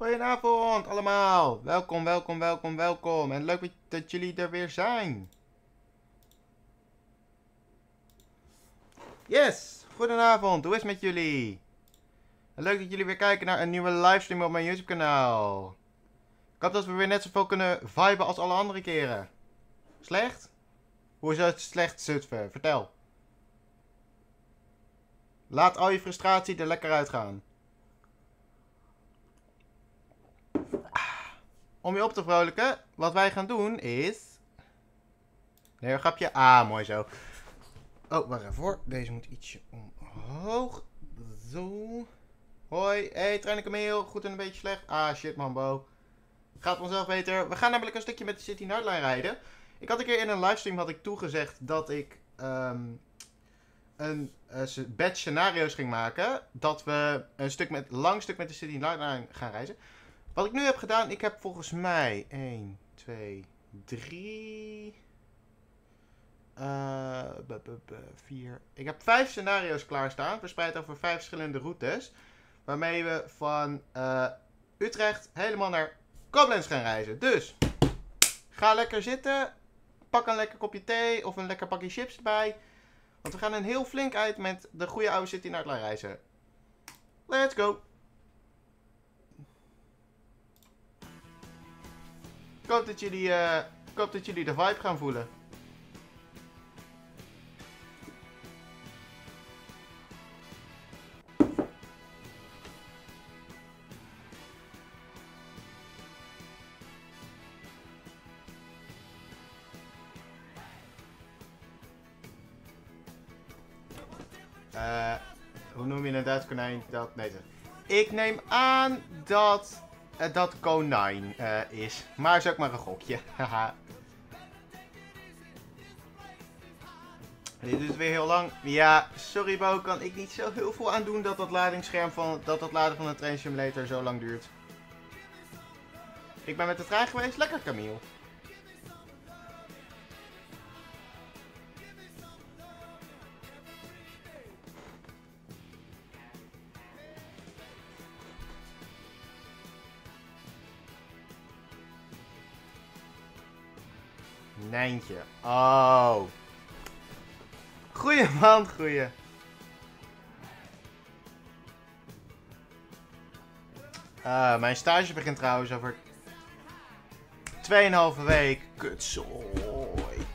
Goedenavond allemaal. Welkom, welkom, welkom, welkom. En leuk dat jullie er weer zijn. Yes, goedenavond. Hoe is het met jullie? Leuk dat jullie weer kijken naar een nieuwe livestream op mijn YouTube kanaal. Ik hoop dat we weer net zoveel kunnen viben als alle andere keren. Slecht? Hoe is het slecht, Zutphen? Vertel. Laat al je frustratie er lekker uitgaan. Om je op te vrolijken, wat wij gaan doen is... Nee, een grapje. Ah, mooi zo. Oh, wacht even hoor. Deze moet ietsje omhoog. Zo. Hoi. Hey, trein kameel. Goed en een beetje slecht. Ah, shit man, Bo. Gaat vanzelf beter. We gaan namelijk een stukje met de City Nightline rijden. Ik had een keer in een livestream had ik toegezegd dat ik ehm, een uh, scenario's ging maken. Dat we een stuk met, lang stuk met de City Nightline gaan reizen. Wat ik nu heb gedaan, ik heb volgens mij 1, 2, 3, uh, 4. Ik heb vijf scenario's klaarstaan, verspreid over vijf verschillende routes. Waarmee we van uh, Utrecht helemaal naar Koblenz gaan reizen. Dus, ga lekker zitten. Pak een lekker kopje thee of een lekker pakje chips erbij. Want we gaan een heel flink uit met de goede oude City naar reizen. Let's go! Hoop dat jullie, uh, ik hoop dat jullie de vibe gaan voelen. Uh, hoe noem je een Duits konijn? Dat, nee, ik neem aan dat dat konijn uh, is. Maar is ook maar een gokje. Haha. Dit is weer heel lang. Ja, sorry Bo, kan ik niet zo heel veel aan doen dat dat ladingsscherm van dat dat laden van een train simulator zo lang duurt. Ik ben met de trein geweest. Lekker Camille. Nijntje. Oh. Goeie man, goeie. Uh, mijn stage begint trouwens over 2,5 week. Kutzooi.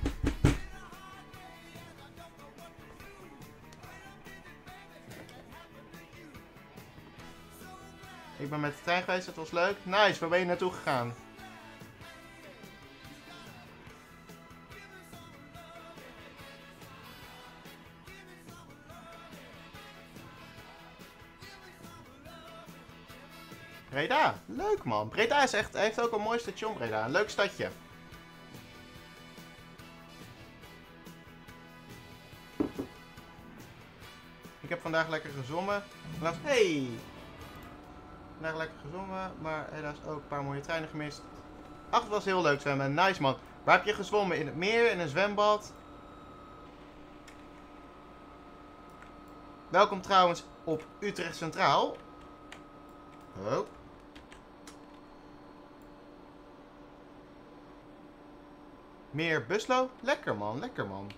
Ik ben met de trein geweest, dat was leuk. Nice, waar ben je naartoe gegaan? Breda, leuk man. Breda is echt, heeft ook een mooi station Breda. Een leuk stadje. Ik heb vandaag lekker gezongen. Helaas, hey! Vandaag lekker gezongen, maar helaas ook een paar mooie treinen gemist. Ach, het was heel leuk zwemmen. Nice man. Waar heb je gezwommen? In het meer, in een zwembad? Welkom trouwens op Utrecht Centraal. Oh. Meer Buslo? Lekker man, lekker man.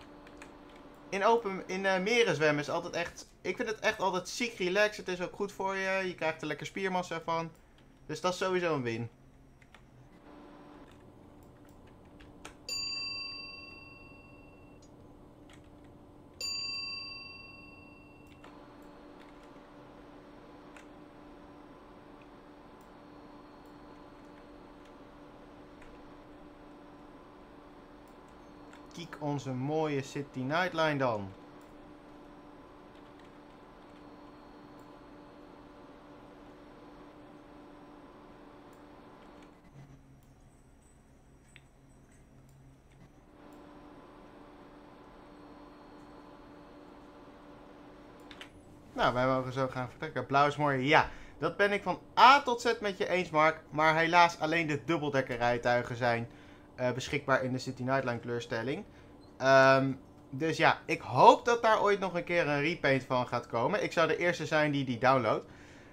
In open, in uh, meren zwemmen is altijd echt... Ik vind het echt altijd ziek relaxed. Het is ook goed voor je. Je krijgt er lekker spiermassa van. Dus dat is sowieso een win. Kijk onze mooie City Nightline dan. Nou, wij mogen zo gaan vertrekken. Blauw is mooi. Ja, dat ben ik van A tot Z met je eens, Mark. Maar helaas alleen de dubbeldekkerrijtuigen rijtuigen zijn uh, beschikbaar in de City Nightline kleurstelling. Um, dus ja, ik hoop dat daar ooit nog een keer een repaint van gaat komen. Ik zou de eerste zijn die die downloadt.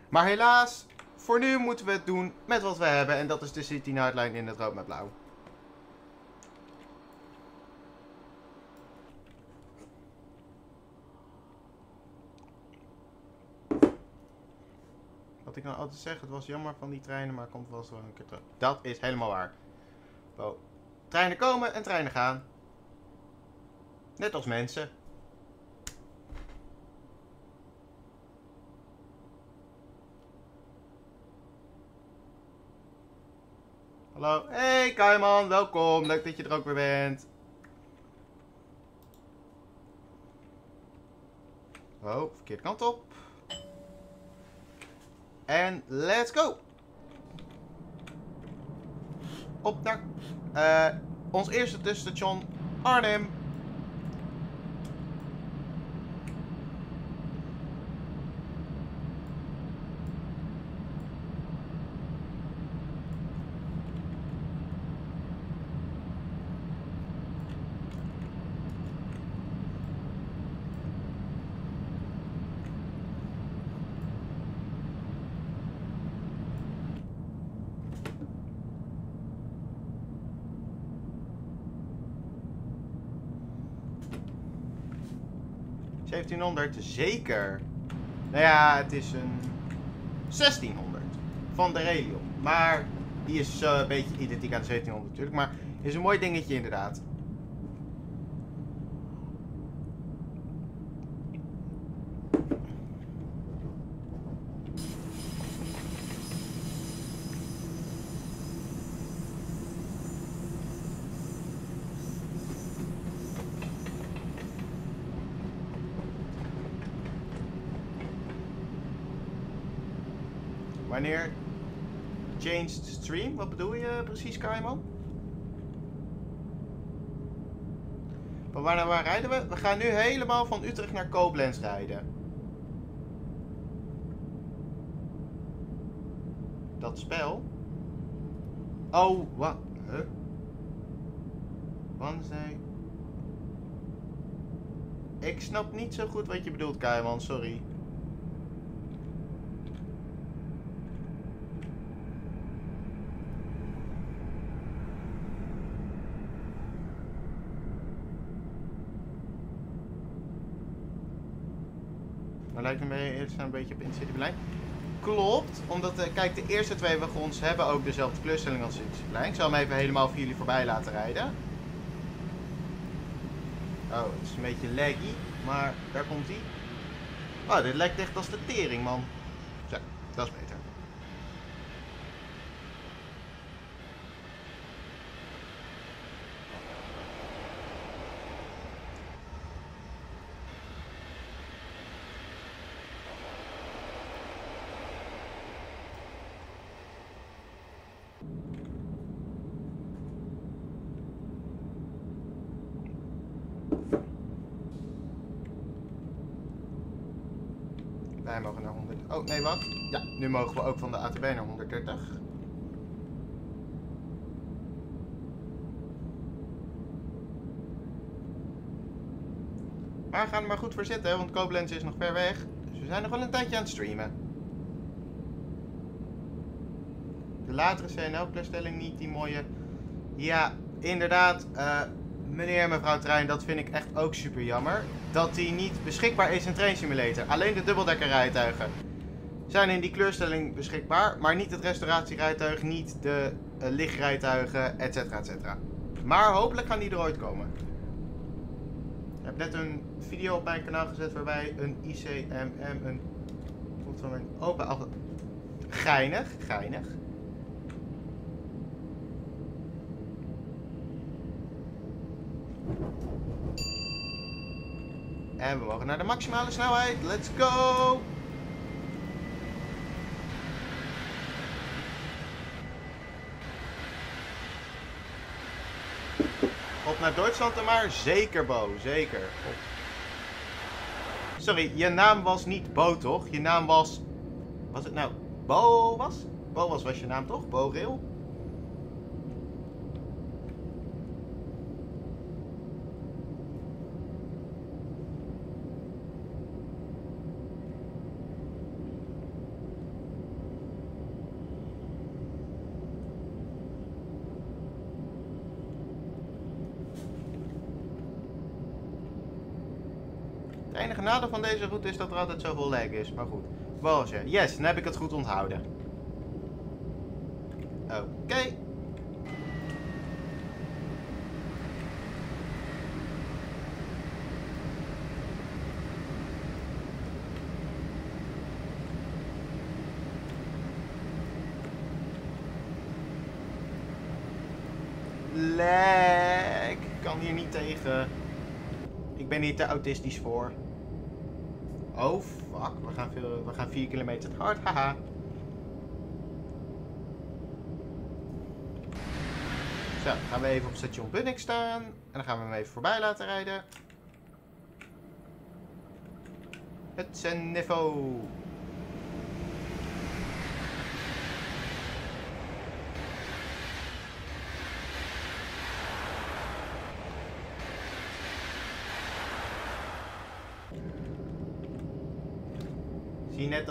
Maar helaas, voor nu moeten we het doen met wat we hebben. En dat is de City Nightline in het rood met blauw. Wat ik nou altijd zeg, het was jammer van die treinen, maar komt wel zo een keer terug. Dat is helemaal waar. Treinen komen en treinen gaan. Net als mensen. Hallo. Hey Kaiman, welkom. Leuk dat je er ook weer bent. Oh, verkeerde kant op. En let's go. Op naar uh, ons eerste tussenstation Arnhem. Zeker. Nou ja, het is een 1600 van de Relion. Maar die is uh, een beetje identiek aan de 1700 natuurlijk. Maar is een mooi dingetje inderdaad. Wanneer changed stream? Wat bedoel je precies, Kaiman? Maar waar, waar rijden we? We gaan nu helemaal van Utrecht naar Koblenz rijden. Dat spel? Oh, wat? Huh? Wednesday. Ik snap niet zo goed wat je bedoelt, Kaiman. Sorry. Lijkt me een beetje op Intercity. Klopt, omdat, uh, kijk, de eerste twee wagons hebben ook dezelfde kleurstelling als Intercity Berlijn. Ik zal hem even helemaal voor jullie voorbij laten rijden. Oh, het is een beetje laggy, maar daar komt hij. Oh, dit lijkt echt als de tering, man. Zo, dat is beter. Wij mogen naar 100. Oh, nee, wat? Ja, nu mogen we ook van de ATB naar 130. Maar gaan er maar goed voor zitten, want Koblenz is nog ver weg. Dus we zijn nog wel een tijdje aan het streamen. De latere CNL-kleurstelling niet, die mooie... Ja, inderdaad. Uh, meneer en mevrouw Trein, dat vind ik echt ook super jammer. Dat die niet beschikbaar is in Train Simulator. Alleen de dubbeldekkerrijtuigen zijn in die kleurstelling beschikbaar. Maar niet het restauratierijtuig, niet de uh, lichtrijtuigen, et cetera, et cetera. Maar hopelijk gaan die er ooit komen. Ik heb net een video op mijn kanaal gezet waarbij een ICMM, een... Komt van mijn. Geinig, geinig. En we mogen naar de maximale snelheid. Let's go! Op naar Duitsland en maar. Zeker, Bo. Zeker. Sorry, je naam was niet Bo, toch? Je naam was... Was het nou Bo was? Bo was, was je naam, toch? Bo Rail? Het enige nadeel van deze route is dat er altijd zoveel lag is. Maar goed. Balsje. Yes, dan heb ik het goed onthouden. Oké. Lag. Ik kan hier niet tegen. Ik ben hier te autistisch voor. Oh, fuck. We gaan, we gaan 4 kilometer te hard. Haha. Zo, dan gaan we even op station Bunnik staan. En dan gaan we hem even voorbij laten rijden. Het niveau.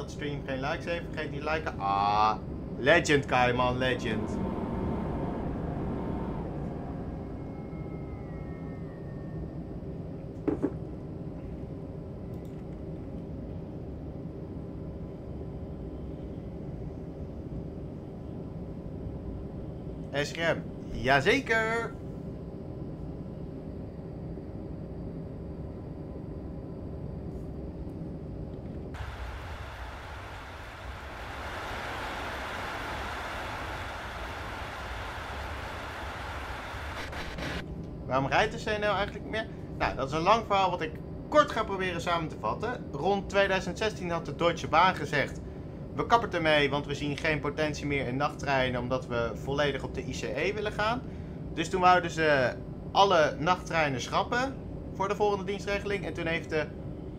Stream geen likes heeft. Vergeet niet liken. Ah, legend Kaiman, legend. SRM, jazeker. Waarom rijdt de CNL eigenlijk meer? Nou, dat is een lang verhaal wat ik kort ga proberen samen te vatten. Rond 2016 had de Deutsche Bahn gezegd... We kappen ermee, want we zien geen potentie meer in nachttreinen... omdat we volledig op de ICE willen gaan. Dus toen wouden ze alle nachttreinen schrappen voor de volgende dienstregeling. En toen heeft de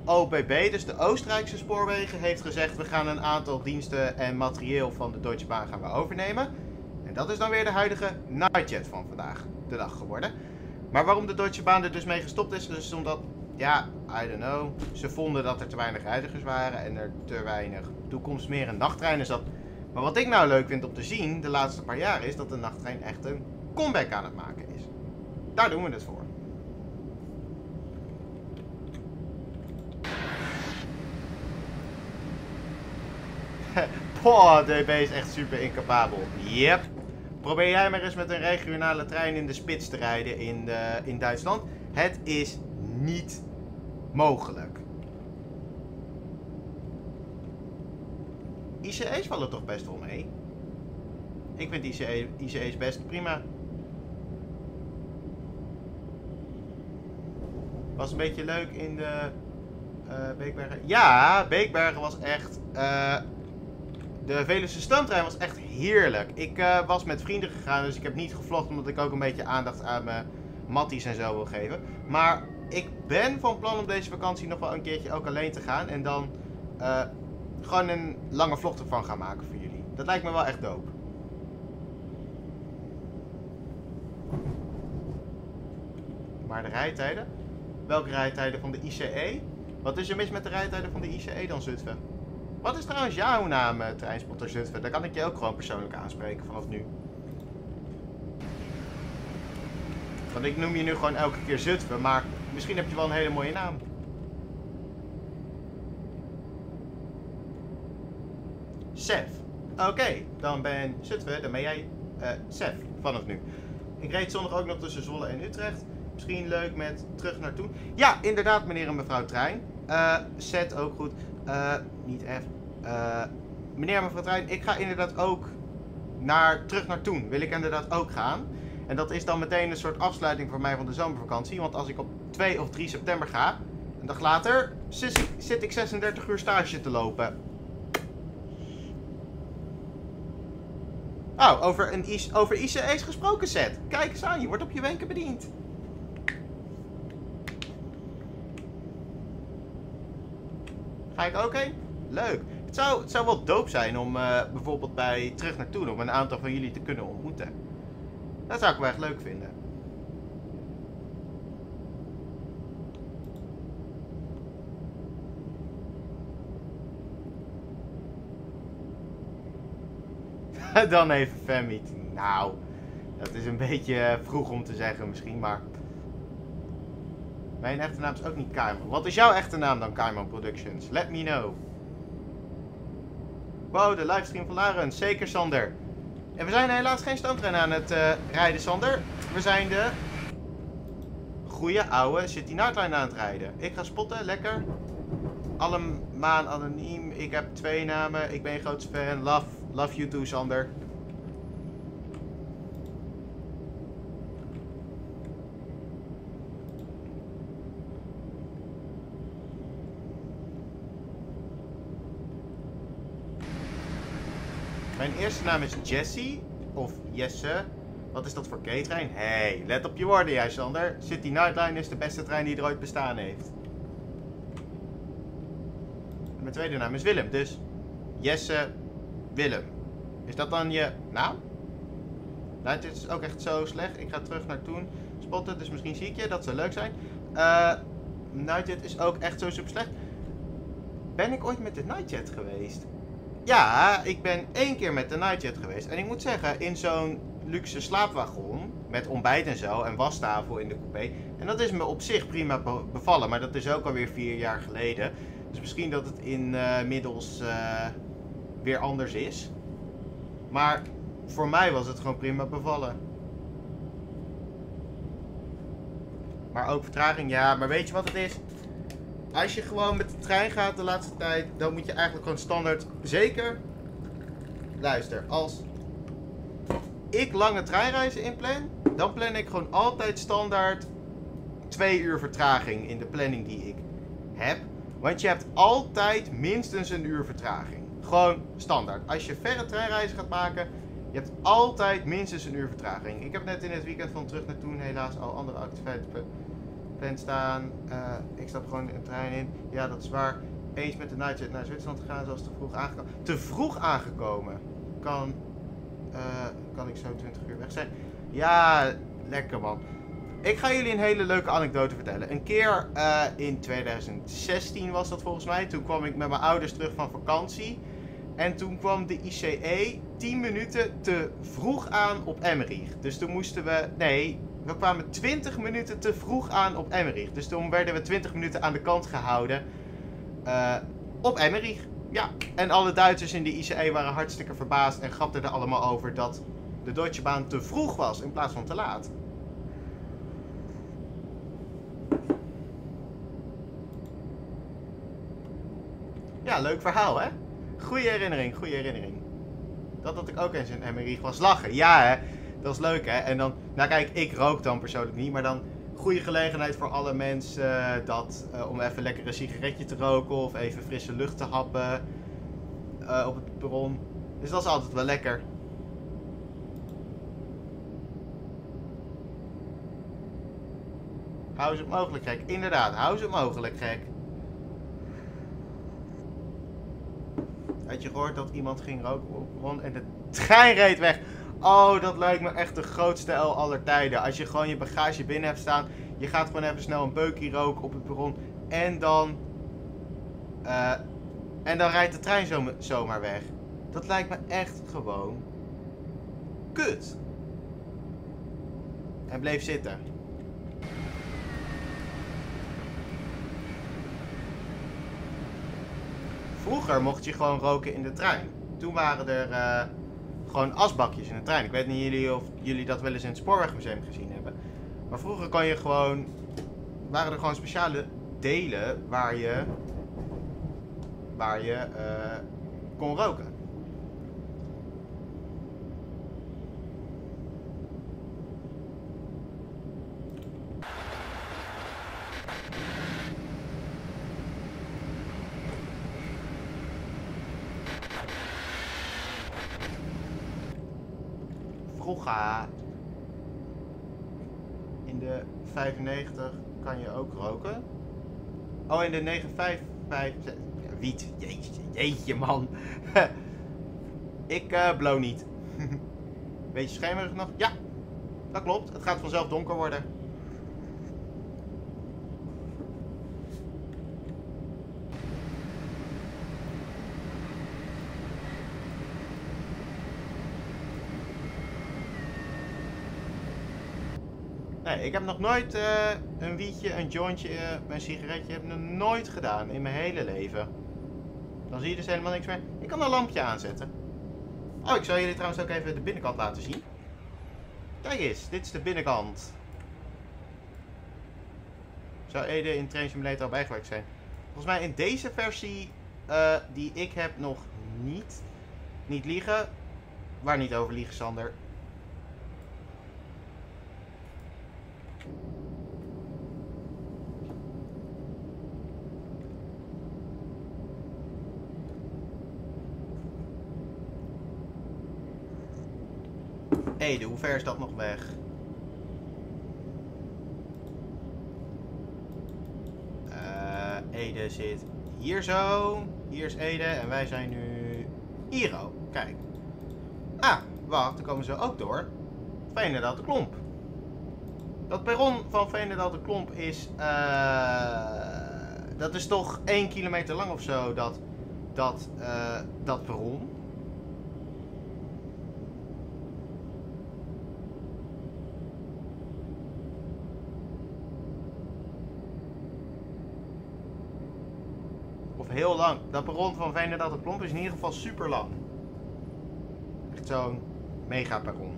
OBB, dus de Oostenrijkse spoorwegen, heeft gezegd... we gaan een aantal diensten en materieel van de Deutsche Bahn gaan we overnemen. En dat is dan weer de huidige Nightjet van vandaag de dag geworden. Maar waarom de Deutsche Bahn er dus mee gestopt is, dus omdat, ja, I don't know. Ze vonden dat er te weinig reizigers waren en er te weinig toekomst meer in nachttreinen zat. Maar wat ik nou leuk vind om te zien de laatste paar jaar is dat de nachttrein echt een comeback aan het maken is. Daar doen we het voor. Poh, DB is echt super incapabel. Yep. Probeer jij maar eens met een regionale trein in de spits te rijden in, de, in Duitsland. Het is niet mogelijk. ICE's vallen toch best wel mee? Ik vind ICE, ICE's best prima. Was een beetje leuk in de uh, Beekbergen. Ja, Beekbergen was echt... Uh, de Veluwe stoomtrein was echt heerlijk. Ik uh, was met vrienden gegaan, dus ik heb niet gevlogd omdat ik ook een beetje aandacht aan mijn matties en zo wil geven. Maar ik ben van plan om deze vakantie nog wel een keertje ook alleen te gaan. En dan uh, gewoon een lange vlog ervan gaan maken voor jullie. Dat lijkt me wel echt dope. Maar de rijtijden? Welke rijtijden van de ICE? Wat is er mis met de rijtijden van de ICE dan, Zutphen? Wat is trouwens jouw naam, uh, Treinspotter Zutphen? Dan kan ik je ook gewoon persoonlijk aanspreken vanaf nu. Want ik noem je nu gewoon elke keer Zutphen, maar misschien heb je wel een hele mooie naam. Sef. Oké, dan ben Zutphen, dan ben jij uh, Sef vanaf nu. Ik reed zondag ook nog tussen Zwolle en Utrecht. Misschien leuk met terug naar toen. Ja, inderdaad, meneer en mevrouw Trein. Uh, zet ook goed. Niet F. Uh, meneer en mevrouw Trein, ik ga inderdaad ook naar, terug naar toen. Wil ik inderdaad ook gaan. En dat is dan meteen een soort afsluiting voor mij van de zomervakantie. Want als ik op 2 of 3 september ga, een dag later, zit ik 36 uur stage te lopen. Oh, over, een over ICE's gesproken set. Kijk eens aan, je wordt op je wenken bediend. Ga ik ook heen? Leuk. Het zou, zou wel dope zijn om uh, bijvoorbeeld bij Terug naar Toen... om een aantal van jullie te kunnen ontmoeten. Dat zou ik wel echt leuk vinden. Dan even fanmeeting. Nou, dat is een beetje vroeg om te zeggen misschien, maar... Mijn echte naam is ook niet Kaiman. Wat is jouw echte naam dan, Kaiman Productions? Let me know. Wow, de livestream van Larens. Zeker, Sander. En we zijn helaas geen stoomtrein aan het uh, rijden, Sander. We zijn de goede oude City Nightline aan het rijden. Ik ga spotten, lekker. Allemaal anoniem. Ik heb twee namen. Ik ben een groot fan. Love, love you too, Sander. Mijn eerste naam is Jesse. Of Jesse. Wat is dat voor K-trein? hey, let op je woorden jij, Sander. City Nightline is de beste trein die er ooit bestaan heeft. mijn tweede naam is Willem, dus Jesse Willem. Is dat dan je naam? Nou, is ook echt zo slecht. Ik ga terug naar toen spotten, dus misschien zie ik je. Dat zou leuk zijn. Uh, Nightjet is ook echt zo super slecht. Ben ik ooit met de Nightjet geweest? Ja, ik ben één keer met de Nightjet geweest. En ik moet zeggen, in zo'n luxe slaapwagon, met ontbijt en zo, en wastafel in de coupé. En dat is me op zich prima bevallen, maar dat is ook alweer vier jaar geleden. Dus misschien dat het inmiddels uh, uh, weer anders is. Maar voor mij was het gewoon prima bevallen. Maar ook vertraging, ja. Maar weet je wat het is? Als je gewoon met de trein gaat de laatste tijd, dan moet je eigenlijk gewoon standaard. Zeker. Luister, als ik lange treinreizen inplan, dan plan ik gewoon altijd standaard twee uur vertraging in de planning die ik heb. Want je hebt altijd minstens een uur vertraging. Gewoon standaard. Als je verre treinreizen gaat maken, je hebt altijd minstens een uur vertraging. Ik heb net in het weekend van terug naar toen helaas al andere activiteiten staan. Uh, ik stap gewoon een trein in. Ja, dat is waar. Eens met de nightjet naar Zwitserland te gaan, zoals te vroeg aangekomen. Te vroeg aangekomen. Kan, uh, kan ik zo 20 uur weg zijn? Ja, lekker man. Ik ga jullie een hele leuke anekdote vertellen. Een keer uh, in 2016 was dat volgens mij. Toen kwam ik met mijn ouders terug van vakantie. En toen kwam de ICE 10 minuten te vroeg aan op Emmerich. Dus toen moesten we. Nee, we kwamen 20 minuten te vroeg aan op Emmerich. Dus toen werden we 20 minuten aan de kant gehouden. Uh, op Emmerich. Ja, en alle Duitsers in de ICE waren hartstikke verbaasd en grapten er allemaal over dat de Deutsche Bahn te vroeg was in plaats van te laat. Ja, leuk verhaal hè? Goeie herinnering, goede herinnering. Dat dat ik ook eens in Emmerich was lachen. Ja hè? Dat is leuk, hè? En dan, nou kijk, ik rook dan persoonlijk niet, maar dan goede gelegenheid voor alle mensen uh, dat, uh, om even lekker een sigaretje te roken of even frisse lucht te happen uh, op het perron. Dus dat is altijd wel lekker. Hou ze mogelijk gek. Inderdaad, hou ze mogelijk gek. Had je gehoord dat iemand ging roken op het perron en de trein reed weg? Oh, dat lijkt me echt de grootste L aller tijden. Als je gewoon je bagage binnen hebt staan. Je gaat gewoon even snel een beukje roken op het perron. En dan... Uh, en dan rijdt de trein zo, zomaar weg. Dat lijkt me echt gewoon... Kut. En bleef zitten. Vroeger mocht je gewoon roken in de trein. Toen waren er... Uh, gewoon asbakjes in de trein. Ik weet niet jullie of jullie dat wel eens in het Spoorwegmuseum gezien hebben. Maar vroeger kon je gewoon... Waren er gewoon speciale delen waar je... Waar je uh, kon roken. In de 95 kan je ook roken. Oh, in de 955. Wiet. Jeetje, jeetje man. ik uh, blow niet. Beetje schemerig nog? Ja, dat klopt. Het gaat vanzelf donker worden. Nee, ik heb nog nooit eh, een wietje, een jointje, uh, een sigaretje. heb ik nog nooit gedaan in mijn hele leven. Dan zie je dus helemaal niks meer. Ik kan een lampje aanzetten. Oh, ik zal jullie trouwens ook even de binnenkant laten zien. Kijk eens, dit is de binnenkant. Zou Ede in Train Simulator al bijgewerkt zijn? Volgens mij in deze versie uh, die ik heb nog niet. Niet liegen. Waar niet over liegen, Sander. Ede, hoe ver is dat nog weg? Uh, Ede zit hier zo. Hier is Ede en wij zijn nu hier ook. Kijk. Ah, wacht, dan komen ze ook door. Veenendaal de Klomp. Dat perron van Veenendaal de Klomp is... Uh, dat is toch 1 kilometer lang of zo, dat, dat, uh, dat perron. Heel lang. Dat perron van Veenendaal de Klomp is in ieder geval super lang. Echt zo'n mega perron.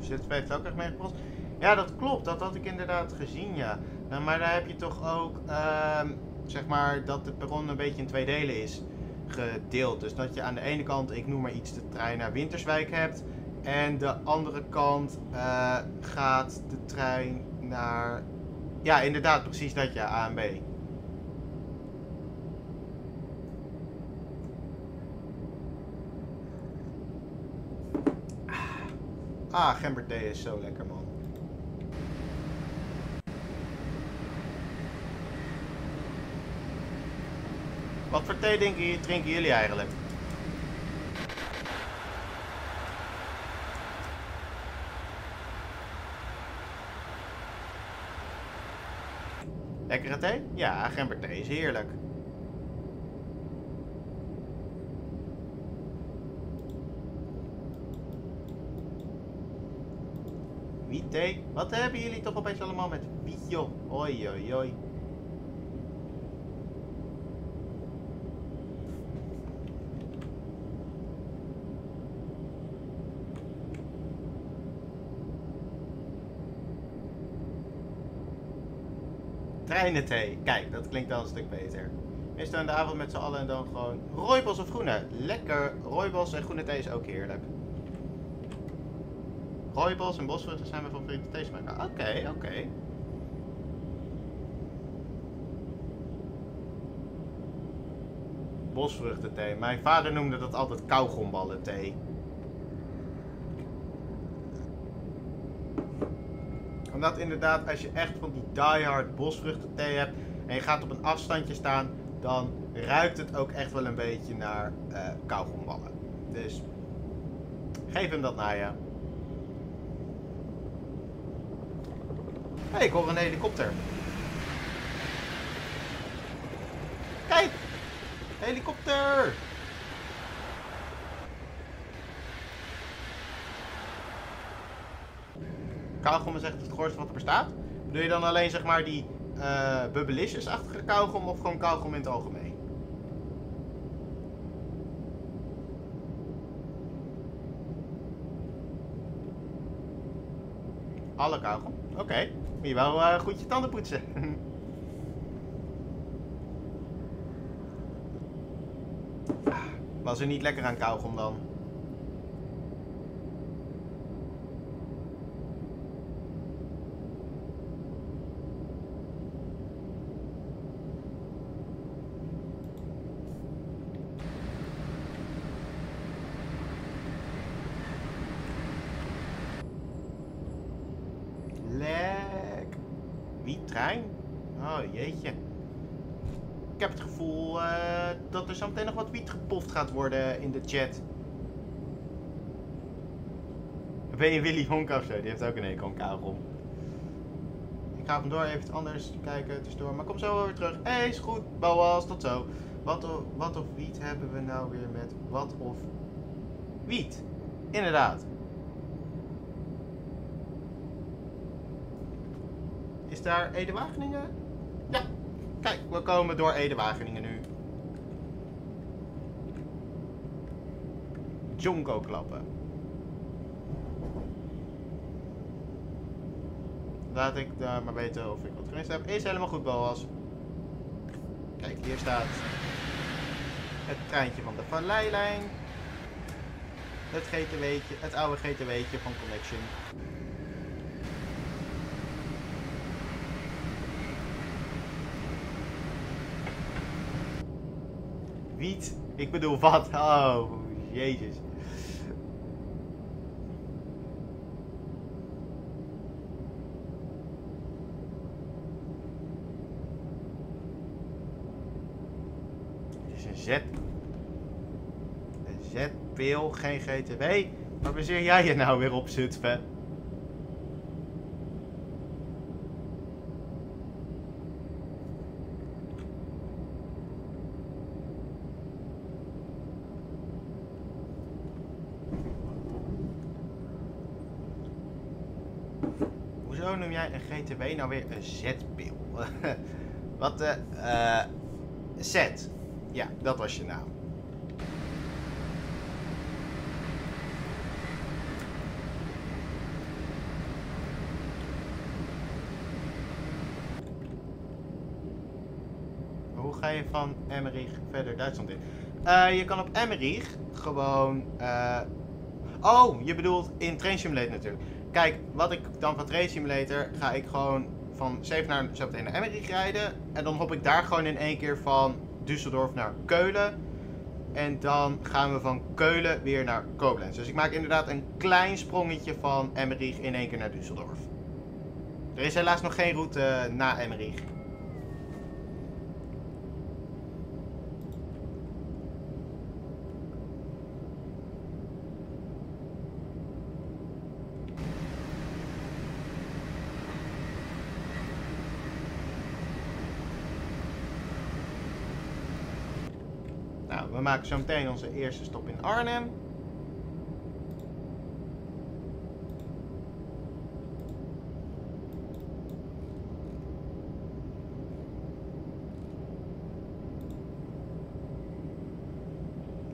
Zit heeft ook echt meegepost. Ja, dat klopt. Dat had ik inderdaad gezien, ja. Nou, maar daar heb je toch ook, uh, zeg maar, dat de perron een beetje in twee delen is gedeeld. Dus dat je aan de ene kant, ik noem maar iets, de trein naar Winterswijk hebt. En de andere kant uh, gaat de trein naar... Ja, inderdaad, precies dat, ja, A en B. Ah, gemberthee is zo lekker, man. Wat voor thee drinken, jullie eigenlijk? Lekkere thee? Ja, gemberthee is heerlijk. Wiet thee? Wat hebben jullie toch opeens allemaal met wiet, joh? Oi, oi, oi. Thee. Kijk, dat klinkt wel een stuk beter. Meestal in de avond met z'n allen en dan gewoon rooibos of groene. Lekker. Rooibos en groene thee is ook heerlijk. Rooibos en bosvruchten zijn we van vrienden thee maken. Oké, oké. Bosvruchten thee. Mijn vader noemde dat altijd kauwgomballen thee. Omdat inderdaad, als je echt van die diehard bosvruchten thee hebt en je gaat op een afstandje staan, dan ruikt het ook echt wel een beetje naar uh, kauwgomballen. Dus geef hem dat naar je. Hé, hey, ik hoor een helikopter. Kijk! Helikopter! Kauwgom is echt het grootste wat er bestaat. Doe je dan alleen zeg maar die uh, bubbelicious-achtige kauwgom of gewoon kauwgom in het algemeen? Alle kauwgom? Oké. Okay. Moet je wel uh, goed je tanden poetsen. Was er niet lekker aan kauwgom dan? dat er zo meteen nog wat wiet gepoft gaat worden in de chat. Ben je Willy Wonka of zo? Die heeft ook een hekel aan. Ik ga vandoor even iets anders kijken tussendoor. Maar kom zo weer terug. Hé, hey, is goed. Boas, tot zo. Wat of, wat of wiet hebben we nou weer met wat of wiet? Inderdaad. Is daar Ede Wageningen? Ja. Kijk, we komen door Ede Wageningen nu. Jonko klappen. Laat ik daar maar weten of ik wat gemist heb. Is helemaal goed, Boas. Kijk, hier staat het treintje van de Valleilijn. Het GTW'tje, het oude GTW'tje van Connection. Wiet? Ik bedoel wat? Oh, jezus. Het is een Z. Z-pil, geen GTW. Waar baseer jij je nou weer op, Zutphen? Hoezo noem jij een GTW nou weer een Z-pil? Wat eh Z. Ja, dat was je naam. Hoe ga je van Emmerich verder Duitsland in? Eh, je kan op Emmerich gewoon... eh, Oh, je bedoelt in Train Simulator natuurlijk. Kijk, wat ik dan van Train Simulator ga ik gewoon van Zevenaar zo meteen naar Emmerich rijden. En dan hop ik daar gewoon in één keer van Düsseldorf naar Keulen. En dan gaan we van Keulen weer naar Koblenz. Dus ik maak inderdaad een klein sprongetje van Emmerich in één keer naar Düsseldorf. Er is helaas nog geen route na Emmerich. Nou, we maken zo meteen onze eerste stop in Arnhem.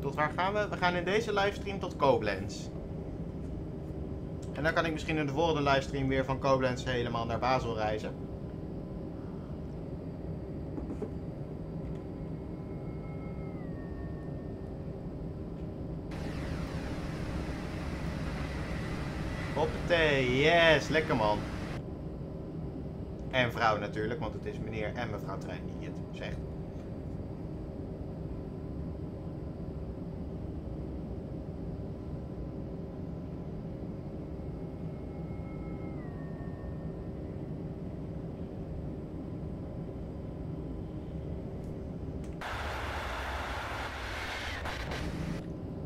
Tot waar gaan we? We gaan in deze livestream tot Koblenz. En dan kan ik misschien in de volgende livestream weer van Koblenz helemaal naar Basel reizen. Yes, lekker man. En vrouw natuurlijk, want het is meneer en mevrouw Trein die het zegt.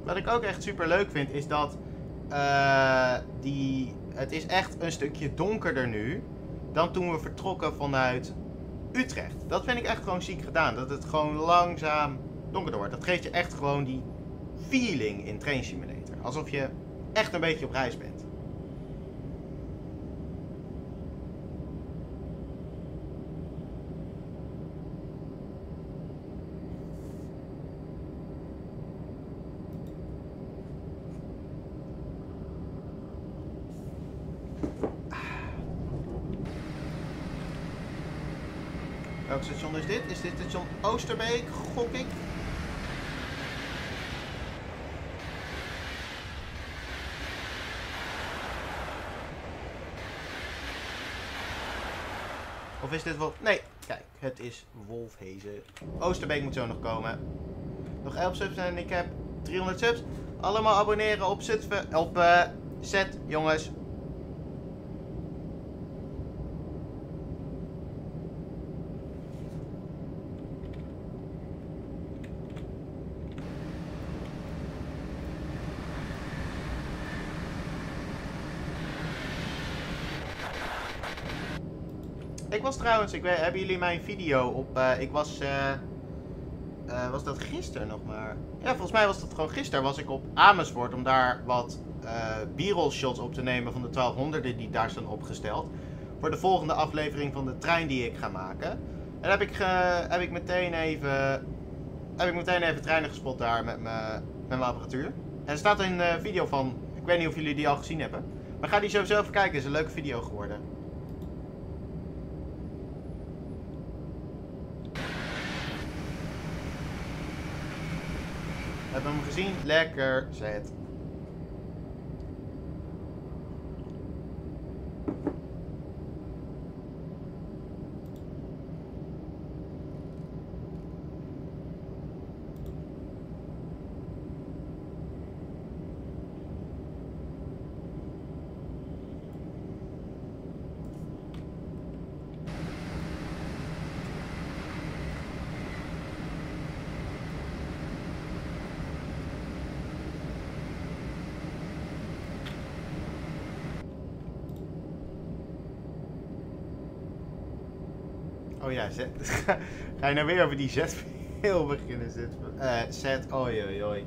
Wat ik ook echt super leuk vind is dat eh, die, het is echt een stukje donkerder nu dan toen we vertrokken vanuit Utrecht. Dat vind ik echt gewoon ziek gedaan. Dat het gewoon langzaam donkerder wordt. Dat geeft je echt gewoon die feeling in Train Simulator. Alsof je echt een beetje op reis bent. Welk station is dit? Station Oosterbeek, gok ik? Of is dit wel... Nee, kijk, het is Wolfhezen. Oosterbeek moet zo nog komen. Nog 11 subs en ik heb 300 subs. Allemaal abonneren op, Zutphen, op eh set, jongens. Trouwens, ik weet, hebben jullie mijn video op, eh, ik was, eh, was dat gisteren nog maar? Ja, volgens mij was dat gewoon gisteren, was ik op Amersfoort om daar wat b-roll shots op te nemen van de 1200 die daar staan opgesteld. Voor de volgende aflevering van de trein die ik ga maken. En heb ik, heb ik meteen even, heb ik meteen even treinen gespot daar met mijn apparatuur. En er staat een video van, ik weet niet of jullie die al gezien hebben. Maar ga die sowieso even kijken, het is een leuke video geworden. Hebben hem gezien? Lekker zet. Oh ja, zet. Ga je nou weer over die zetpil beginnen? Zet, eh, zet, oi oi oi.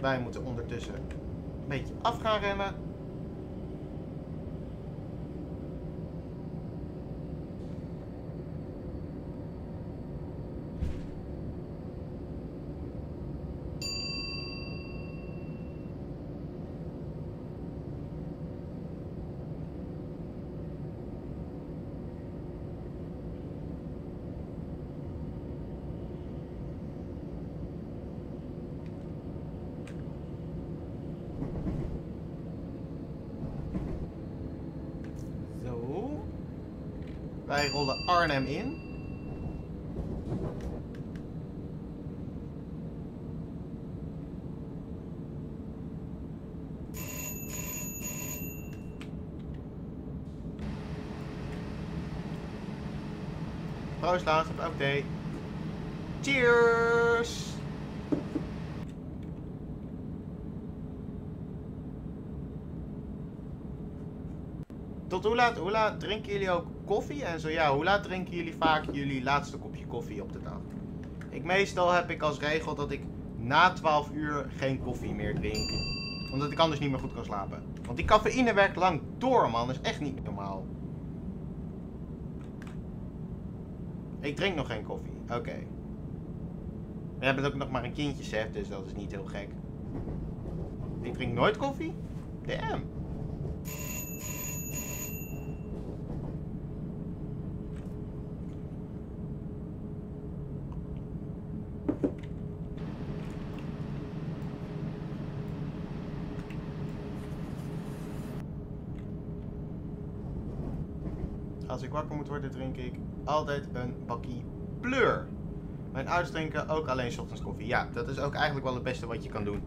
Wij moeten ondertussen een beetje af gaan remmen. Zo. Wij rollen Arnhem in. Proost laatst op oké. Cheers! Tot hoe laat, drinken jullie ook koffie? En zo ja, hoe laat drinken jullie vaak jullie laatste kopje koffie op de dag? Ik meestal heb ik als regel dat ik na 12 uur geen koffie meer drink. Omdat ik anders niet meer goed kan slapen. Want die cafeïne werkt lang door man, dat is echt niet normaal. Ik drink nog geen koffie, oké. We hebben ook nog maar een kindje, Seth, dus dat is niet heel gek. Ik drink nooit koffie? Damn. Als ik wakker moet worden, drink ik altijd een bakkie pleur. Mijn ouders drinken ook alleen ochtends koffie. Ja, dat is ook eigenlijk wel het beste wat je kan doen.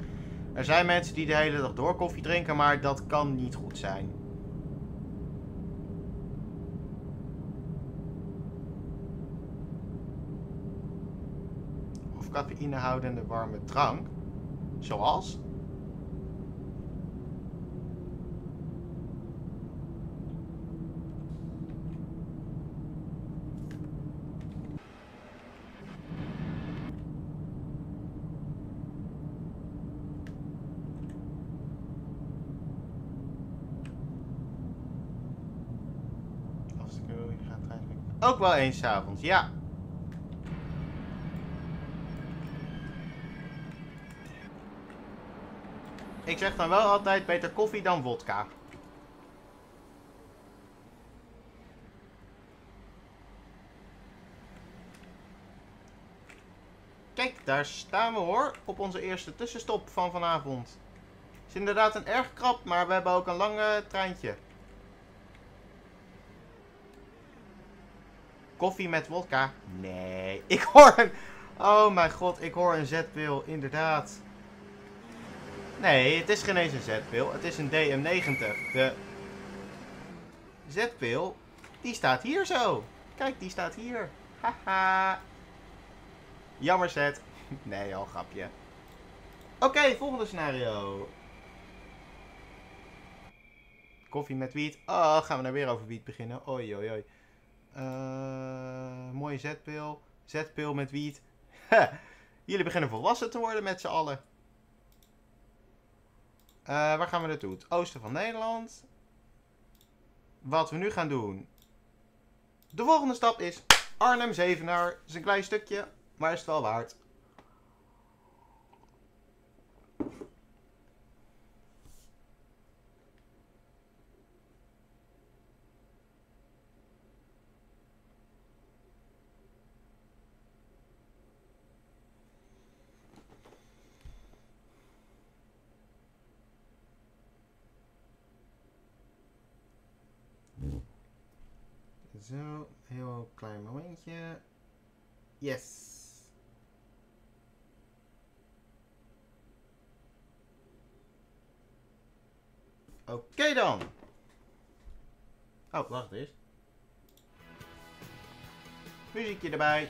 Er zijn mensen die de hele dag door koffie drinken, maar dat kan niet goed zijn. Of cafeïnehoudende warme drank. Zoals? Als ik er ga trein Ook wel eens avonds, ja. Ik zeg dan wel altijd beter koffie dan vodka. Kijk, daar staan we hoor, op onze eerste tussenstop van vanavond. Het is inderdaad een erg krap, maar we hebben ook een lang eh, treintje. Koffie met wodka? Nee. Ik hoor een... Oh mijn god, ik hoor een zetpil, inderdaad. Nee, het is geen eens een zetpil. Het is een DM90. De zetpil, die staat hier zo. Kijk, die staat hier. Haha. Jammer zet. Nee, al grapje. Oké, volgende scenario. Koffie met wiet. Oh, gaan we nou weer over wiet beginnen? Oei, oei. Uh, mooie zetpil. Zetpil met wiet. Jullie beginnen volwassen te worden met z'n allen. Uh, waar gaan we naartoe? Het oosten van Nederland. Wat we nu gaan doen. De volgende stap is Arnhem-Zevenaar. Dat is een klein stukje, maar is het wel waard. Zo, heel klein momentje. Yes. Oké dan. Oh, wacht eens. Muziekje erbij.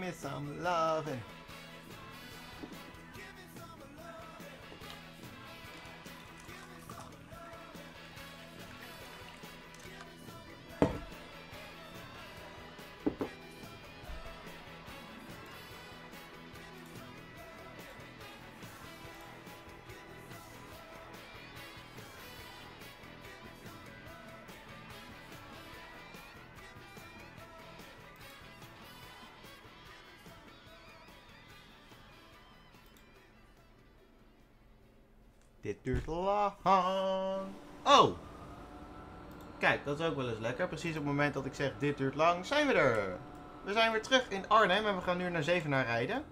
me some love and Dit duurt lang. Oh! Kijk, dat is ook wel eens lekker. Precies op het moment dat ik zeg dit duurt lang, zijn we er. We zijn weer terug in Arnhem en we gaan nu naar Zevenaar rijden.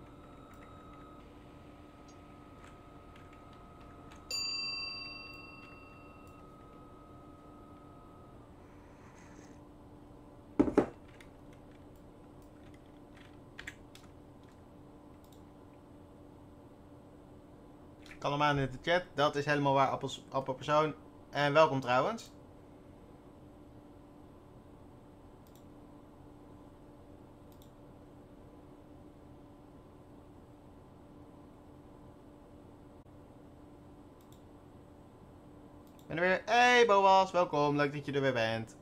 Kalm in de chat. Dat is helemaal waar, appels, appelpersoon. En welkom trouwens. Ben er weer. Hey Boas, welkom. Leuk dat je er weer bent.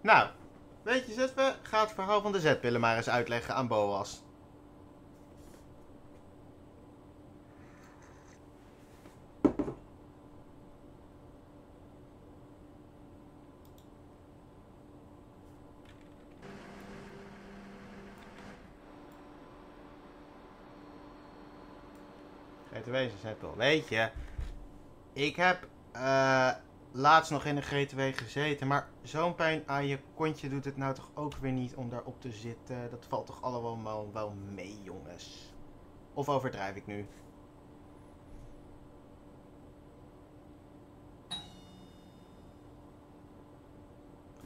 Nou, weet je Zetwe, ga het verhaal van de zetpillen maar eens uitleggen aan Boas. Is een zetpil. Weet je, ik heb... Uh, laatst nog in de GTW gezeten. Maar zo'n pijn aan je kontje doet het nou toch ook weer niet om daarop te zitten. Dat valt toch allemaal wel mee, jongens. Of overdrijf ik nu?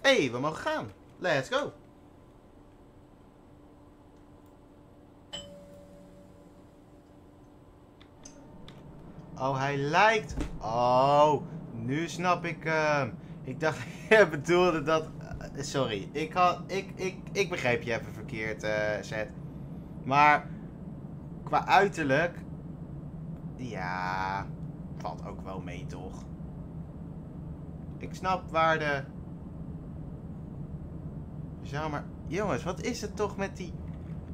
Hé, hey, we mogen gaan. Let's go. Oh, hij lijkt... Oh, nu snap ik hem. ik dacht, je bedoelde dat... Uh, sorry, ik, had, ik, ik, ik begreep je even verkeerd, uh. Maar qua uiterlijk... Ja, valt ook wel mee, toch? Ik snap waar de... Zo, maar... Jongens, wat is het toch met die...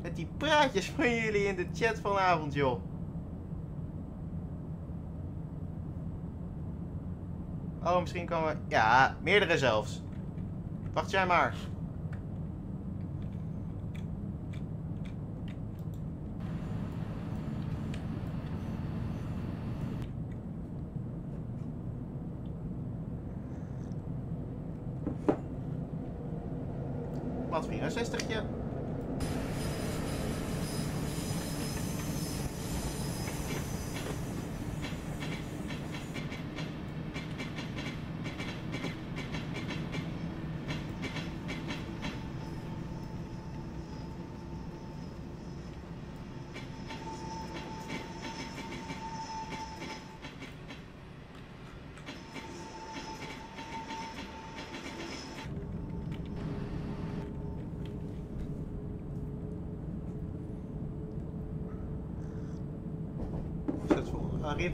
Met die praatjes van jullie in de chat vanavond, joh? Oh, misschien komen we... Ja, meerdere zelfs. Wacht jij maar.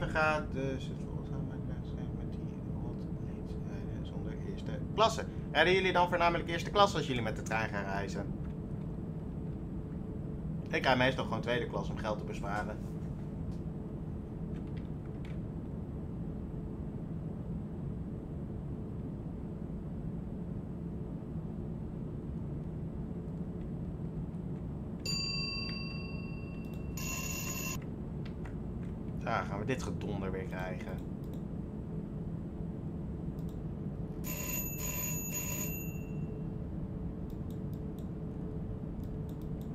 Gaat dus het gaan met die niet rijden zonder eerste klasse. Rijden jullie dan voornamelijk eerste klasse als jullie met de trein gaan reizen? Ik rij meestal gewoon tweede klas om geld te besparen. Daar gaan we dit gedonder weer krijgen.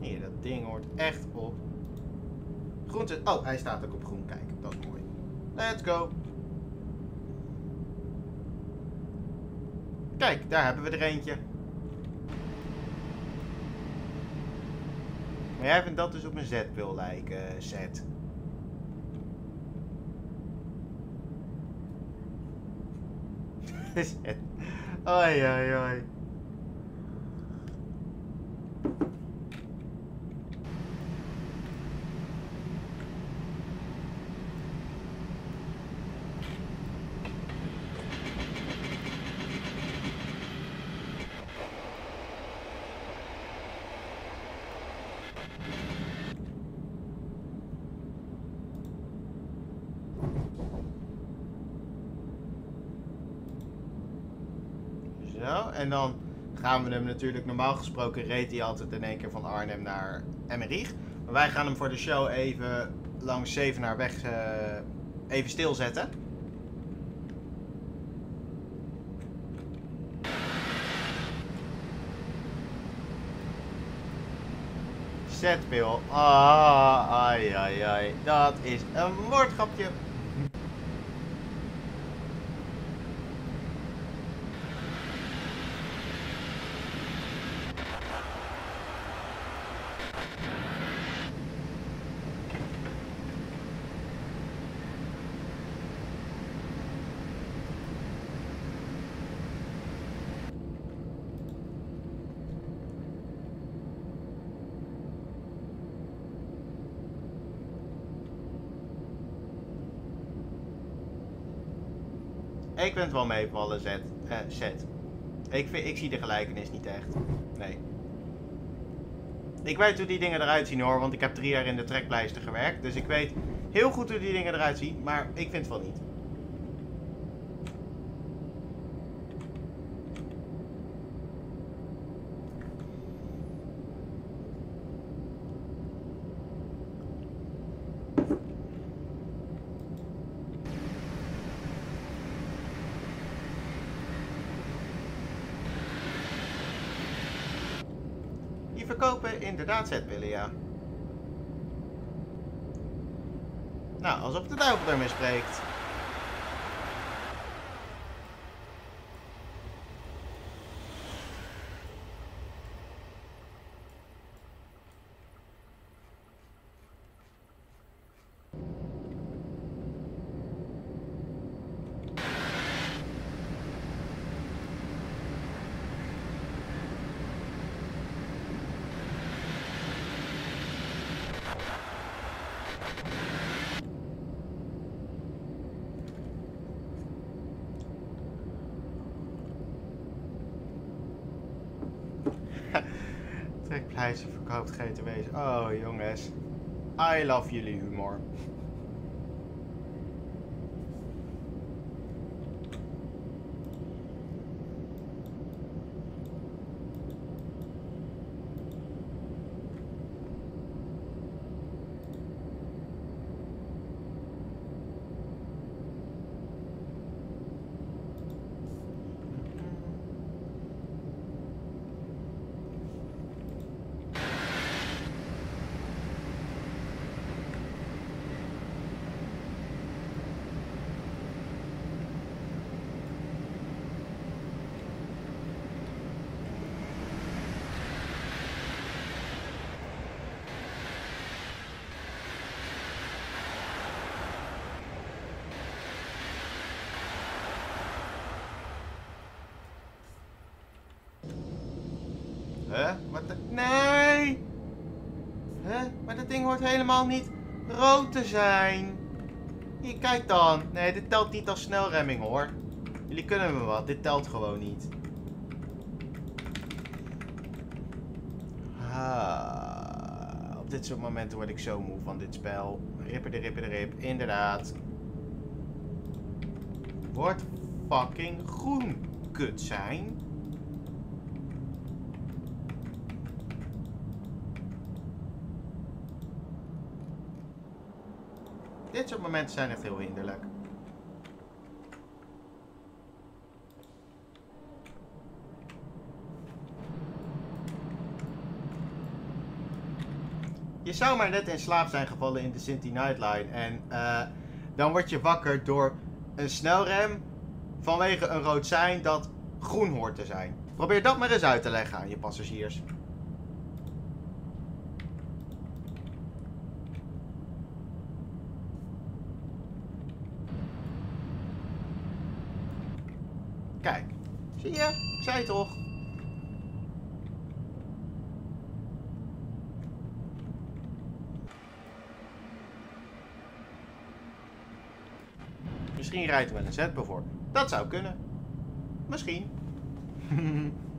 Hier, dat ding hoort echt op. Groen. Oh, hij staat ook op groen. Kijk, dat is mooi. Let's go. Kijk, daar hebben we er eentje. Maar jij vindt dat dus op een Z-pil lijken, Z. Z. Oi, oi, oi. Zo, en dan gaan we hem natuurlijk, normaal gesproken reed hij altijd in één keer van Arnhem naar Emmerich. Maar wij gaan hem voor de show even langs Zevenaar weg eh, even stilzetten. Zetpil. Ah, ai, ai, ai. Dat is een moordgrapje. Ik vind het wel meevallen. Eh, Z. Ik, vind, ik zie de gelijkenis niet echt. Nee. Ik weet hoe die dingen eruit zien hoor, want ik heb drie jaar in de trekpleister gewerkt. Dus ik weet heel goed hoe die dingen eruit zien, maar ik vind het wel niet. Die verkopen inderdaad zetpillen, ja. Nou, alsof de duivel ermee spreekt. Verkoopt GTW's. Oh jongens. I love jullie ding hoort helemaal niet rood te zijn. Hier, kijk dan. Nee, dit telt niet als snelremming hoor. Jullie kunnen me wat. Dit telt gewoon niet. Ah, op dit soort momenten word ik zo moe van dit spel. Ripper de ripper de rip. Inderdaad. Wordt fucking groen kut zijn. Dit soort zijn echt heel hinderlijk. Je zou maar net in slaap zijn gevallen in de Cinti Nightline. En uh, dan word je wakker door een snelrem vanwege een rood sein dat groen hoort te zijn. Probeer dat maar eens uit te leggen aan je passagiers. Kijk, zie je? Toch? Misschien rijdt wel een zetbel voor. Dat zou kunnen. Misschien.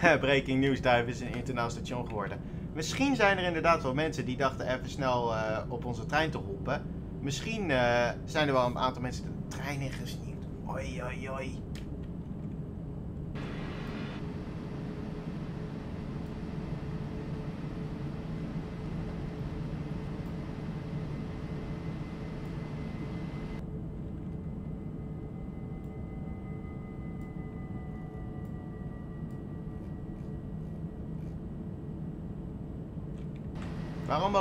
Breaking news, Duif is een internationaal station geworden. Misschien zijn er inderdaad wel mensen die dachten even snel uh, op onze trein te hoppen. Misschien uh, zijn er wel een aantal mensen de trein in gesneeuwd. Oi, oi, oi.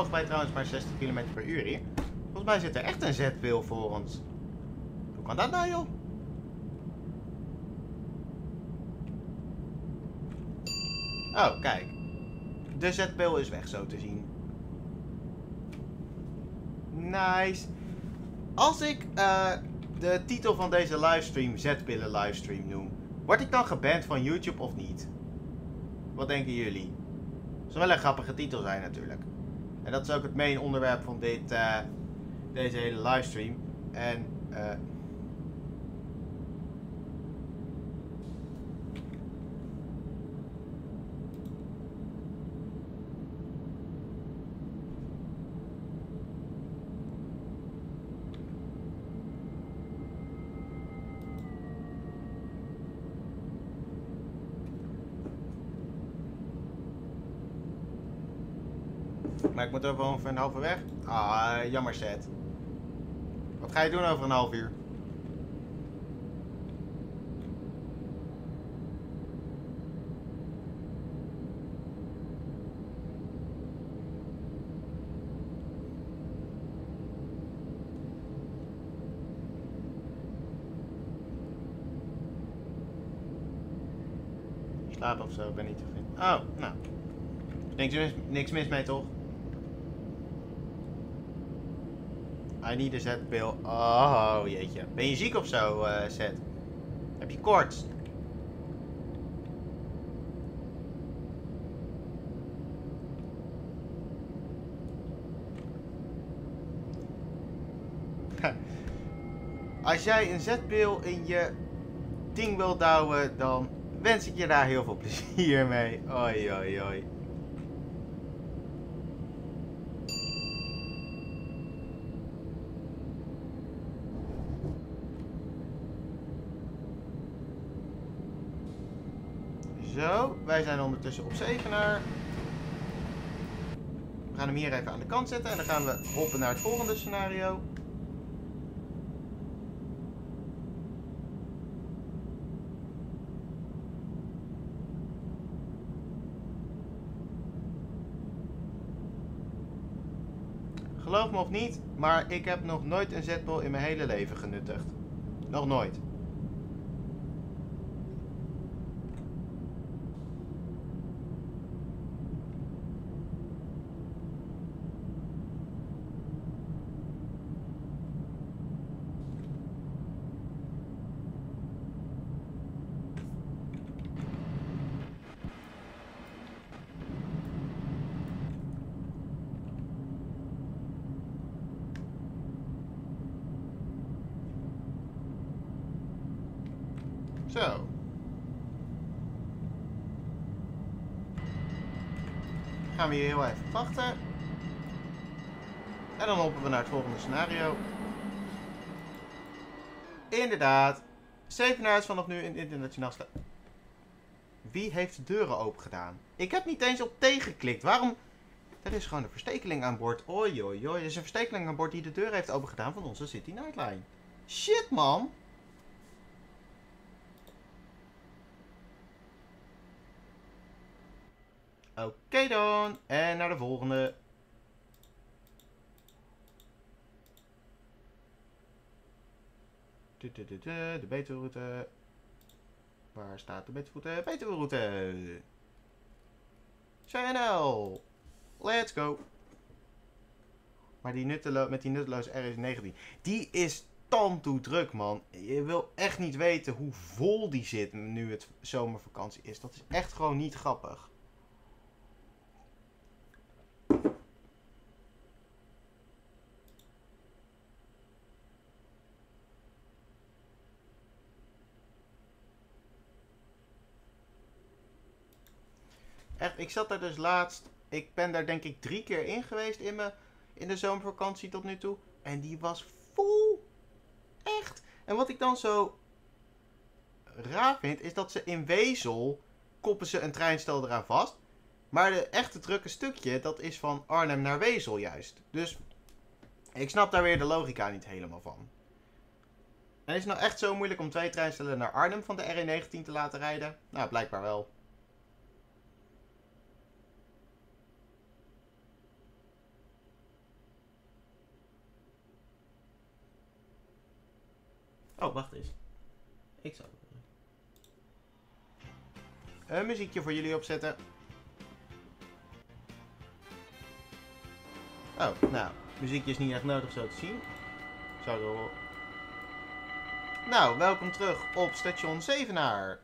Wij trouwens maar 60 km per uur hier? Volgens mij zit er echt een zetpil voor ons. Hoe kan dat nou, joh? Oh, kijk. De zetpil is weg, zo te zien. Nice. Als ik uh, de titel van deze livestream zetpillen livestream noem, word ik dan geband van YouTube of niet? Wat denken jullie? Het zou wel een grappige titel zijn natuurlijk. En dat is ook het main onderwerp van dit, uh, deze hele livestream. En uh, Maar ik moet over een halve weg. Ah, jammer set. Wat ga je doen over een half uur? Slaap of zo, ben niet te vinden. Oh, nou. Niks niks mis mee toch? I need a Z-pil. Oh, jeetje. Ben je ziek of zo, uh, Zet? Heb je koorts? Als jij een zetpil in je ding wil douwen, dan wens ik je daar heel veel plezier mee. Oi, oi, oi. Zo, wij zijn ondertussen op Zevenaar. We gaan hem hier even aan de kant zetten en dan gaan we hoppen naar het volgende scenario. Geloof me of niet, maar ik heb nog nooit een zetbol in mijn hele leven genuttigd. Nog nooit. Zo. Gaan we hier heel even wachten. En dan hoppen we naar het volgende scenario. Inderdaad. Zevenaar is vanaf nu in internationaal. Wie heeft de deuren open gedaan? Ik heb niet eens op tegengeklikt. Waarom? Er is gewoon een verstekeling aan boord. Oi. Er is een verstekeling aan boord die de deur heeft opengedaan van onze City Nightline. Shit, man. Oké dan. En naar de volgende. De Betuwe-route. Waar staat de Betuwe-route? Betuwe-route. Channel. Let's go. Maar die met die nutteloze RS19, die is tandtoe druk, man. Je wil echt niet weten hoe vol die zit nu het zomervakantie is. Dat is echt gewoon niet grappig. Ik zat daar dus laatst. Ik ben daar denk ik drie keer in geweest in, me, in de zomervakantie tot nu toe. En die was vol. Echt. En wat ik dan zo raar vind, is dat ze in Wezel koppen ze een treinstel eraan vast. Maar de echte drukke stukje, dat is van Arnhem naar Wezel juist. Dus ik snap daar weer de logica niet helemaal van. En is het nou echt zo moeilijk om twee treinstellen naar Arnhem van de RE19 te laten rijden? Nou, blijkbaar wel. Oh, wacht eens. Ik zal een muziekje voor jullie opzetten. Oh, nou, muziekje is niet echt nodig zo te zien. Zou wel... Nou, welkom terug op station Zevenaar.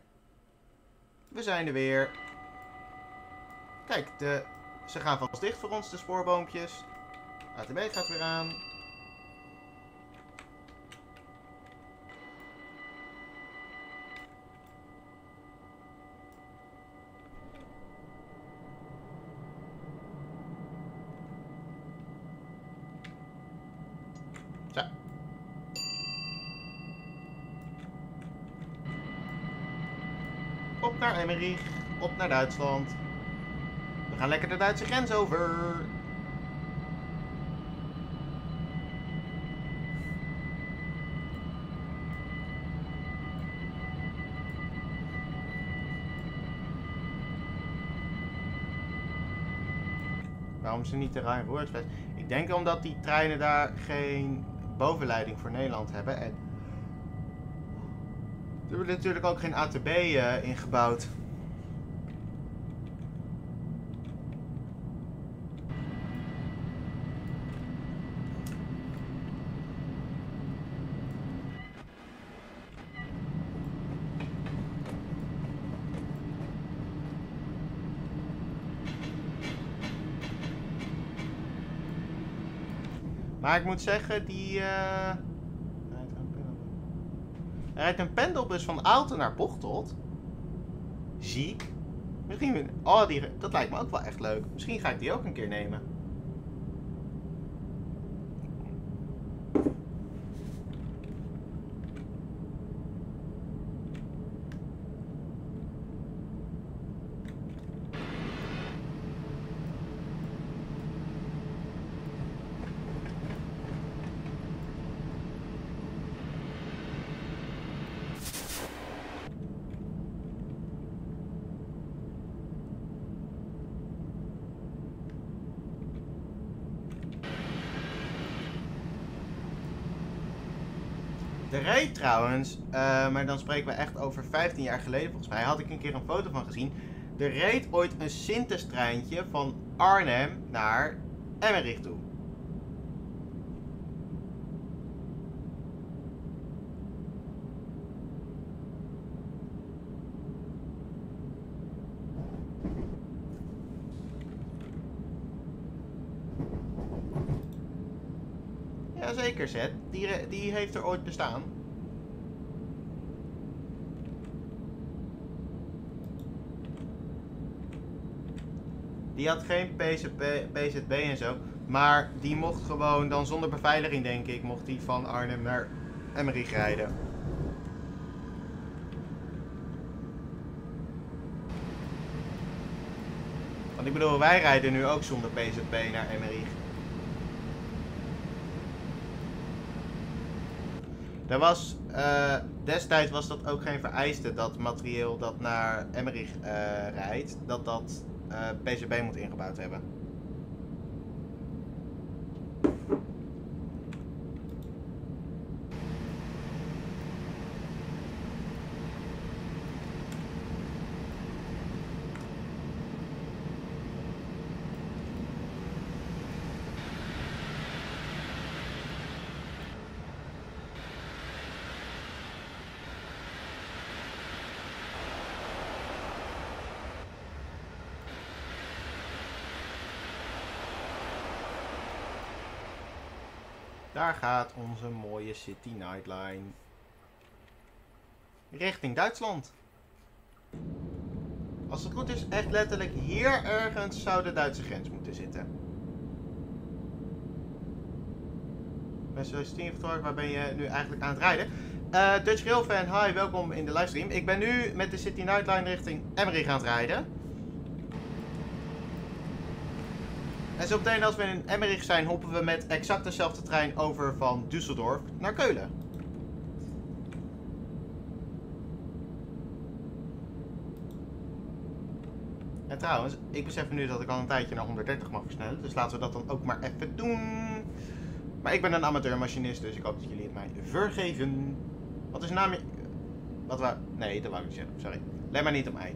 We zijn er weer. Kijk, de... ze gaan vast dicht voor ons, de spoorboompjes. ATB gaat weer aan. Zo. Op naar Op naar Duitsland. We gaan lekker de Duitse grens over. Waarom er niet de Express? Ik denk omdat die treinen daar geen bovenleiding voor Nederland hebben. En er wordt natuurlijk ook geen ATB eh, ingebouwd. Maar ik moet zeggen, die. Er rijdt een pendelbus van Aalten naar Bochteld. Ziek. Misschien. Oh, die, dat lijkt me ook wel echt leuk. Misschien ga ik die ook een keer nemen. De reed trouwens, eh, maar dan spreken we echt over 15 jaar geleden volgens mij, had ik een keer een foto van gezien. Er reed ooit een Sintes-treintje van Arnhem naar Emmerich toe. Jazeker, Zet. Die, die heeft er ooit bestaan. Die had geen PZB en zo. Maar die mocht gewoon dan zonder beveiliging, denk ik, mocht die van Arnhem naar Emmerich rijden. Want ik bedoel, wij rijden nu ook zonder PZB naar Emmerich. Er was, eh, destijds was dat ook geen vereiste dat materieel dat naar Emmerich eh, rijdt, dat dat PCB moet ingebouwd hebben. Daar gaat onze mooie City Nightline. Richting Duitsland. Als het goed is, echt letterlijk hier ergens zou de Duitse grens moeten zitten. Mensen, Steam waar ben je nu eigenlijk aan het rijden? Uh, Dutch Rail fan, hi, welkom in de livestream. Ik ben nu met de City Nightline richting Emmerich aan het rijden. En zo meteen als we in Emmerich zijn, hoppen we met exact dezelfde trein over van Düsseldorf naar Keulen. En trouwens, ik besef nu dat ik al een tijdje naar 130 mag versnellen. Dus laten we dat dan ook maar even doen. Maar ik ben een amateurmachinist, dus ik hoop dat jullie het mij vergeven. Wat is naam... Wat waar... Nee, dat wou ik niet zeggen. Sorry. Let maar niet op mij.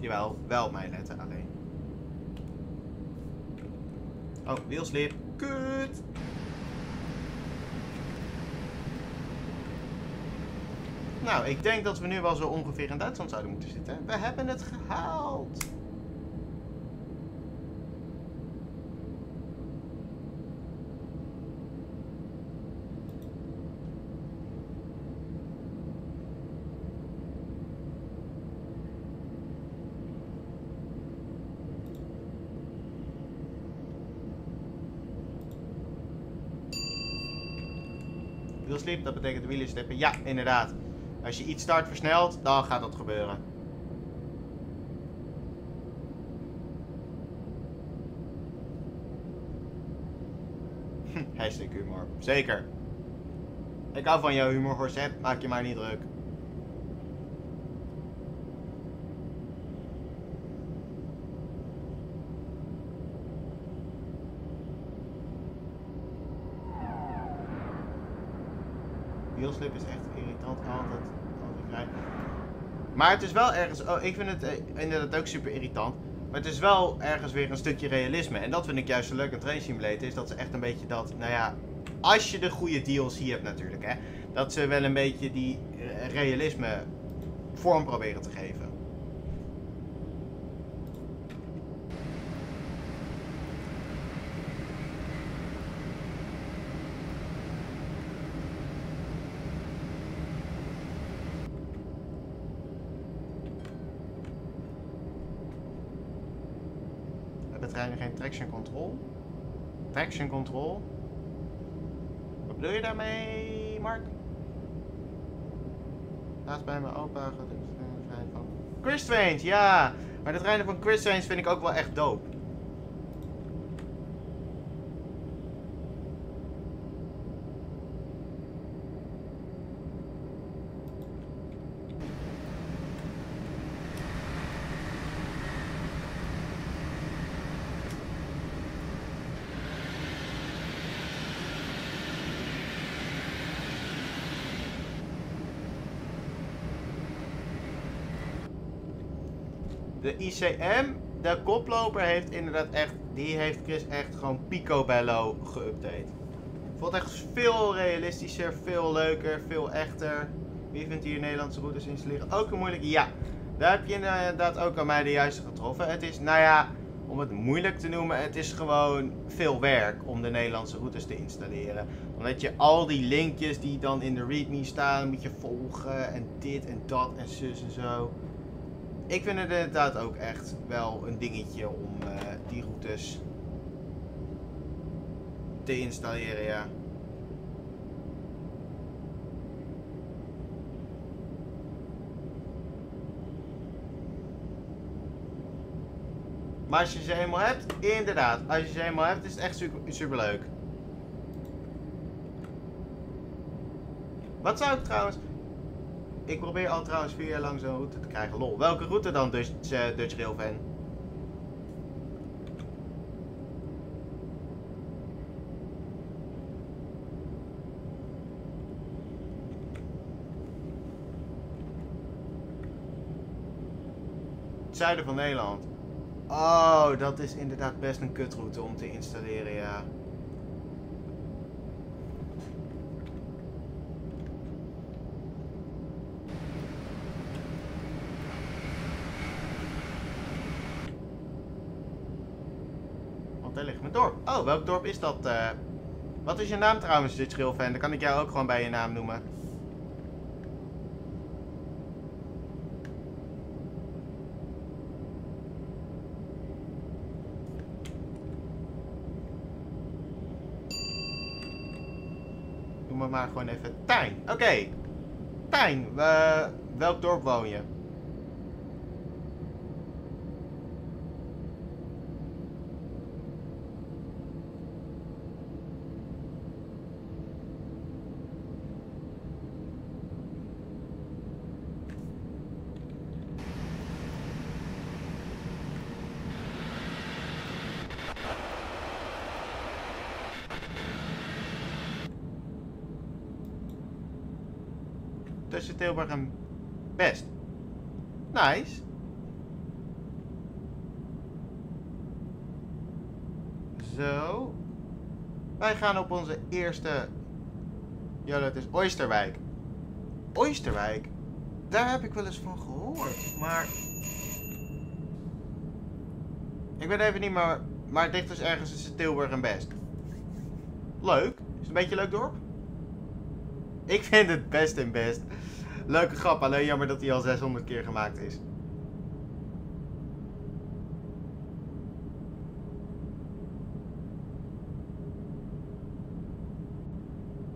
Jawel, wel op mij letten alleen. Oh, wielslip. Kut! Nou, ik denk dat we nu wel zo ongeveer in Duitsland zouden moeten zitten. We hebben het gehaald! Dat betekent wielen slippen. Ja, inderdaad. Als je iets start versnelt, dan gaat dat gebeuren. Hashtag humor. Zeker. Ik hou van jouw humor, Horset. Maak je maar niet druk. Wielslip is echt irritant altijd rijd. Maar het is wel ergens, oh, ik vind het eh, inderdaad ook super irritant. Maar het is wel ergens weer een stukje realisme. En dat vind ik juist zo leuk aan Train Simulator. Is dat ze echt een beetje dat, nou ja, als je de goede hier hebt natuurlijk, hè. Dat ze wel een beetje die eh, realisme vorm proberen te geven. treinen geen traction control. Traction control. Wat bedoel je daarmee, Mark? Laatst bij mijn opa gaat het van. Chris Trains, ja! Maar de treinen van Chris Trains vind ik ook wel echt dope. De ICM, de koploper heeft inderdaad echt, die heeft Chris echt gewoon picobello geüpdate. Voelt echt veel realistischer, veel leuker, veel echter. Wie vindt hier Nederlandse routes installeren? Ook een moeilijk. Ja, daar heb je inderdaad ook aan mij de juiste getroffen. Het is, nou ja, om het moeilijk te noemen, het is gewoon veel werk om de Nederlandse routes te installeren. Omdat je al die linkjes die dan in de readme staan, moet je volgen en dit en dat en zus en zo Ik vind het inderdaad ook echt wel een dingetje om uh, die routes te installeren, ja. Maar als je ze eenmaal hebt, inderdaad, als je ze eenmaal hebt, is het echt super, super leuk. Wat zou ik trouwens... Ik probeer al trouwens vier jaar lang zo'n route te krijgen. Lol. Welke route dan, Dutch, uh, Dutch Rail? Het zuiden van Nederland. Oh, dat is inderdaad best een kutroute om te installeren, ja. Want daar ligt mijn dorp. Oh, welk dorp is dat? Uh... Wat is je naam trouwens, dit fan? Dan kan ik jou ook gewoon bij je naam noemen. maar gewoon even Tijn. Oké. Tijn, uh, welk dorp woon je? Tussen Tilburg en Best. Nice. Zo. Wij gaan op onze eerste... Ja, dat is Oysterwijk. Oysterwijk? Daar heb ik wel eens van gehoord. Maar... Ik weet even niet, maar... Maar het ligt dus ergens tussen Tilburg en Best. Leuk. Is het een beetje een leuk dorp? Ik vind het best en best. Leuke grap, alleen jammer dat hij al 600 keer gemaakt is.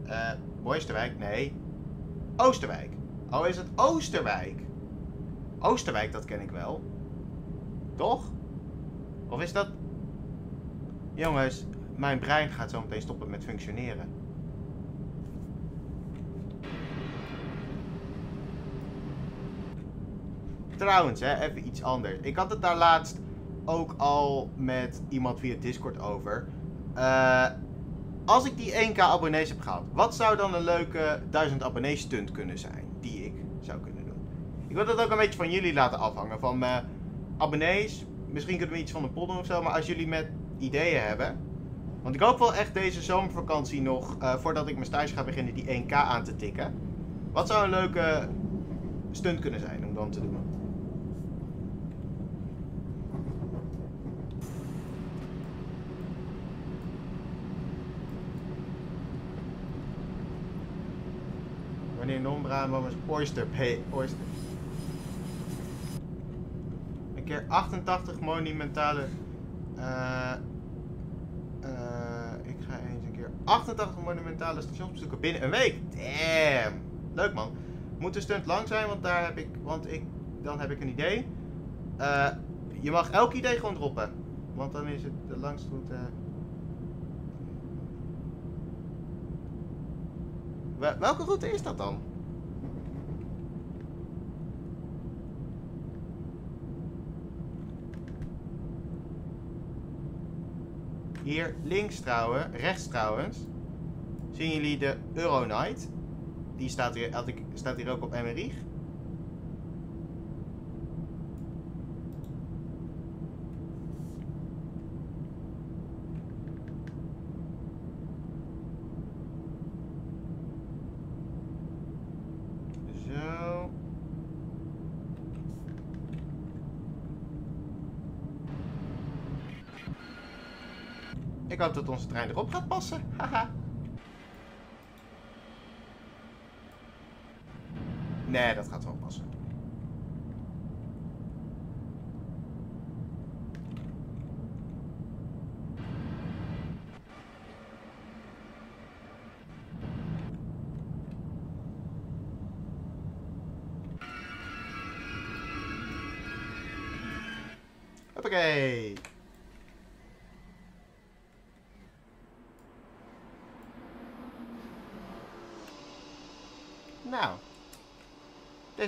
Eh, Mooisterwijk? Nee. Oosterwijk. Oh, is het Oosterwijk? Oosterwijk, dat ken ik wel. Toch? Of is dat... Jongens, mijn brein gaat zo meteen stoppen met functioneren. Trouwens, hè, even iets anders. Ik had het daar laatst ook al met iemand via Discord over. Uh, als ik die 1k abonnees heb gehaald, wat zou dan een leuke 1000 abonnees stunt kunnen zijn die ik zou kunnen doen? Ik wil dat ook een beetje van jullie laten afhangen. Van mijn abonnees, misschien kunnen we iets van de pod doen of zo, maar als jullie met ideeën hebben. Want ik hoop wel echt deze zomervakantie nog, uh, voordat ik mijn stage ga beginnen, die 1k aan te tikken. Wat zou een leuke stunt kunnen zijn om dan te doen? Nombra was Oyster Pay. Een keer 88 monumentale. Uh, uh, ik ga eens een keer 88 monumentale stations bezoeken binnen een week. Damn. Leuk man. Moet de stunt lang zijn, want daar heb ik. Want ik. Dan heb ik een idee. Uh, je mag elk idee gewoon droppen. Want dan is het de langste route. Welke route is dat dan? Hier links trouwens, rechts trouwens, zien jullie de Euronight. Die staat hier, staat hier ook op Emmerich. Ik hoop dat onze trein erop gaat passen. Haha. nee, dat gaat wel passen.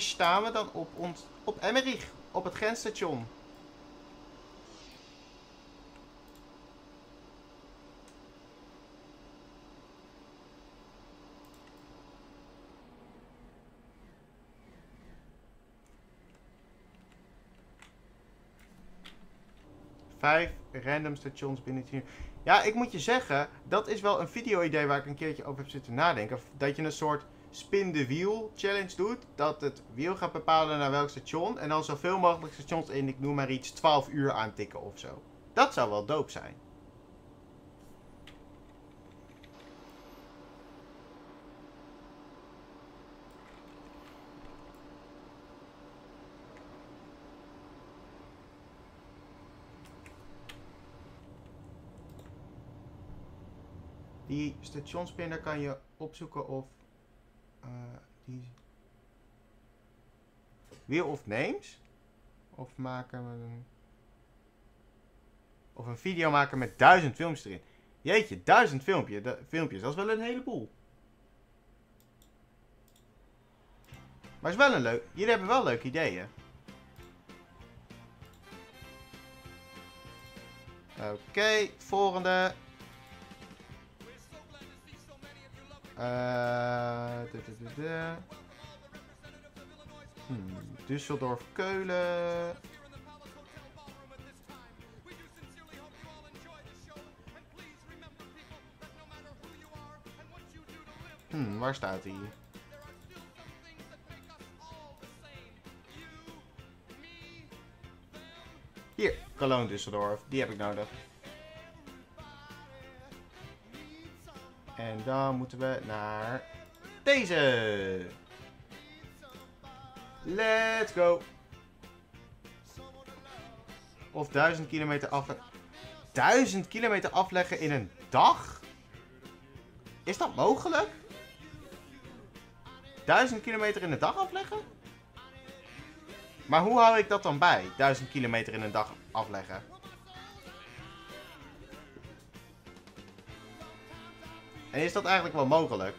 Staan we dan op, ons, op Emmerich. Op het grensstation. Vijf random stations binnen 10 uur. Ja, ik moet je zeggen, dat is wel een video-idee waar ik een keertje over heb zitten nadenken. Dat je een soort spin the wheel challenge doet. Dat het wiel gaat bepalen naar welk station. En dan zoveel mogelijk stations in, ik noem maar iets, 12 uur aantikken of zo. Dat zou wel dope zijn. Die stationspinner kan je opzoeken of die Wheel of Names of maken we een of een video maken met duizend filmpjes erin. Jeetje, duizend filmpje, de, filmpjes, dat is wel een heleboel. Maar is wel een leuk. Jullie hebben wel leuke ideeën. Oké, okay, volgende. Uh, hmm, Düsseldorf, Keulen. Hmm, waar staat hij? Hier, Cologne Düsseldorf. Die heb ik nodig. En dan moeten we naar deze. Let's go. Of duizend kilometer afleggen. Duizend kilometer afleggen in een dag? Is dat mogelijk? Duizend kilometer in een dag afleggen? Maar hoe hou ik dat dan bij? Duizend kilometer in een dag afleggen. En is dat eigenlijk wel mogelijk?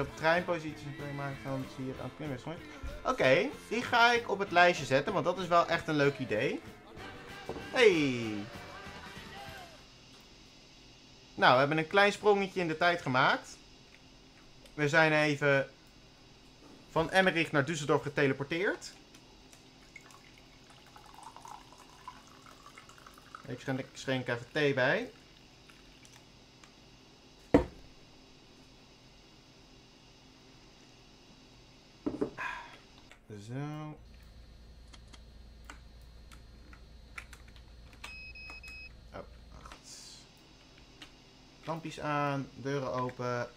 Op treinpositie een plek dan zie je het aan het. Oké, die ga ik op het lijstje zetten, want dat is wel echt een leuk idee. Hey! Nou, we hebben een klein sprongetje in de tijd gemaakt. We zijn even van Emmerich naar Düsseldorf geteleporteerd. Ik schenk even thee bij. Zo. Oh, wacht. Lampjes aan, deuren open.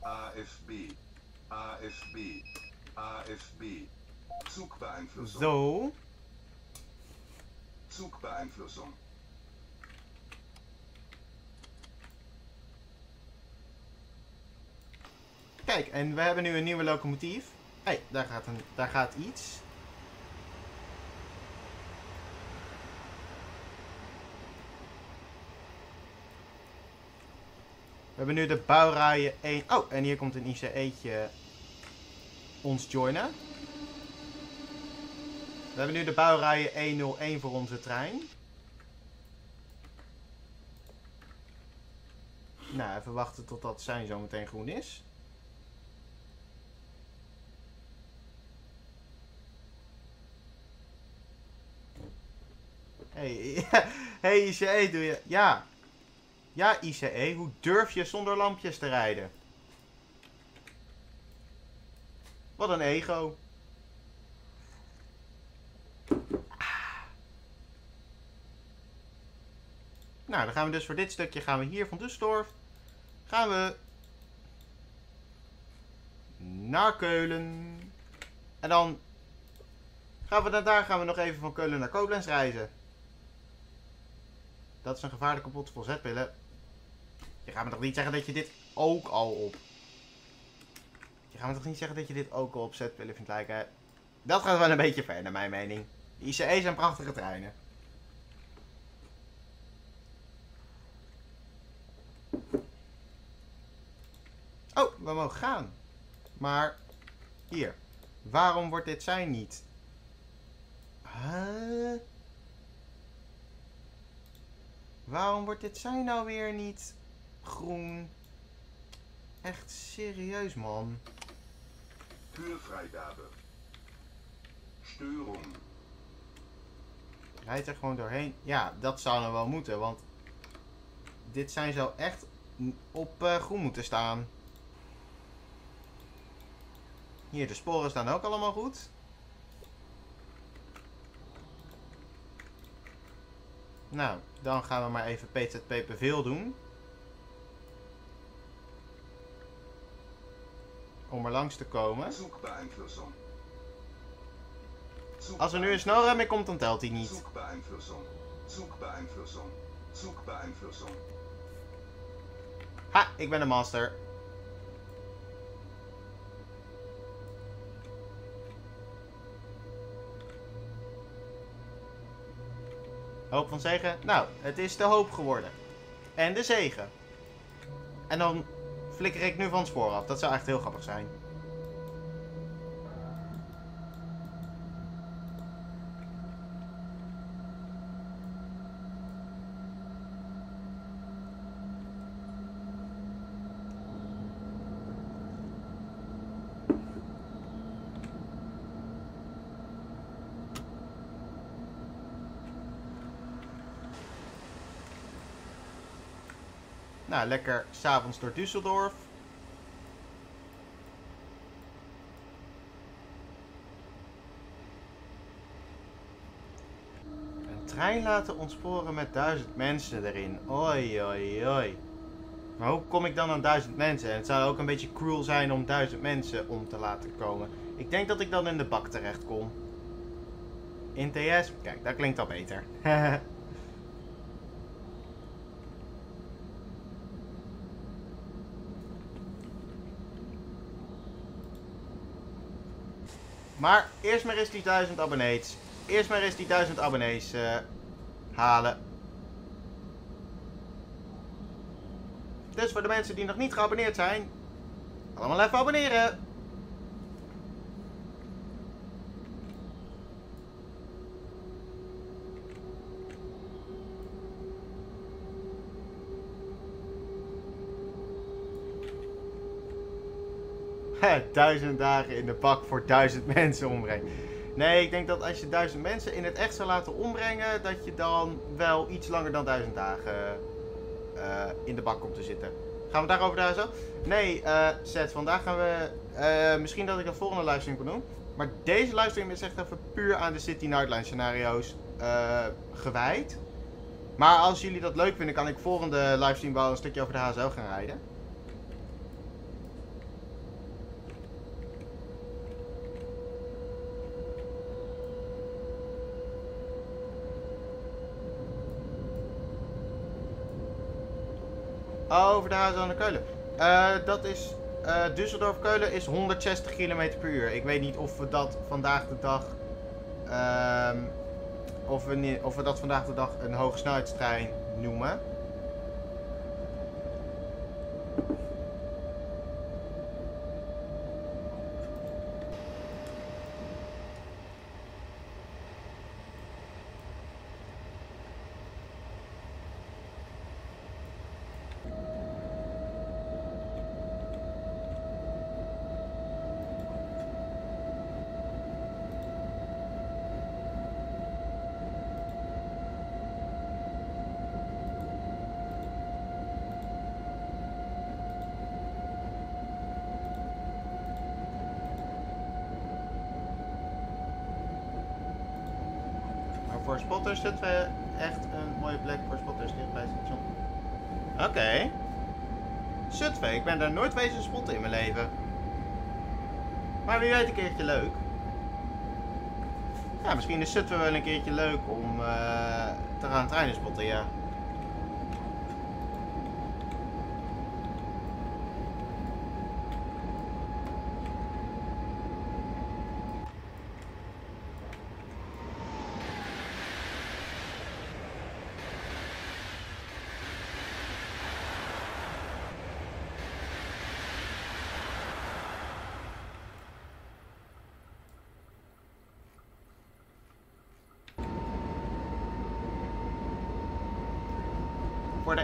AFB. AFB. AFB. Zugbeeinflussung. Zo. Zugbeeinflussung. Kijk, en we hebben nu een nieuwe locomotief. Hé, hey, daar, gaat een, daar gaat iets. We hebben nu de bouwrijen 1. Oh, en hier komt een ICE'tje ons joinen. We hebben nu de bouwrijen 101 voor onze trein. Nou, even wachten totdat zijn zo meteen groen is. Hey, hey ICE, doe je... Ja. Ja, ICE, hoe durf je zonder lampjes te rijden? Wat een ego. Nou, dan gaan we dus voor dit stukje gaan we hier van Düsseldorf gaan we naar Keulen. En dan gaan we daar gaan we nog even van Keulen naar Koblenz reizen. Dat is een gevaarlijke pot vol zetpillen. Je gaat me toch niet zeggen dat je dit ook al op. Je gaat me toch niet zeggen dat je dit ook al op zetpillen vindt lijken. Dat gaat wel een beetje ver naar mijn mening. ICE zijn prachtige treinen. Oh, we mogen gaan. Maar hier. Waarom wordt dit zijn niet? Huh? Waarom wordt dit zijn nou weer niet groen? Echt serieus, man. Türfreigabe. Störung. Rijdt er gewoon doorheen. Ja, dat zou nou wel moeten, want dit zijn zou echt op eh, groen moeten staan. Hier, de sporen staan ook allemaal goed. Nou, dan gaan we maar even PZP veel doen. Om er langs te komen. Als er nu een in komt, dan telt hij niet. Ha, ik ben de master. Hoop van zegen? Nou, het is de hoop geworden. En de zegen. En dan flikker ik nu van het spoor af. Dat zou echt heel grappig zijn. Nou, lekker s'avonds door Düsseldorf. Een trein laten ontsporen met duizend mensen erin. Oi, oi, oi. Maar hoe kom ik dan aan duizend mensen? En het zou ook een beetje cruel zijn om duizend mensen om te laten komen. Ik denk dat ik dan in de bak terecht kom. In TS? Kijk, dat klinkt al beter. Maar eerst maar eens die 1000 abonnees. Eerst maar eens die 1000 abonnees eh, halen. Dus voor de mensen die nog niet geabonneerd zijn, allemaal even abonneren. Duizend dagen in de bak voor duizend mensen ombrengen. Nee, ik denk dat als je duizend mensen in het echt zou laten ombrengen, dat je dan wel iets langer dan duizend dagen eh, in de bak komt te zitten. Gaan we daarover daar zo? Nee, uh, Seth, vandaag gaan we. Misschien dat ik een volgende livestream kan doen. Maar deze livestream is echt even puur aan de City Nightline scenario's gewijd. Maar als jullie dat leuk vinden, kan ik volgende livestream wel een stukje over de HSL gaan rijden. Over de HSL naar Keulen. Uh, dat is. Uh, Düsseldorf-Keulen is 160 km per uur. Ik weet niet of we dat vandaag de dag. Uh, of, we, of we dat vandaag de dag een hoge snelheidstrein noemen. Spotters. We echt een mooie plek voor spotters dicht bij het station. Oké. Zutphen, ik ben daar nooit wezen spotten in mijn leven. Maar wie weet een keertje leuk. Ja, misschien is Zutphen wel een keertje leuk om eh, te gaan treinen spotten, ja.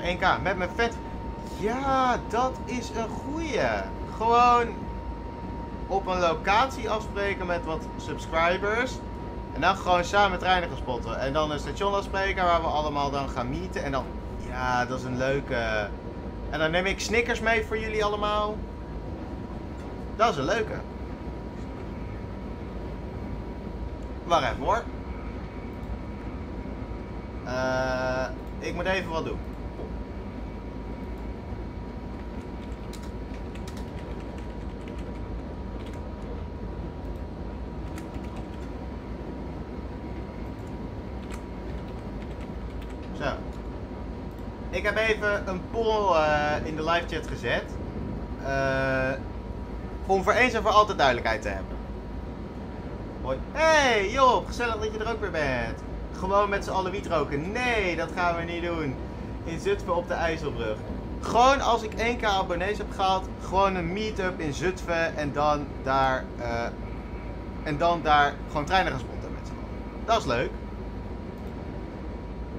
1K. Met mijn vet. Ja, dat is een goeie. Gewoon op een locatie afspreken met wat subscribers. En dan gewoon samen treinen gaan spotten. En dan een station afspreken waar we allemaal dan gaan meeten. En dan, ja, dat is een leuke. En dan neem ik Snickers mee voor jullie allemaal. Dat is een leuke. Wacht even hoor. Eh, ik moet even wat doen. Zo. Ik heb even een poll eh, in de live chat gezet. Eh, om voor eens en voor altijd duidelijkheid te hebben. Hoi. Hey Job, gezellig dat je er ook weer bent. Gewoon met z'n allen wiet roken. Nee, dat gaan we niet doen. In Zutphen op de IJsselbrug. Gewoon als ik 1k abonnees heb gehaald, gewoon een meet-up in Zutphen en dan daar, eh, en dan daar gewoon treinen gaan spotten met z'n allen. Dat is leuk.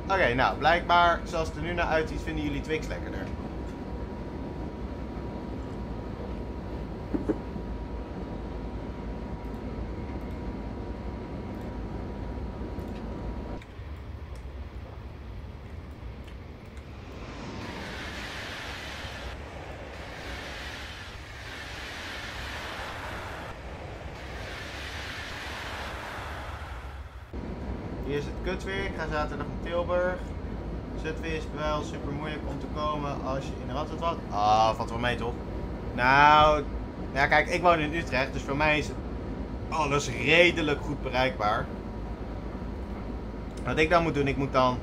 Oké, nou, blijkbaar, zoals het er nu naar uitziet, vinden jullie Twix lekkerder. Hier is het kut weer. Ik ga zaterdag Tilburg. Zutphen is wel super moeilijk om te komen als je in wat. Ah, valt wel mee toch? Nou, ja kijk, ik woon in Utrecht, dus voor mij is alles redelijk goed bereikbaar. Wat ik dan moet doen, ik moet dan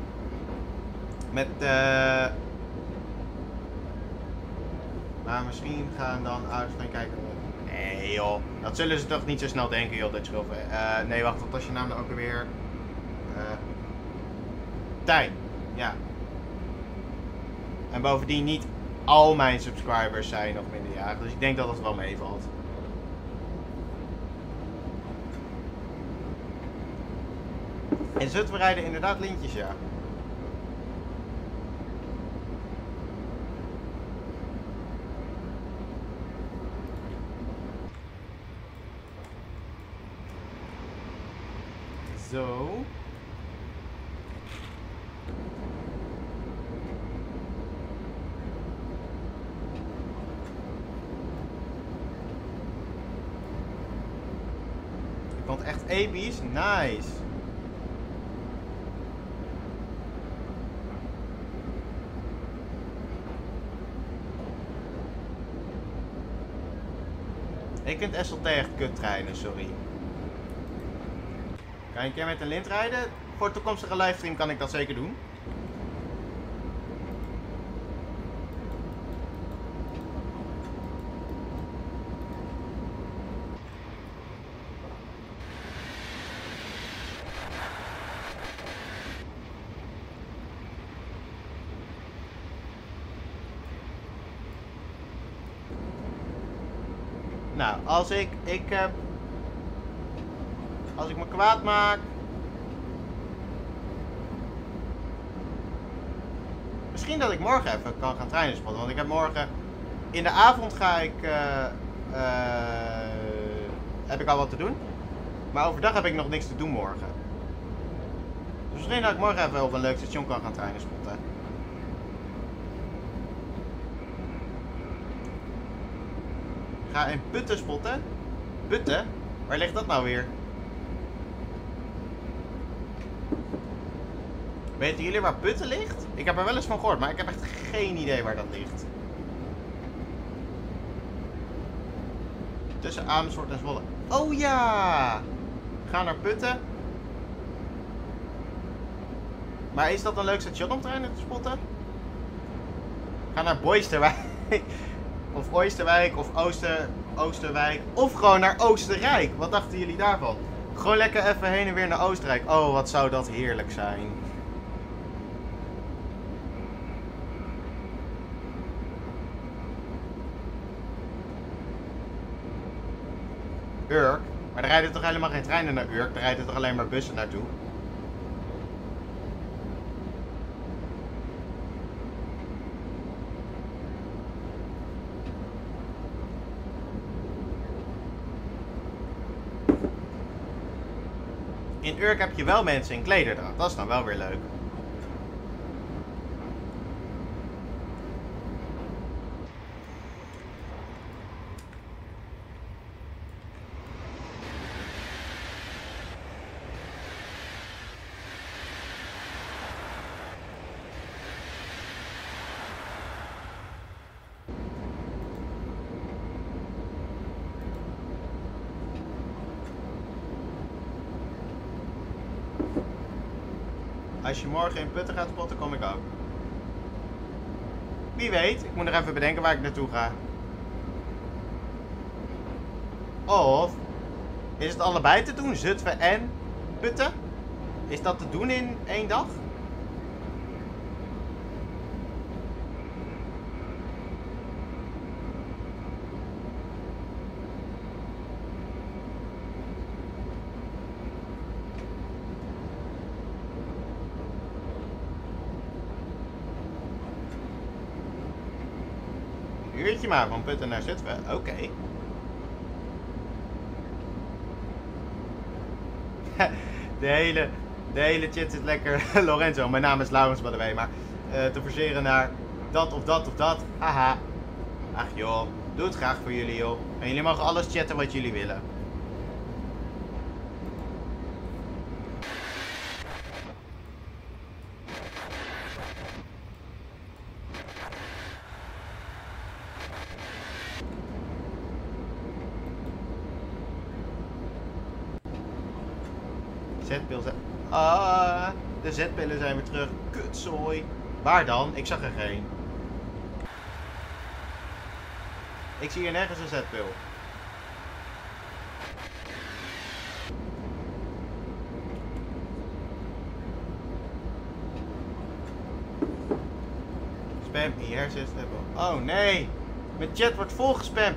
met eh maar misschien gaan dan ouders gaan kijken. Nee joh, dat zullen ze toch niet zo snel denken joh, dat je eh nee wacht, wat was je naam dan ook alweer? Eh Tijn, ja. En bovendien niet al mijn subscribers zijn nog minderjarig, dus ik denk dat dat wel meevalt. En Zutphen rijden inderdaad lintjes, ja. Zo. Ik episch. Nice. Ik vind SLT echt kut treinen, sorry. Kan een keer met een lint rijden? Voor toekomstige livestream kan ik dat zeker doen. Nou, als ik, ik als ik me kwaad maak, misschien dat ik morgen even kan gaan trainen spotten, want ik heb morgen, in de avond ga ik, eh, eh, heb ik al wat te doen, maar overdag heb ik nog niks te doen morgen. Dus misschien dat ik morgen even op een leuk station kan gaan trainen spotten. Ga in Putten spotten. Putten? Waar ligt dat nou weer? Weten jullie waar Putten ligt? Ik heb er wel eens van gehoord, maar ik heb echt geen idee waar dat ligt. Tussen Amersfoort en Zwolle. Oh ja! Ga naar Putten. Maar is dat een leuk station om treinen te spotten? Ga naar Boysterwijk. Of Oosterwijk, of Ooster, Oosterwijk. Of gewoon naar Oostenrijk. Wat dachten jullie daarvan? Gewoon lekker even heen en weer naar Oostenrijk. Oh, wat zou dat heerlijk zijn. Urk? Maar er rijden toch helemaal geen treinen naar Urk? Er rijden toch alleen maar bussen naartoe? In Urk heb je wel mensen in klederdracht. Dat is dan wel weer leuk. Je morgen in Putten gaat spotten, kom ik ook. Wie weet, ik moet nog even bedenken waar ik naartoe ga. Of is het allebei te doen, Zutphen en Putten? Is dat te doen in één dag? Uurtje maar van Putten naar Zutphen. Oké. de, hele, de hele chat zit lekker. Lorenzo, mijn naam is Laurens way, maar eh, te verseren naar dat of dat of dat. Haha. Ach joh, doe het graag voor jullie joh. En jullie mogen alles chatten wat jullie willen. Zetpil zijn... Ah, de zetpillen zijn weer terug. Kutzooi. Waar dan? Ik zag er geen. Ik zie hier nergens een zetpil. Spam hier, zetpil. Oh nee! Mijn chat wordt volgespamd.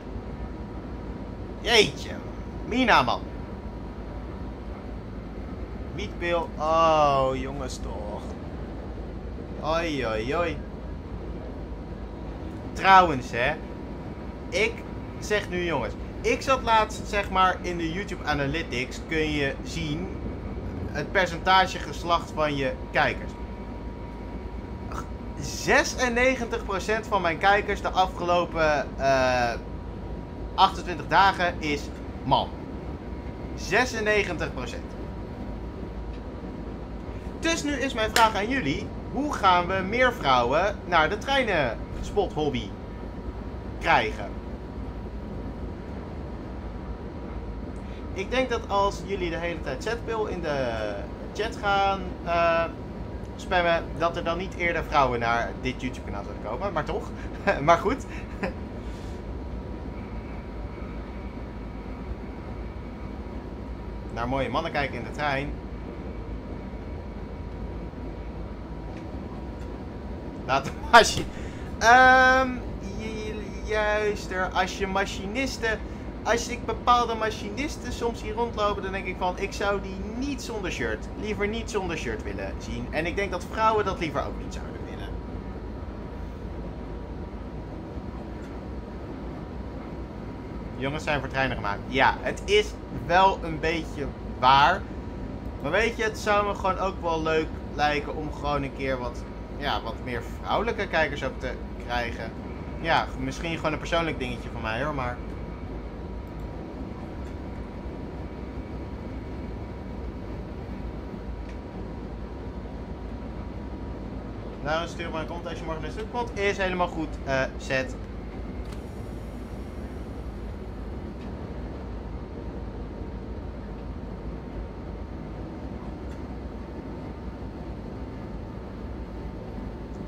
Jeetje. Mina man. Wietpil. Oh, jongens toch. Oi, oi, oi. Trouwens, hè. Ik zeg nu, jongens. Ik zat laatst, zeg maar, in de YouTube Analytics. Kun je zien het percentage geslacht van je kijkers. 96% van mijn kijkers de afgelopen eh 28 dagen is man. 96%. Dus nu is mijn vraag aan jullie. Hoe gaan we meer vrouwen naar de treinenspot hobby krijgen? Ik denk dat als jullie de hele tijd zetpil in de chat gaan eh, spammen, dat er dan niet eerder vrouwen naar dit YouTube kanaal zullen komen. Maar toch. maar goed. naar mooie mannen kijken in de trein. Laat machine. Ehm, j- juist. Als je machinisten. Als ik bepaalde machinisten soms hier rondlopen, dan denk ik van, ik zou die niet zonder shirt, liever niet zonder shirt willen zien. En ik denk dat vrouwen dat liever ook niet zouden willen. Jongens zijn voor treinen gemaakt. Ja, het is wel een beetje waar. Maar weet je, het zou me gewoon ook wel leuk lijken om gewoon een keer wat, ja, wat meer vrouwelijke kijkers ook te krijgen. Ja, misschien gewoon een persoonlijk dingetje van mij hoor, maar... Nou, stuur maar een kont als je morgen naar stuk komt. Is helemaal goed. eh zet.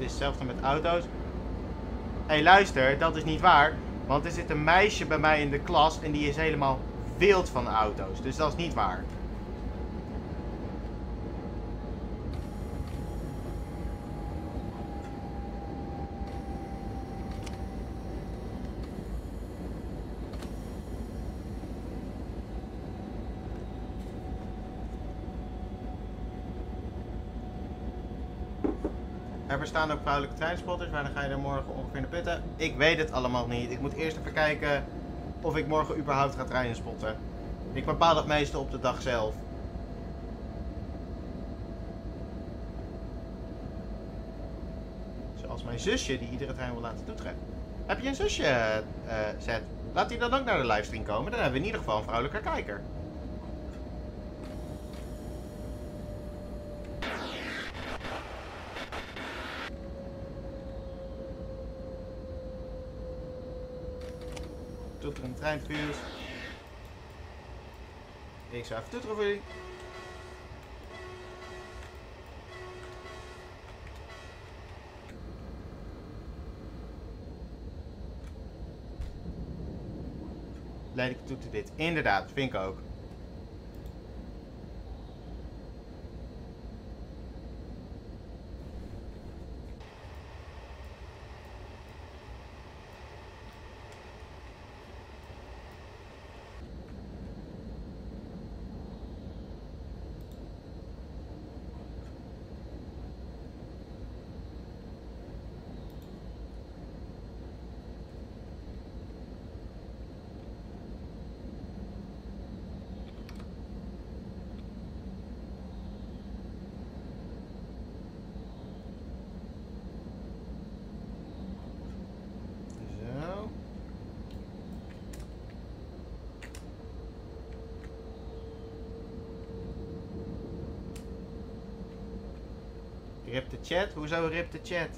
Hetzelfde met auto's. Hé, hey, luister, dat is niet waar. Want er zit een meisje bij mij in de klas en die is helemaal wild van auto's. Dus dat is niet waar. Bestaan ook vrouwelijke treinspotters, maar dan ga je er morgen ongeveer naar putten. Ik weet het allemaal niet. Ik moet eerst even kijken of ik morgen überhaupt ga treinen spotten. Ik bepaal dat meestal op de dag zelf. Zoals mijn zusje die iedere trein wil laten toetrekken. Heb je een zusje, eh Zet? Laat die dan ook naar de livestream komen. Dan hebben we in ieder geval een vrouwelijke kijker. Toeter een treinfuse. Ik zou even toeteren voor jullie. Leid ik toeter dit. Inderdaad, vind ik ook. Zo. Rip de chat? Hoezo rip de chat?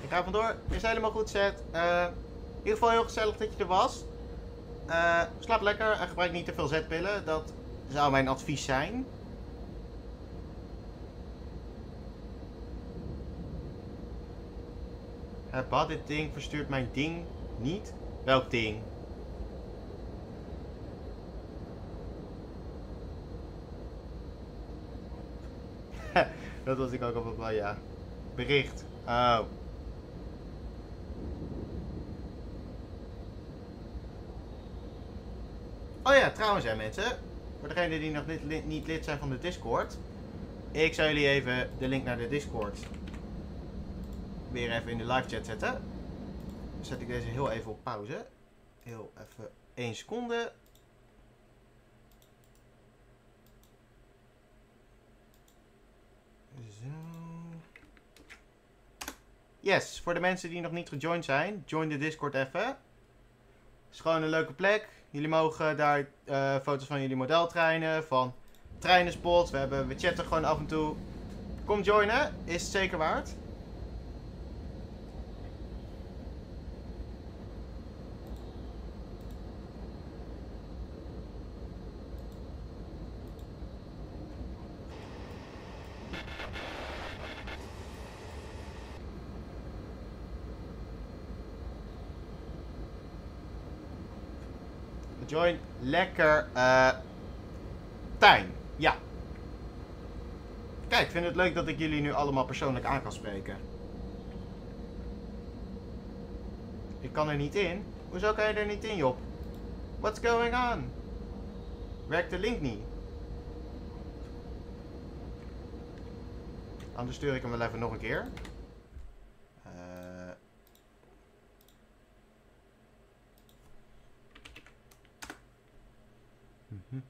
Ik ga vandoor. Is helemaal goed, Zet. Eh, in ieder geval heel gezellig dat je er was. Eh, slaap lekker en gebruik niet te veel zetpillen. Dat zou mijn advies zijn. Uh, bad, dit ding verstuurt mijn ding niet. Welk ding? dat was ik ook al wel, ja. Bericht. Oh. Oh ja, trouwens hè mensen. Voor degenen die nog niet, niet lid zijn van de Discord. Ik zal jullie even de link naar de Discord weer even in de live chat zetten. Zet ik deze heel even op pauze. Heel even 1 seconde. Zo. Yes, voor de mensen die nog niet gejoind zijn, join de Discord even. Is gewoon een leuke plek. Jullie mogen daar eh, foto's van jullie modeltreinen, van treinenspots. We, hebben, we chatten gewoon af en toe. Kom joinen, is het zeker waard. Lekker eh Tijn. Ja. Kijk, ik vind het leuk dat ik jullie nu allemaal persoonlijk aan kan spreken. Ik kan er niet in. Hoezo kan je er niet in, Job? What's going on? Werkt de link niet? Anders stuur ik hem wel even nog een keer. Zo.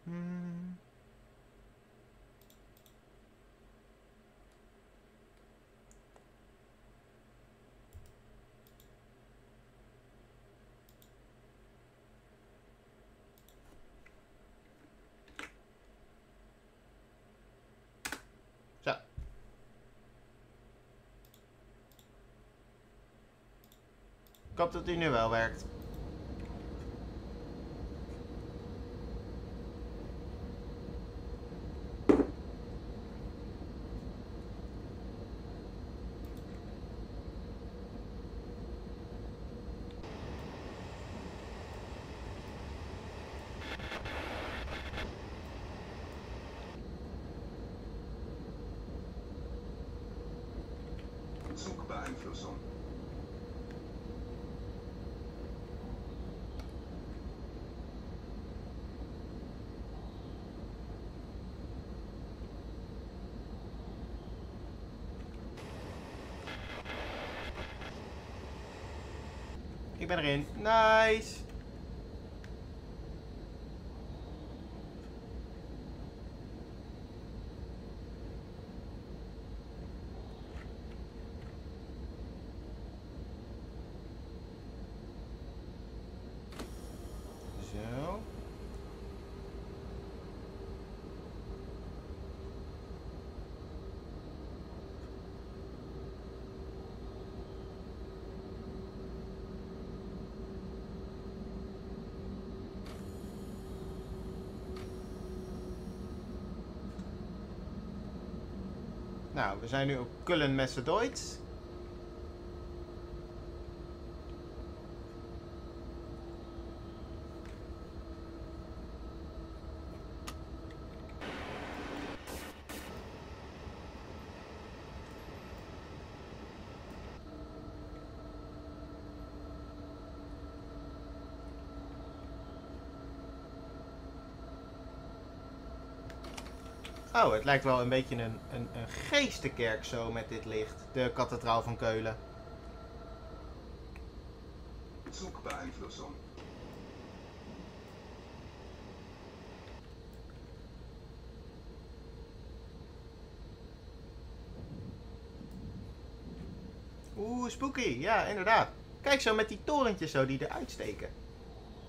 Ik dat die nu wel werkt. Ik ben erin. Nice. Zo. Nou, we zijn nu op Kullen Messedoids. Oh, het lijkt wel een beetje een, een, een geestenkerk zo met dit licht. De kathedraal van Keulen. Zugbeeinflussung. Oeh, spooky. Ja, inderdaad. Kijk zo met die torentjes zo die eruit steken.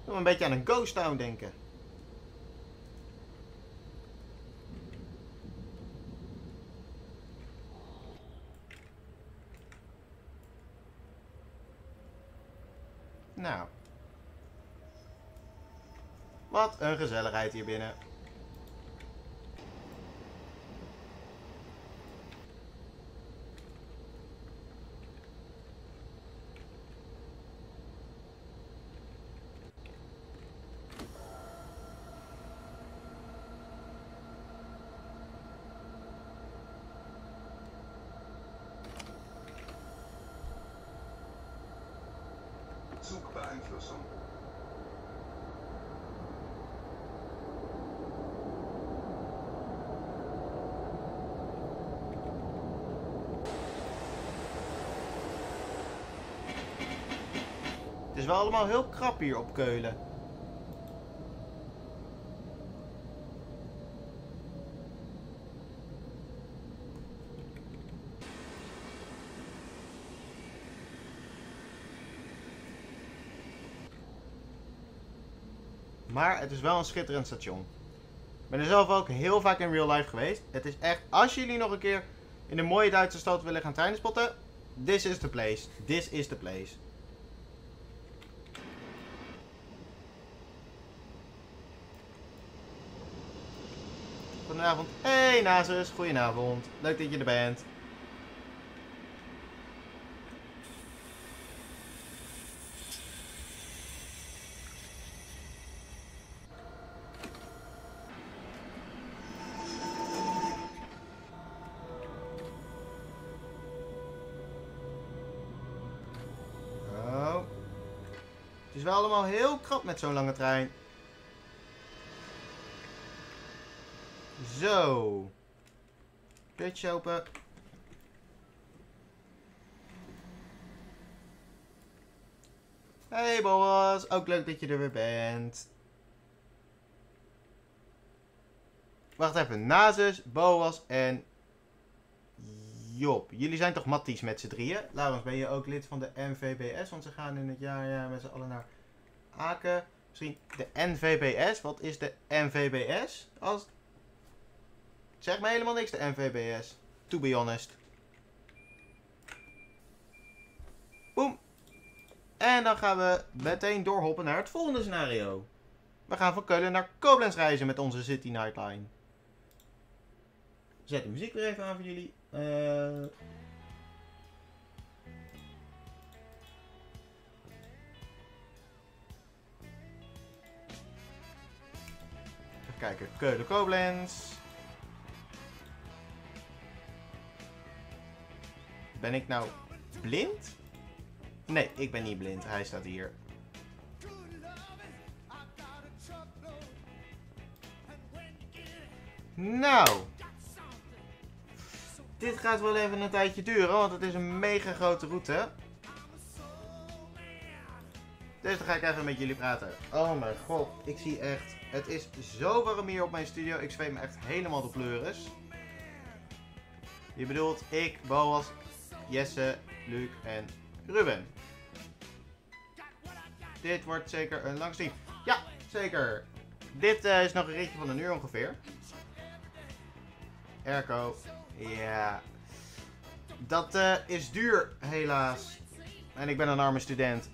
Doe een beetje aan een ghost town denken. Nou. Wat een gezelligheid hier binnen. Zugbeeinflussung. Het is wel allemaal heel krap hier op Keulen. Maar het is wel een schitterend station. Ik ben er zelf ook heel vaak in real life geweest. Het is echt, als jullie nog een keer in een mooie Duitse stad willen gaan treinen spotten, this is the place. This is the place. Goedenavond. Hey Nasus, goedenavond. Leuk dat je er bent. Oh. Het is wel allemaal heel krap met zo'n lange trein. Zo. Deurtje open. Hey Boas, ook leuk dat je er weer bent. Wacht even, Nazus, Boas en Job. Jullie zijn toch matties met z'n drieën? Laurens, ben je ook lid van de NVBS? Want ze gaan in het jaar ja, met z'n allen naar Aken. Misschien de NVBS? Wat is de NVBS? Als... Zeg me helemaal niks, de NVBS. To be honest. Boom. En dan gaan we meteen doorhoppen naar het volgende scenario. We gaan van Keulen naar Koblenz reizen met onze City Nightline. Zet de muziek weer even aan voor jullie. Eh, Even kijken, Keulen Ben ik nou blind? Nee, ik ben niet blind. Hij staat hier. Nou. Dit gaat wel even een tijdje duren, want het is een mega grote route. Dus dan ga ik even met jullie praten. Oh mijn god, ik zie echt... Het is zo warm hier op mijn studio. Ik zweet me echt helemaal de pleuris. Je bedoelt ik, Boas, Jesse, Luc en Ruben. Dit wordt zeker een lang. Ja, zeker. Dit eh, is nog een ritje van een uur ongeveer. Erco. Ja. Dat eh, is duur, helaas. En ik ben een arme student.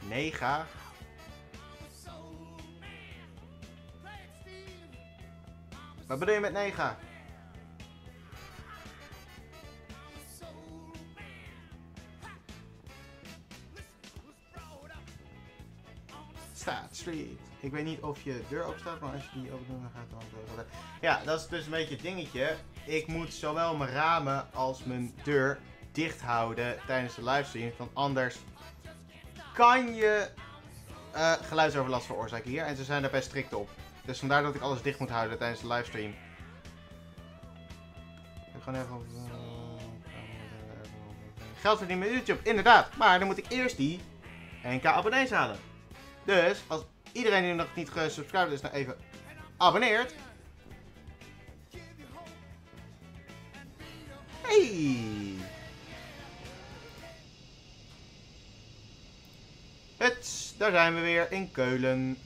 Nega. Wat bedoel je met nega? Ik weet niet of je deur open staat, maar als je die open doet, dan gaat het dan. Ja, dat is dus een beetje het dingetje. Ik moet zowel mijn ramen als mijn deur dicht houden tijdens de livestream. Want anders kan je eh, geluidsoverlast veroorzaken hier. En ze zijn daar best strikt op. Dus vandaar dat ik alles dicht moet houden tijdens de livestream. Ik ga even. Geld verdienen met YouTube, inderdaad. Maar dan moet ik eerst die 1k abonnees halen. Dus als iedereen die nog niet gesubscribed is, nou even abonneert. Hey! Het, daar zijn we weer in Keulen.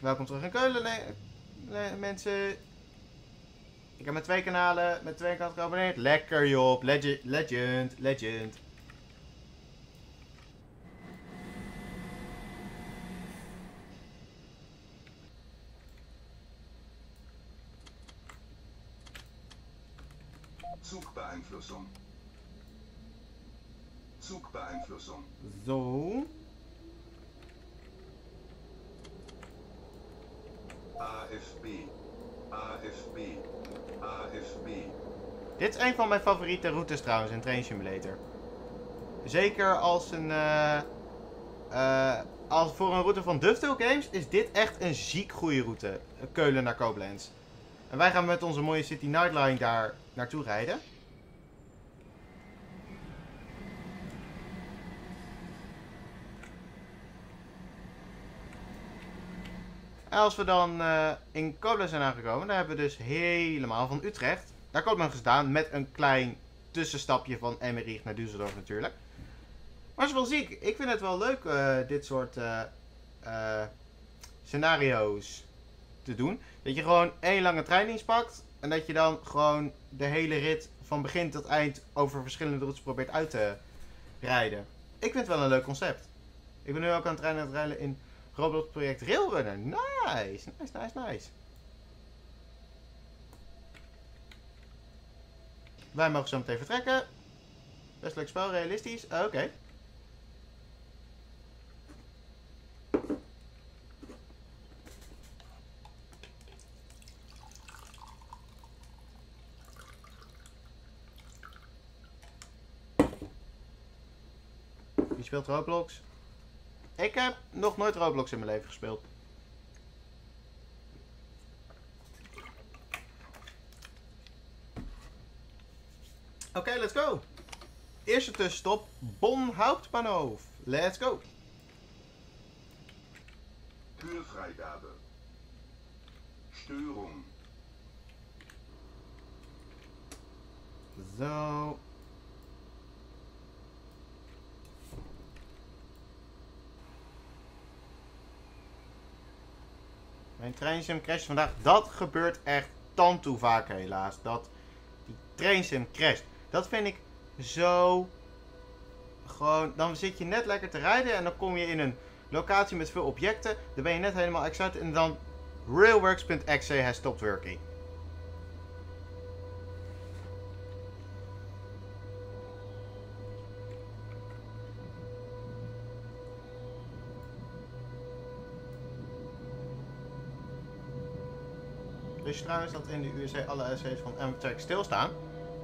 Welkom terug in Keulen, le- le- mensen. Ik heb met twee kanalen, met twee kanalen geabonneerd. Lekker joh, legend, legend, legend. Zugbeeinflussung. Zugbeeinflussung. Zo. AFB. AFB. AFB. Dit is een mijn favoriete routes trouwens in Train Simulator. Zeker als een. eh, eh, als voor een route van Dovetail Games is dit echt een ziek goede route. Keulen naar Koblenz. En wij gaan met onze mooie City Nightline daar naartoe rijden. En als we dan eh, in Koblenz zijn aangekomen, dan hebben we dus helemaal van Utrecht daar komt men gedaan met een klein tussenstapje van Emmerich naar Düsseldorf natuurlijk. Maar wel ziek. Ik vind het wel leuk eh, dit soort eh, eh, scenario's te doen. Dat je gewoon één lange treindienst pakt en dat je dan gewoon de hele rit van begin tot eind over verschillende routes probeert uit te rijden. Ik vind het wel een leuk concept. Ik ben nu ook aan het rijden aan het rijden in Roblox project Railrunner. Nice, nice, nice, nice. Wij mogen zo meteen vertrekken. Best leuk spel, realistisch. Ah, Oké. Wie speelt Roblox? Ik heb nog nooit Roblox in mijn leven gespeeld. Oké, let's go. Eerste tussenstop, Bonn Hauptbahnhof. Let's go. Türfreigabe. Störung. Zo. Mijn treinsim crasht vandaag. Dat gebeurt echt tan toe vaak helaas. Dat die treinsim crasht. Dat vind ik zo... Gewoon, dan zit je net lekker te rijden en dan kom je in een locatie met veel objecten. Dan ben je net helemaal excited en dan railworks.exe has stopped working. Dus trouwens dat in de USA alle SC's van Amtrak stilstaan.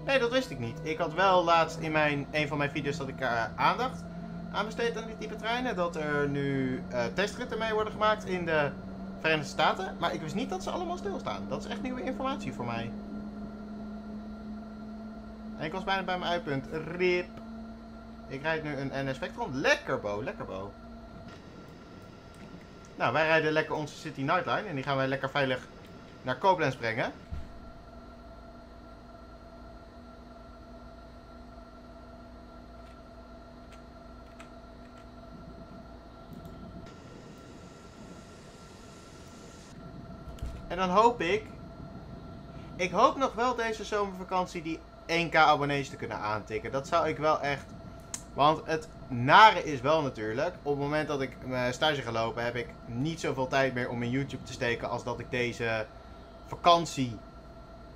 Nee, dat wist ik niet. Ik had wel laatst in mijn, een van mijn video's dat ik er aandacht aan besteed aan die type treinen. Dat er nu uh, testritten mee worden gemaakt in de Verenigde Staten. Maar ik wist niet dat ze allemaal stilstaan. Dat is echt nieuwe informatie voor mij. En ik was bijna bij mijn uitpunt. Rip. Ik rijd nu een NS Vectron. Lekker Bo, lekker Bo. Nou, wij rijden lekker onze City Nightline. En die gaan wij lekker veilig naar Koblenz brengen. En dan hoop ik... Ik hoop nog wel deze zomervakantie die 1k abonnees te kunnen aantikken. Dat zou ik wel echt... Want het nare is wel natuurlijk... Op het moment dat ik mijn stage ga lopen... heb ik niet zoveel tijd meer om in YouTube te steken... als dat ik deze vakantie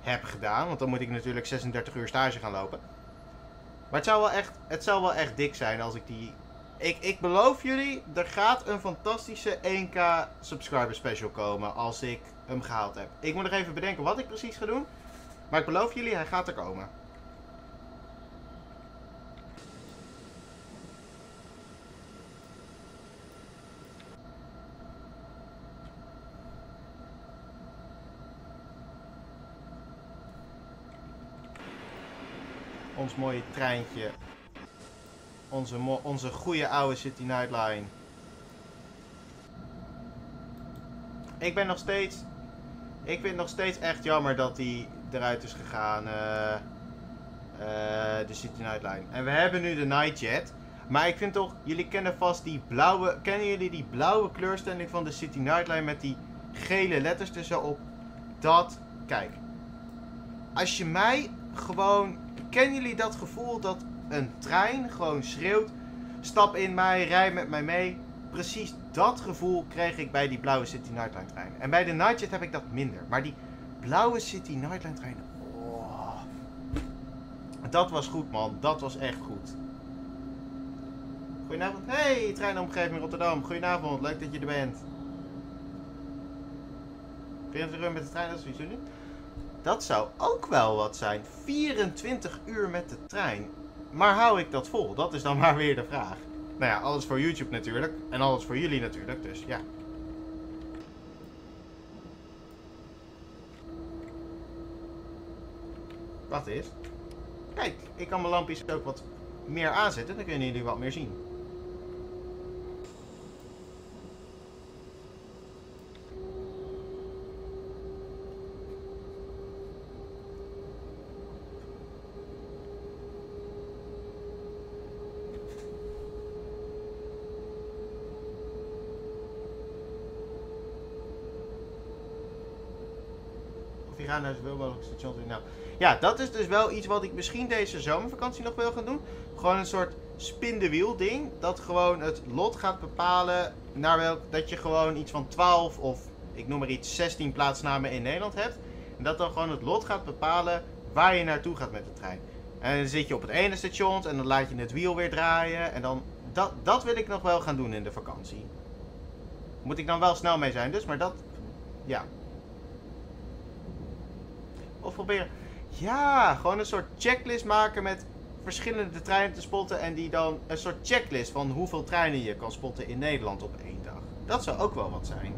heb gedaan. Want dan moet ik natuurlijk 36 uur stage gaan lopen. Maar het zou wel echt, het zou wel echt dik zijn als ik die... Ik, ik beloof jullie, er gaat een fantastische 1k subscriber special komen als ik hem gehaald heb. Ik moet nog even bedenken wat ik precies ga doen. Maar ik beloof jullie, hij gaat er komen. Ons mooie treintje. Onze, onze goede oude City Nightline. Ik ben nog steeds... Ik vind het nog steeds echt jammer dat die eruit is gegaan. Uh, uh, de City Nightline. En we hebben nu de Nightjet. Maar ik vind toch, jullie kennen vast die blauwe... Kennen jullie die blauwe kleurstelling van de City Nightline met die gele letters tussenop? Dat, kijk. Als je mij gewoon Kennen jullie dat gevoel dat een trein gewoon schreeuwt: stap in mij, rij met mij mee? Precies dat gevoel kreeg ik bij die blauwe City Nightline trein. En bij de Nightjet heb ik dat minder. Maar die blauwe City Nightline trein, oh. Dat was goed man, dat was echt goed. Goedenavond. Hey, treinomgeving Rotterdam. Goedenavond, leuk dat je er bent. 24 uur met de trein, dat is sowieso nu. Dat zou ook wel wat zijn. 24 uur met de trein. Maar hou ik dat vol? Dat is dan maar weer de vraag. Nou ja, alles voor YouTube natuurlijk. En alles voor jullie natuurlijk, dus ja. Wat is? Kijk, ik kan mijn lampjes ook wat meer aanzetten. Dan kunnen jullie wat meer zien. Naar zoveel mogelijk stations. Nou, ja, dat is dus wel iets wat ik misschien deze zomervakantie nog wil gaan doen. Gewoon een soort spin de wiel ding. Dat gewoon het lot gaat bepalen naar welk, dat je gewoon iets van 12 of ik noem maar iets 16 plaatsnamen in Nederland hebt. En dat dan gewoon het lot gaat bepalen waar je naartoe gaat met de trein. En dan zit je op het ene station en dan laat je het wiel weer draaien. En dan, dat, dat wil ik nog wel gaan doen in de vakantie. Moet ik dan wel snel mee zijn dus, maar dat, ja, proberen. Ja, gewoon een soort checklist maken met verschillende treinen te spotten. En die dan een soort checklist van hoeveel treinen je kan spotten in Nederland op één dag. Dat zou ook wel wat zijn.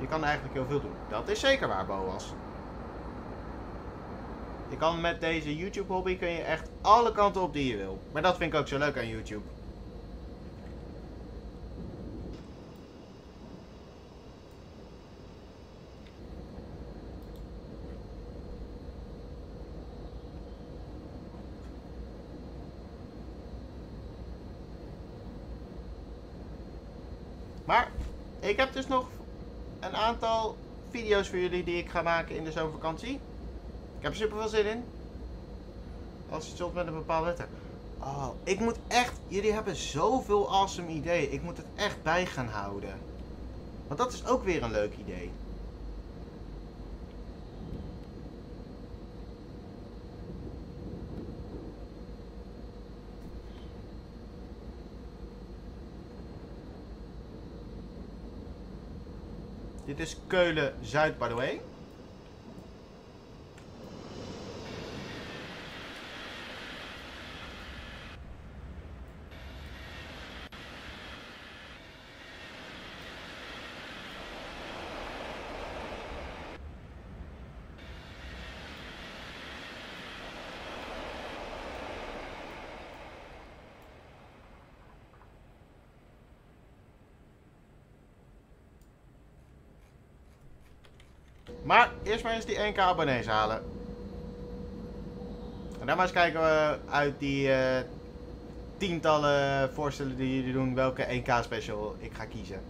Je kan eigenlijk heel veel doen. Dat is zeker waar, Boas. Je kan met deze YouTube hobby kun je echt alle kanten op die je wil. Maar dat vind ik ook zo leuk aan YouTube. Maar ik heb dus nog een aantal video's voor jullie die ik ga maken in de zomervakantie. Ik heb er super veel zin in. Als je zult met een bepaalde letter. Oh, ik moet echt. Jullie hebben zoveel awesome ideeën. Ik moet het echt bij gaan houden. Want dat is ook weer een leuk idee. Dit is Keulen-Zuid, by the way. Maar eerst maar eens die 1k abonnees halen. En dan maar eens kijken we uit die eh, tientallen voorstellen die jullie doen welke 1k special ik ga kiezen.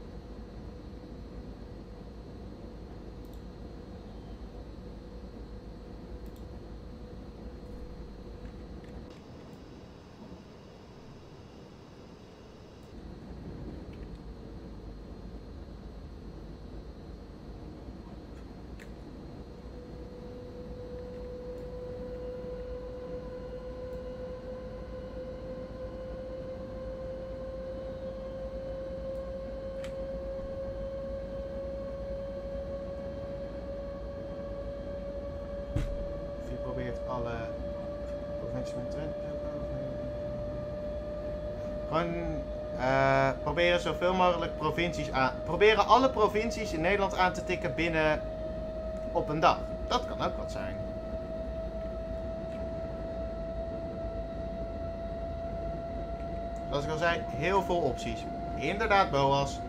Of je probeert alle provincies met Twente. Gewoon eh, proberen zoveel mogelijk provincies aan. Proberen alle provincies in Nederland aan te tikken binnen op een dag. Dat kan ook wat zijn. Zoals ik al zei, heel veel opties. Inderdaad, Boas.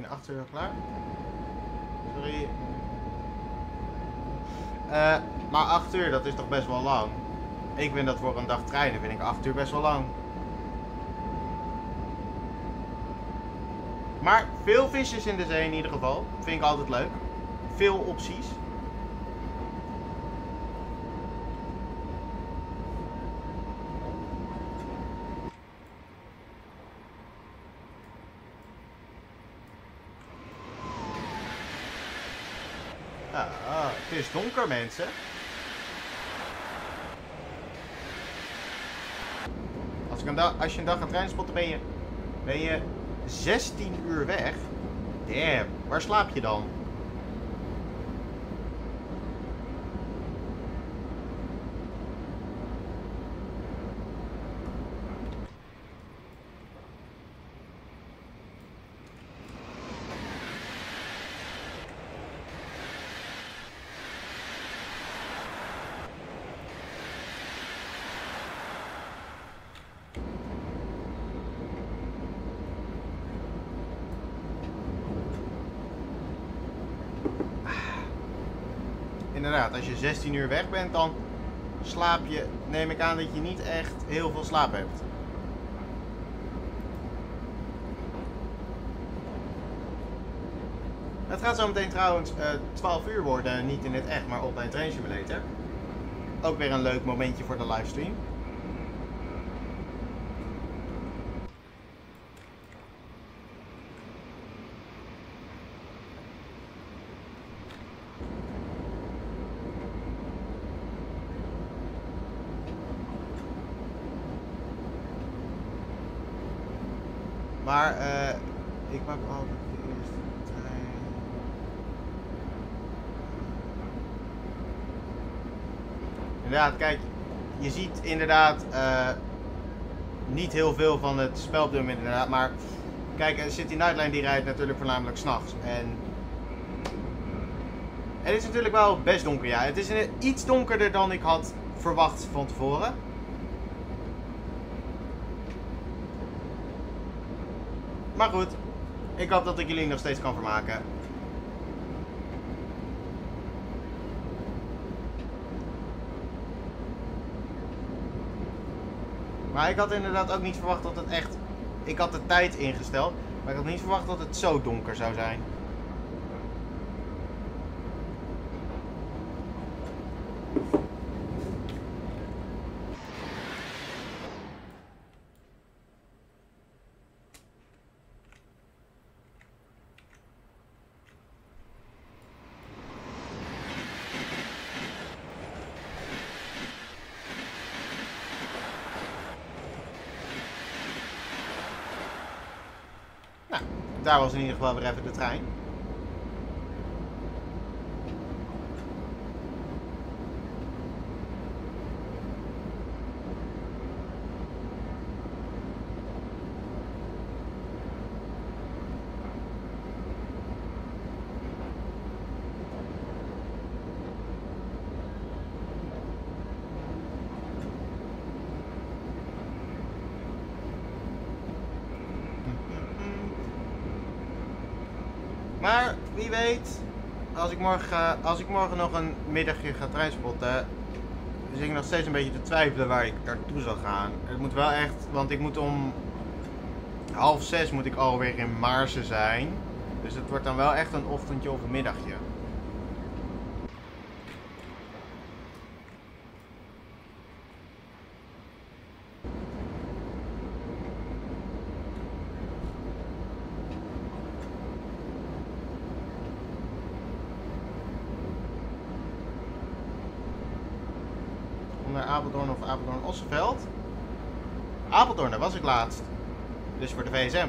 Ben je in 8 uur klaar? Sorry. Eh, maar 8 uur, dat is toch best wel lang? Ik vind dat voor een dag treinen, vind ik 8 uur best wel lang. Maar veel visjes in de zee in ieder geval. Vind ik altijd leuk. Veel opties. Ah, het donker mensen. Als, ik een als je een dag gaat trein spotten ben je, ben je 16 uur weg. Damn, waar slaap je dan? Als je 16 uur weg bent, dan slaap je, neem ik aan dat je niet echt heel veel slaap hebt. Het gaat zo meteen trouwens eh 12 uur worden, niet in het echt, maar op mijn Train Simulator. Ook weer een leuk momentje voor de livestream. Maar eh ik pak altijd de eerste trein. Kijk, je ziet inderdaad eh, niet heel veel van het spel inderdaad. Maar kijk, eh, City Nightline die rijdt natuurlijk voornamelijk s'nachts. En het is natuurlijk wel best donker, ja. Het is iets donkerder dan ik had verwacht van tevoren. Maar goed, ik hoop dat ik jullie nog steeds kan vermaken. Maar ik had inderdaad ook niet verwacht dat het echt... Ik had de tijd ingesteld, maar ik had niet verwacht dat het zo donker zou zijn. Nou, daar was in ieder geval weer even de trein. Maar wie weet, als ik morgen, als ik morgen nog een middagje ga treinspotten, zit ik nog steeds een beetje te twijfelen waar ik naartoe zal gaan. Het moet wel echt, want ik moet om half zes moet ik alweer in Maarsen zijn. Dus het wordt dan wel echt een ochtendje of een middagje. Om naar Apeldoorn Apeldoorn, daar was ik laatst. Dus voor de VSM.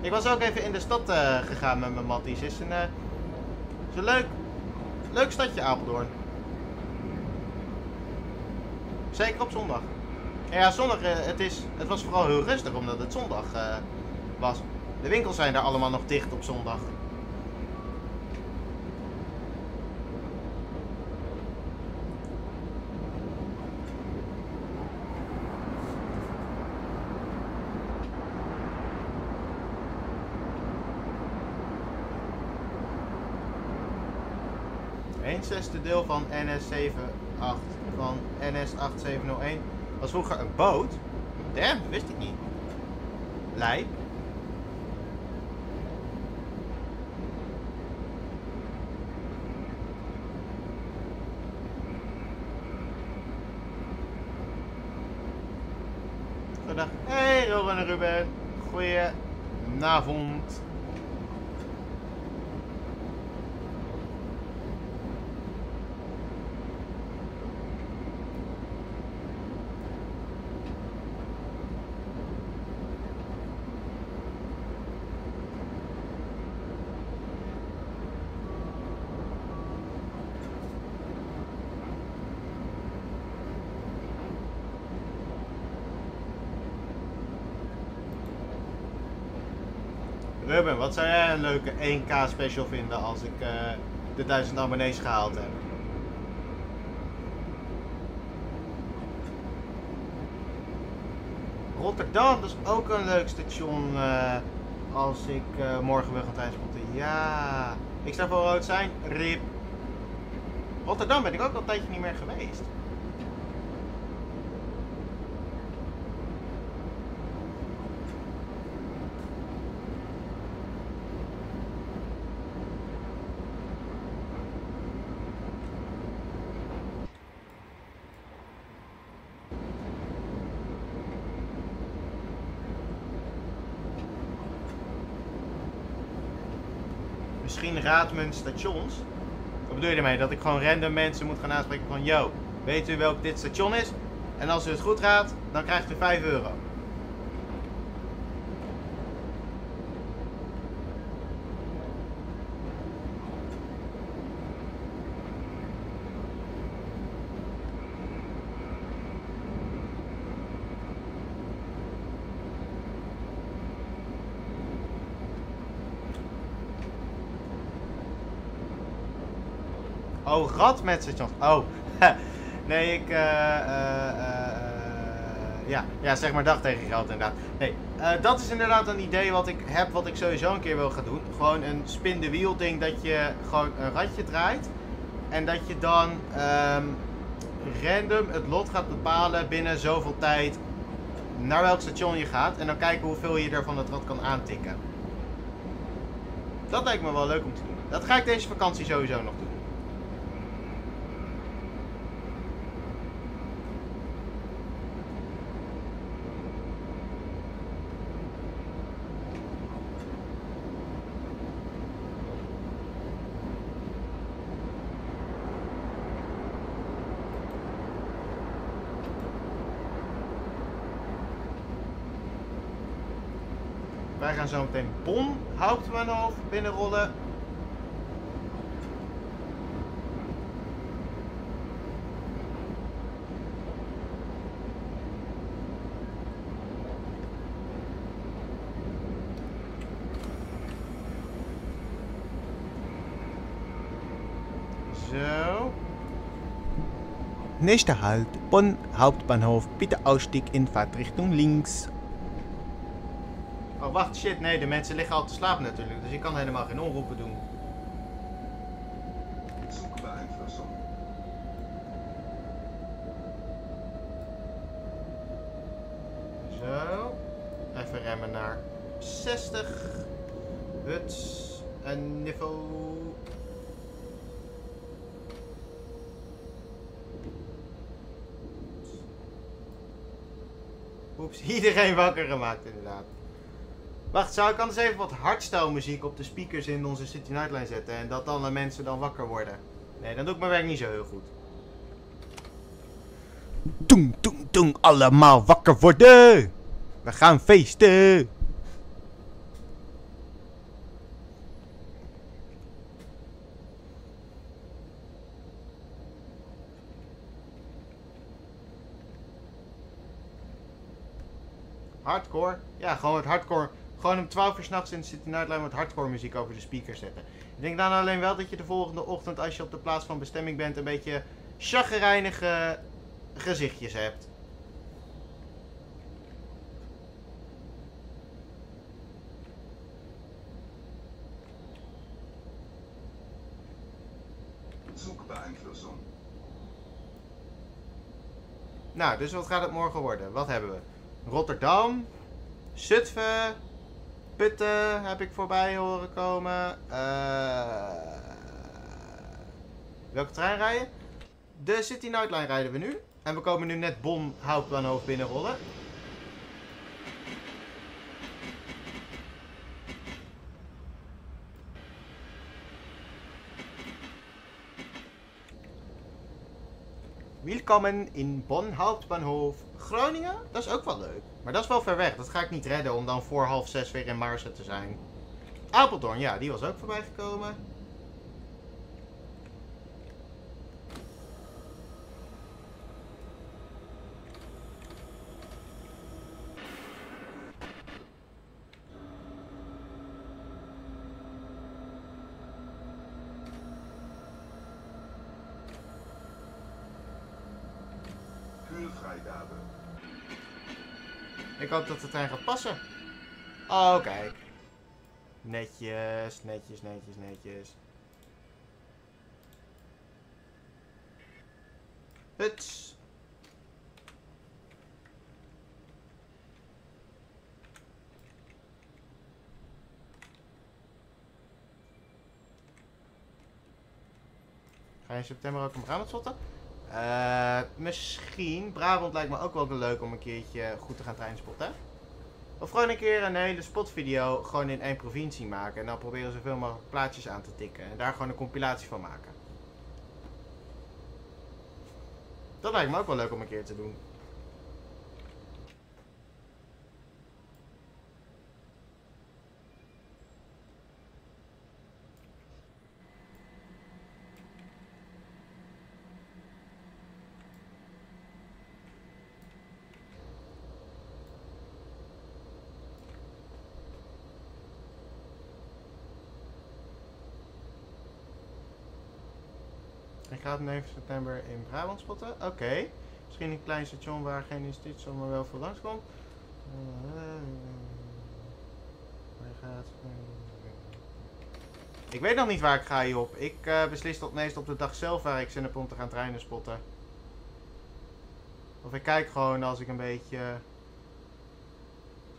Ik was ook even in de stad eh, gegaan met mijn matties. Het is een, een leuk, leuk stadje Apeldoorn. Zeker op zondag. En ja, zondag, eh, het, is, het was vooral heel rustig omdat het zondag was. De winkels zijn daar allemaal nog dicht op zondag. Een zesde deel van NS78 van NS8701 was vroeger een boot. Damn, wist ik niet. Lijp. Goedendag. Hey Robin en Ruben. Goedenavond. Ruben, wat zou een leuke 1K special vinden als ik eh, de 1000 abonnees gehaald heb? Rotterdam, dat is ook een leuk station eh, als ik eh, morgen wil gaan tijdspotten. Ja, ik sta voor rood zijn, rip. Rotterdam ben ik ook al een tijdje niet meer geweest. Misschien raadmen stations. Wat bedoel je ermee? Dat ik gewoon random mensen moet gaan aanspreken van... Yo, weet u welk dit station is? En als u het goed raadt, dan krijgt u 5 euro. Rad met stations. Oh, nee, ik, eh, eh, eh, ja, ja, zeg maar dag tegen geld inderdaad. Nee, dat is inderdaad een idee wat ik heb, wat ik sowieso een keer wil gaan doen. Gewoon een spin the wheel ding, dat je gewoon een radje draait. En dat je dan ehm, random het lot gaat bepalen binnen zoveel tijd naar welk station je gaat. En dan kijken hoeveel je er van het rad kan aantikken. Dat lijkt me wel leuk om te doen. Dat ga ik deze vakantie sowieso nog doen. Zo meteen Bon Hauptbahnhof binnenrollen. Nächster Halt, Bonn Hauptbahnhof. Bitte Ausstieg in Fahrtrichtung links. Oh, wacht, shit. Nee, de mensen liggen al te slapen natuurlijk. Dus ik kan helemaal geen onroepen doen. Zo. Even remmen naar 60. Huts. En niveau. Oeps, iedereen wakker gemaakt inderdaad. Wacht, zou ik anders even wat hardstyle muziek op de speakers in onze City Nightline zetten en dat dan de mensen dan wakker worden? Nee, dan doe ik mijn werk niet zo heel goed. Toeng, toeng, toeng, allemaal wakker worden! We gaan feesten! Hardcore? Ja, gewoon het hardcore. Gewoon om 12 uur s'nachts in de City Nightline wat hardcore muziek over de speakers zetten. Ik denk dan alleen wel dat je de volgende ochtend, als je op de plaats van bestemming bent, een beetje chagrijnige gezichtjes hebt. Nou, dus wat gaat het morgen worden? Wat hebben we? Rotterdam, Zutphen, Putten heb ik voorbij horen komen. Eh, welke trein rijden? De City Nightline rijden we nu. En we komen nu net Bon Hauptbahnhof binnenrollen. Welkom in Bonn Hauptbahnhof. Groningen? Dat is ook wel leuk. Maar dat is wel ver weg. Dat ga ik niet redden om dan voor half zes weer in Maarsen te zijn. Apeldoorn, ja, die was ook voorbij gekomen. Ik hoop dat de trein gaat passen. Oh, kijk. Netjes, netjes, netjes, netjes. Huts. Ga je in september ook een Brabant spotten? Eh, misschien. Brabant lijkt me ook wel leuk om een keertje goed te gaan treinspotten. Of gewoon een keer een hele spotvideo gewoon in één provincie maken. En dan proberen zoveel mogelijk plaatjes aan te tikken. En daar gewoon een compilatie van maken. Dat lijkt me ook wel leuk om een keer te doen. Gaat 9 september in Brabant spotten. Oké. Misschien een klein station waar geen instituut zomaar wel veel langskomt. Gaat... Ik weet nog niet waar ik ga hierop. Ik uh, beslis dat meestal op de dag zelf waar ik zin heb om te gaan treinen spotten. Of ik kijk gewoon als ik een beetje...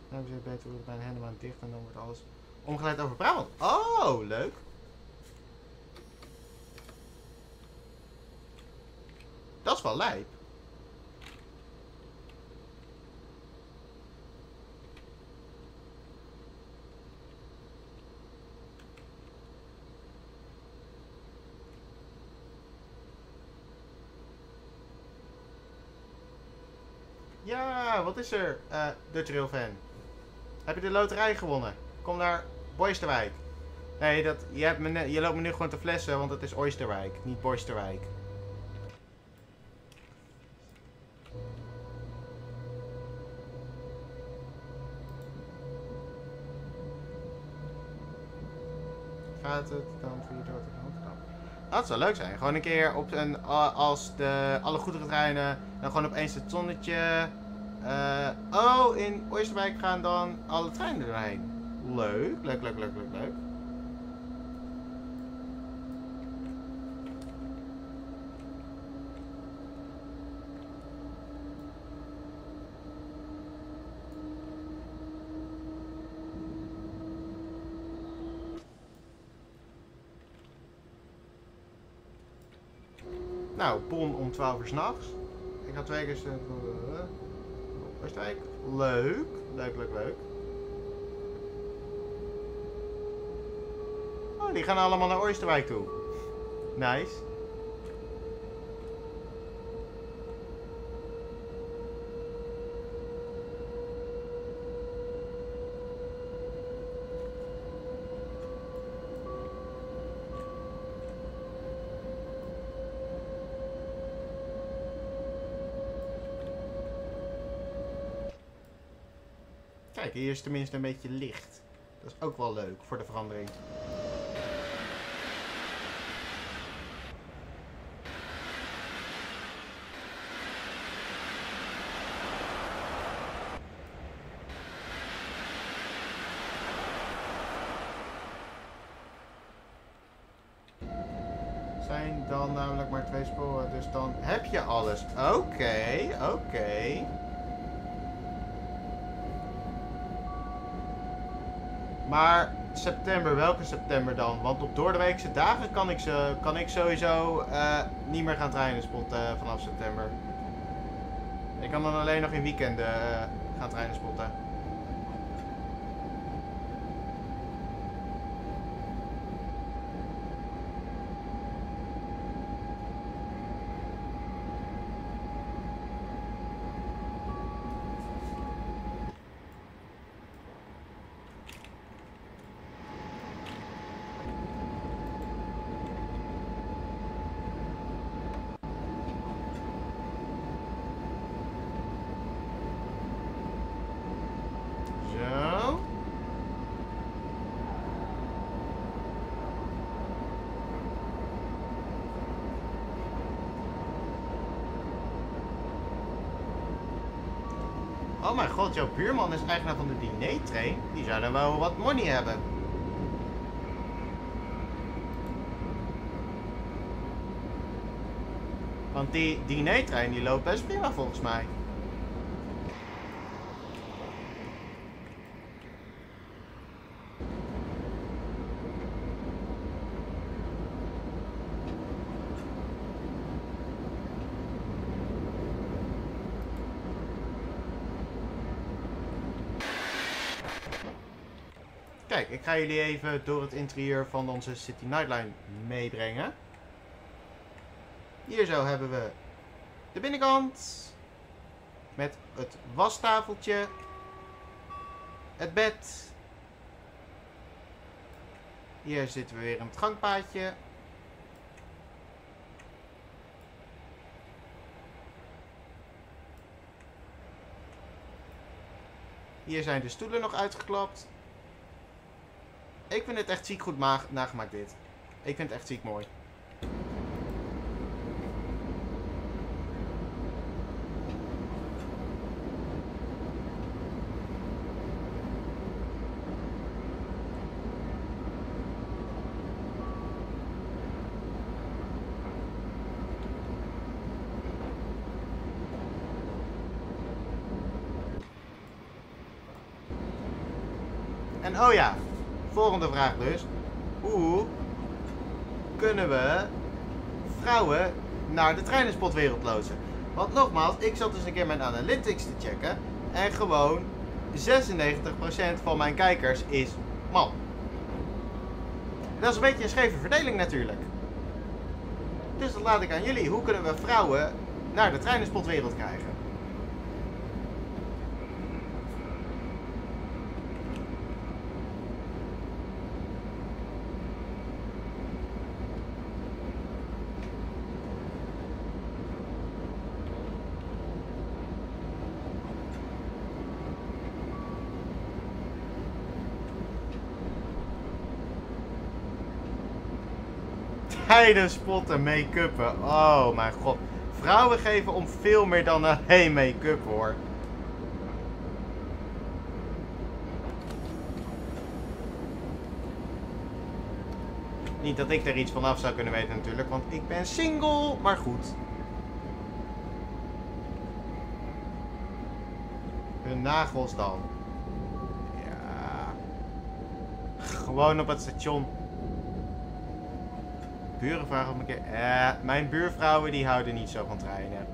Nou, we zitten beter het bijna helemaal dicht en dan wordt alles omgeleid over Brabant. Oh, leuk. Dat is wel lijp. Ja, wat is er, uh, de trail fan? Heb je de loterij gewonnen? Kom naar Boysterwijk. Nee, dat, je, hebt me je loopt me nu gewoon te flessen, want het is Oysterwijk, niet Boysterwijk. Gaat het voor je door te Rotterdam? Dat zou leuk zijn. Gewoon een keer op een, als de, alle goederentreinen dan gewoon op één stationnetje. Uh, oh, in Oosterwijk gaan dan alle treinen erheen. Leuk, leuk, leuk, leuk, leuk, leuk. Nou, bon om 12 uur s'nachts. Ik ga twee keer... Oostenrijk. Leuk. Leuk, leuk, leuk. Oh, die gaan allemaal naar Oosterwijk toe. Nice. Hier is tenminste een beetje licht. Dat is ook wel leuk voor de verandering. Zijn dan namelijk maar twee sporen, dus dan heb je alles. Oké, oké. Maar september, welke september dan? Want op doordeweekse dagen kan ik, ze, kan ik sowieso uh, niet meer gaan treinen spotten uh, vanaf september. Ik kan dan alleen nog in weekenden uh, gaan treinen spotten. Oh mijn buurman is eigenaar van de dinertrain. Die zou dan wel wat money hebben. Want die dinertrein die loopt best prima volgens mij. Kijk, ik ga jullie even door het interieur van onze City Nightline meebrengen. Hier zo hebben we de binnenkant. Met het wastafeltje. Het bed. Hier zitten we weer in het gangpaadje. Hier zijn de stoelen nog uitgeklapt ik vind het echt ziek goed nagemaakt dit. Ik vind het echt ziek mooi. En oh ja, volgende vraag dus. Hoe kunnen we vrouwen naar de trainerspotwereld loodsen? Want nogmaals, ik zat dus een keer mijn analytics te checken. En gewoon 96% van mijn kijkers is man. Dat is een beetje een scheve verdeling natuurlijk. Dus dat laat ik aan jullie. Hoe kunnen we vrouwen naar de trainerspotwereld krijgen? Spotten, make-uppen. Oh mijn god. Vrouwen geven om veel meer dan alleen make-up hoor. Niet dat ik er iets van af zou kunnen weten natuurlijk, want ik ben single, maar goed. Hun nagels dan. Ja. Gewoon op het station. Buren vragen om een keer. Eh, mijn buurvrouwen die houden niet zo van treinen.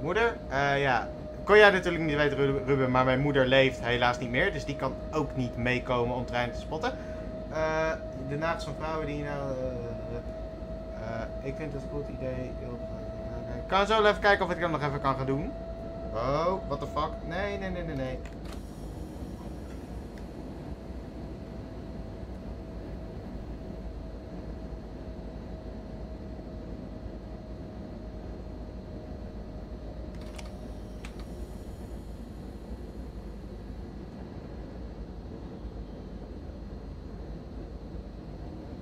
Moeder? Eh, ja. Kon jij natuurlijk niet weten, Ru- Ruben, maar mijn moeder leeft helaas niet meer. Dus die kan ook niet meekomen om treinen te spotten. Eh, de nagels van vrouwen die nou... eh, ik vind het een goed idee. Ik kan zo even kijken of ik dat nog even kan gaan doen. Oh, what the fuck? Nee, nee, nee, nee, nee.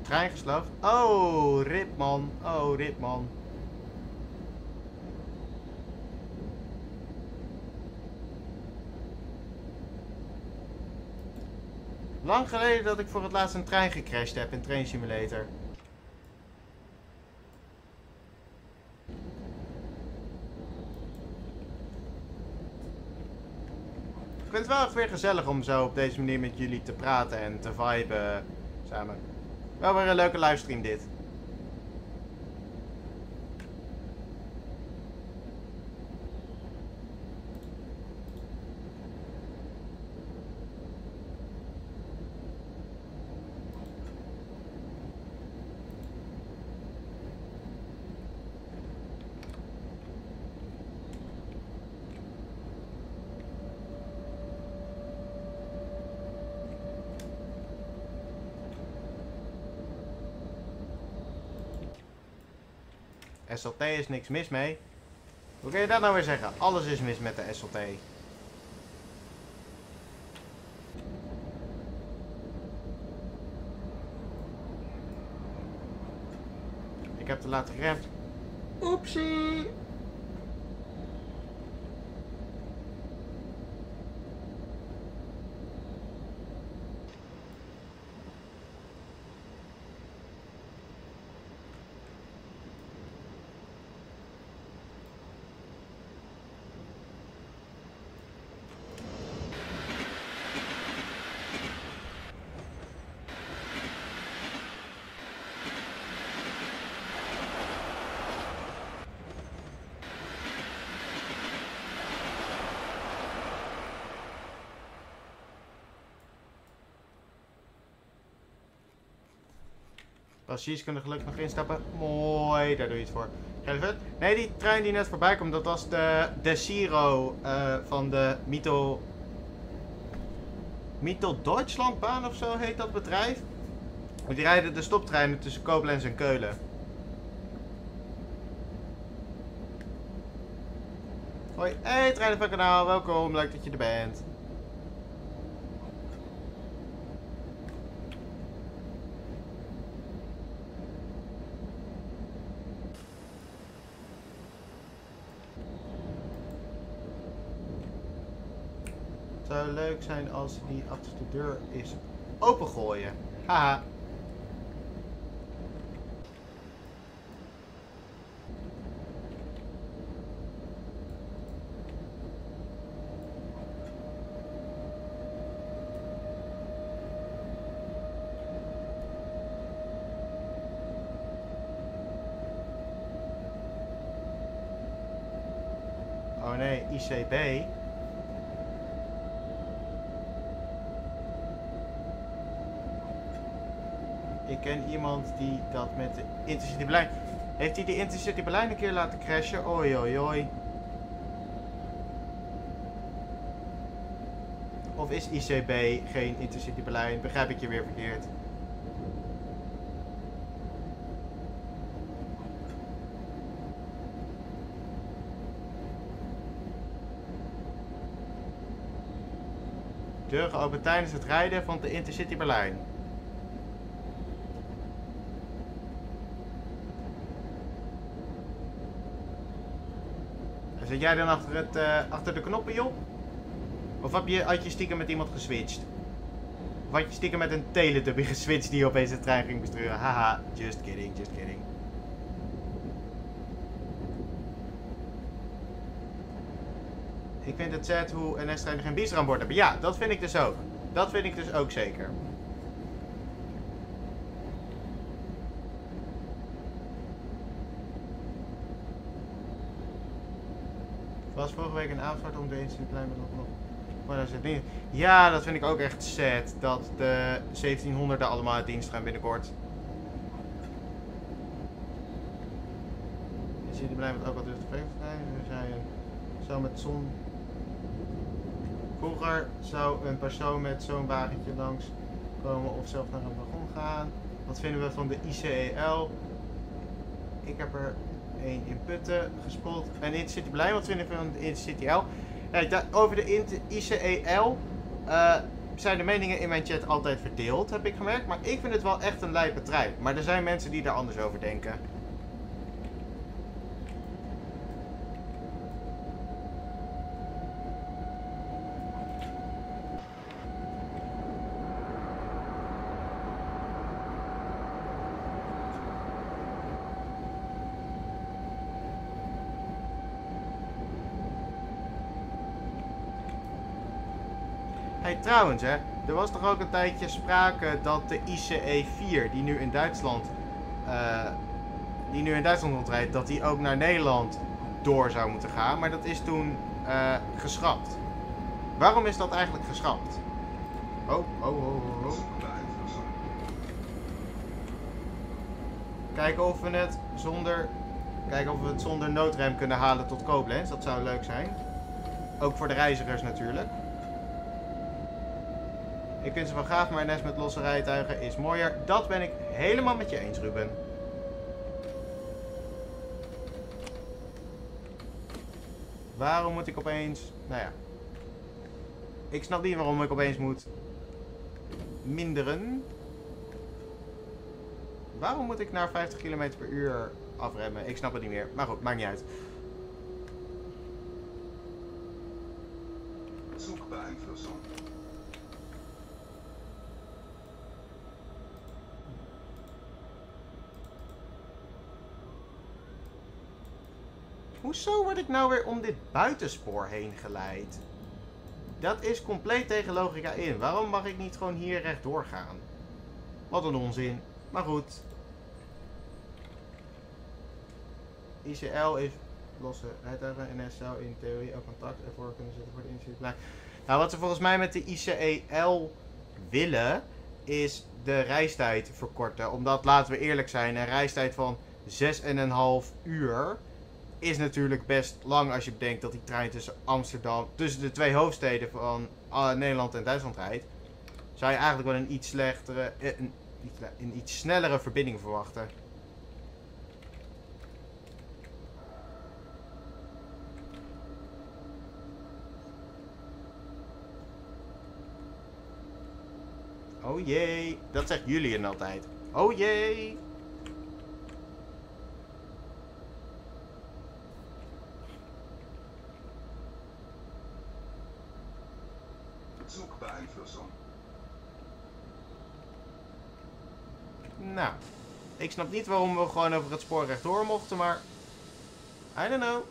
Trein geslaagd. Oh, rip man. Lang geleden dat ik voor het laatst een trein gecrashed heb in Train Simulator. Ik vind het wel echt weer gezellig om zo op deze manier met jullie te praten en te viben samen. Wel weer een leuke livestream dit. SLT is niks mis mee. Hoe kun je dat nou weer zeggen? Alles is mis met de SLT. Ik heb te laat geremd. Oepsie! Passagiers kunnen gelukkig nog instappen. Mooi, daar doe je het voor. Even- Nee, die trein die net voorbij komt, dat was de Desiro eh van de Mito... Mito Deutschlandbaan of zo heet dat bedrijf. Die rijden de stoptreinen tussen Koblenz en Keulen. Hoi, hey treinen van kanaal, welkom, leuk dat je er bent. Het zou zijn als die achter de deur is opengooien. Haha. Oh nee, ICB. Ken iemand die dat met de Intercity Berlijn... Heeft hij de Intercity Berlijn een keer laten crashen? Oei oei. Of is ICB geen Intercity Berlijn? Begrijp ik je weer verkeerd? Deur geopend tijdens het rijden van de Intercity Berlijn. Zit jij dan achter, het, eh, achter de knoppen, joh? Of heb je, had je stiekem met iemand geswitcht? Of had je stiekem met een teletubby geswitcht die opeens de trein ging besturen? Haha, just kidding, just kidding. Ik vind het sad hoe NS-treinen geen bistro aan hebben. Ja, dat vind ik dus ook. Dat vind ik dus ook zeker. Was vorige met nog. Ja, dat vind ik ook echt sad. Dat de 1700 er allemaal uit dienst gaan binnenkort. Je die blijven ook tevreden zijn. We zijn zo met zon. Vroeger zou een persoon met zo'n wagentje langs komen of zelf naar een wagon gaan. Wat vinden we van de ICEL? Ik heb er één in Putten gespot. En Intercity Blij, wat vinden we van de Intercity L? Kijk, over de ICEL eh, zijn de meningen in mijn chat altijd verdeeld, heb ik gemerkt. Maar ik vind het wel echt een lijpe trein. Maar er zijn mensen die daar anders over denken. Trouwens, hè, er was toch ook een tijdje sprake dat de ICE 4, die nu in Duitsland, eh, die nu in Duitsland rondrijdt, dat die ook naar Nederland door zou moeten gaan. Maar dat is toen eh, geschrapt. Waarom is dat eigenlijk geschrapt? Oh, oh, oh, oh, oh. Kijken of we het zonder, kijken of we het zonder noodrem kunnen halen tot Koblenz. Dat zou leuk zijn. Ook voor de reizigers natuurlijk. Ik vind ze wel gaaf, maar NS met losse rijtuigen is mooier. Dat ben ik helemaal met je eens, Ruben. Waarom moet ik opeens... Nou ja. Ik snap niet waarom ik opeens moet... Minderen. Waarom moet ik naar 50 km per uur afremmen? Ik snap het niet meer. Maar goed, maakt niet uit. Zugbeeinflussung. Hoezo word ik nou weer om dit buitenspoor heen geleid? Dat is compleet tegen logica in. Waarom mag ik niet gewoon hier rechtdoor gaan? Wat een onzin. Maar goed. ICL is losse rijtuigen. NS zou in theorie ook contact ervoor kunnen zetten voor de instituut. Nou, wat ze volgens mij met de ICEL willen, is de reistijd verkorten. Omdat, laten we eerlijk zijn, een reistijd van 6,5 uur is natuurlijk best lang als je bedenkt dat die trein tussen Amsterdam, tussen de twee hoofdsteden van ah, Nederland en Duitsland rijdt. Zou je eigenlijk wel een iets slechtere, eh, een iets snellere verbinding verwachten. Oh jee, dat zegt Julian altijd. Oh jee. Nou, ik snap niet waarom we gewoon over het spoor rechtdoor mochten, maar... I don't know.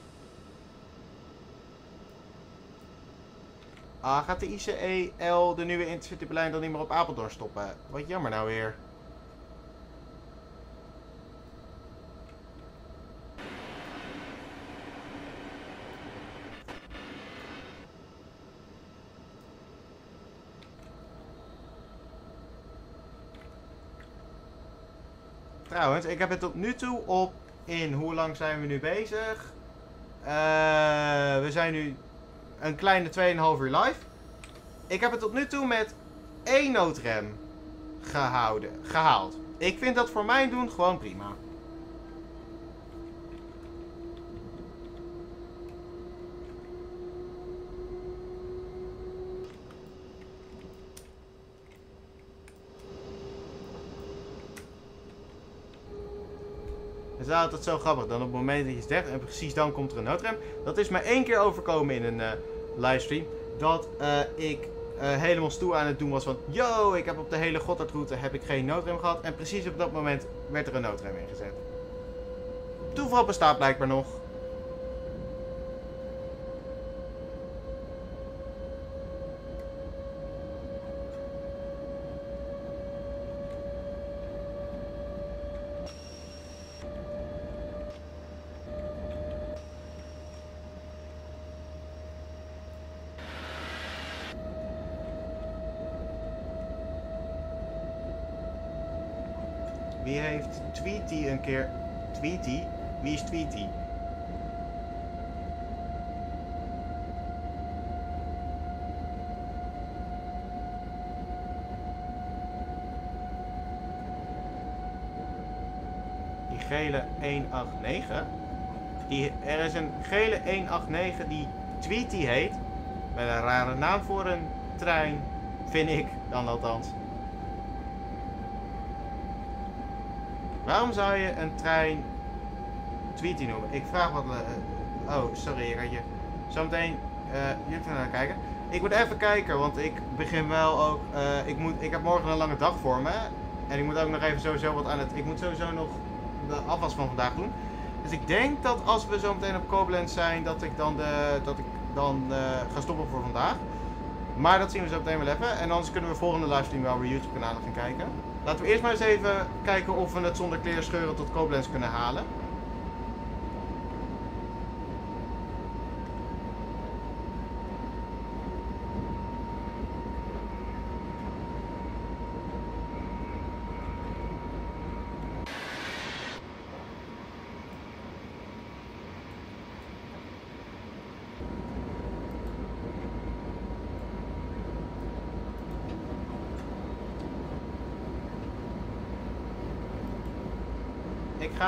Ah, gaat de ICE-L, de nieuwe Intercitylijn, dan niet meer op Apeldoorn stoppen? Wat jammer nou weer. Trouwens, ik heb het tot nu toe op in hoe lang zijn we nu bezig? Eh, we zijn nu een kleine 2,5 uur live. Ik heb het tot nu toe met één noodrem gehouden, gehaald. Ik vind dat voor mijn doen gewoon prima. Is zo grappig. Dan op het moment dat je zegt, en precies dan komt er een noodrem. Dat is mij één keer overkomen in een eh, livestream. Dat eh, ik eh, helemaal stoer aan het doen was van... Yo, ik heb op de hele Gotthardroute heb ik geen noodrem gehad. En precies op dat moment werd er een noodrem ingezet. Toeval bestaat blijkbaar nog. Wie heeft Tweety keer... Tweety? Wie is Tweety? Die gele 189? Die, er is een gele 189 die Tweety heet. Met een rare naam voor een trein, vind ik dan althans. Waarom zou je een trein Tweety noemen? Ik vraag wat... eh, oh, sorry, ik had je... Zometeen... eh jullie gaan naar kijken. Ik moet even kijken, want ik begin wel ook... ik, moet, ik heb morgen een lange dag voor me. En ik moet ook nog even sowieso wat aan het... Ik moet sowieso nog de afwas van vandaag doen. Dus ik denk dat als we zo meteen op Koblenz zijn, dat ik dan, de, dat ik dan ga stoppen voor vandaag. Maar dat zien we zo meteen wel even. En anders kunnen we volgende livestream wel weer YouTube kanalen gaan kijken. Laten we eerst maar eens even kijken of we het zonder kleerscheuren tot Koblenz kunnen halen.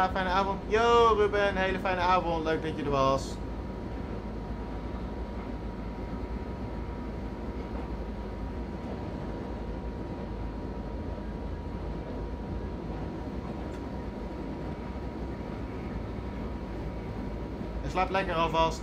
Ga fijne avond. Yo Ruben, hele fijne avond. Leuk dat je er was. En slaap lekker alvast.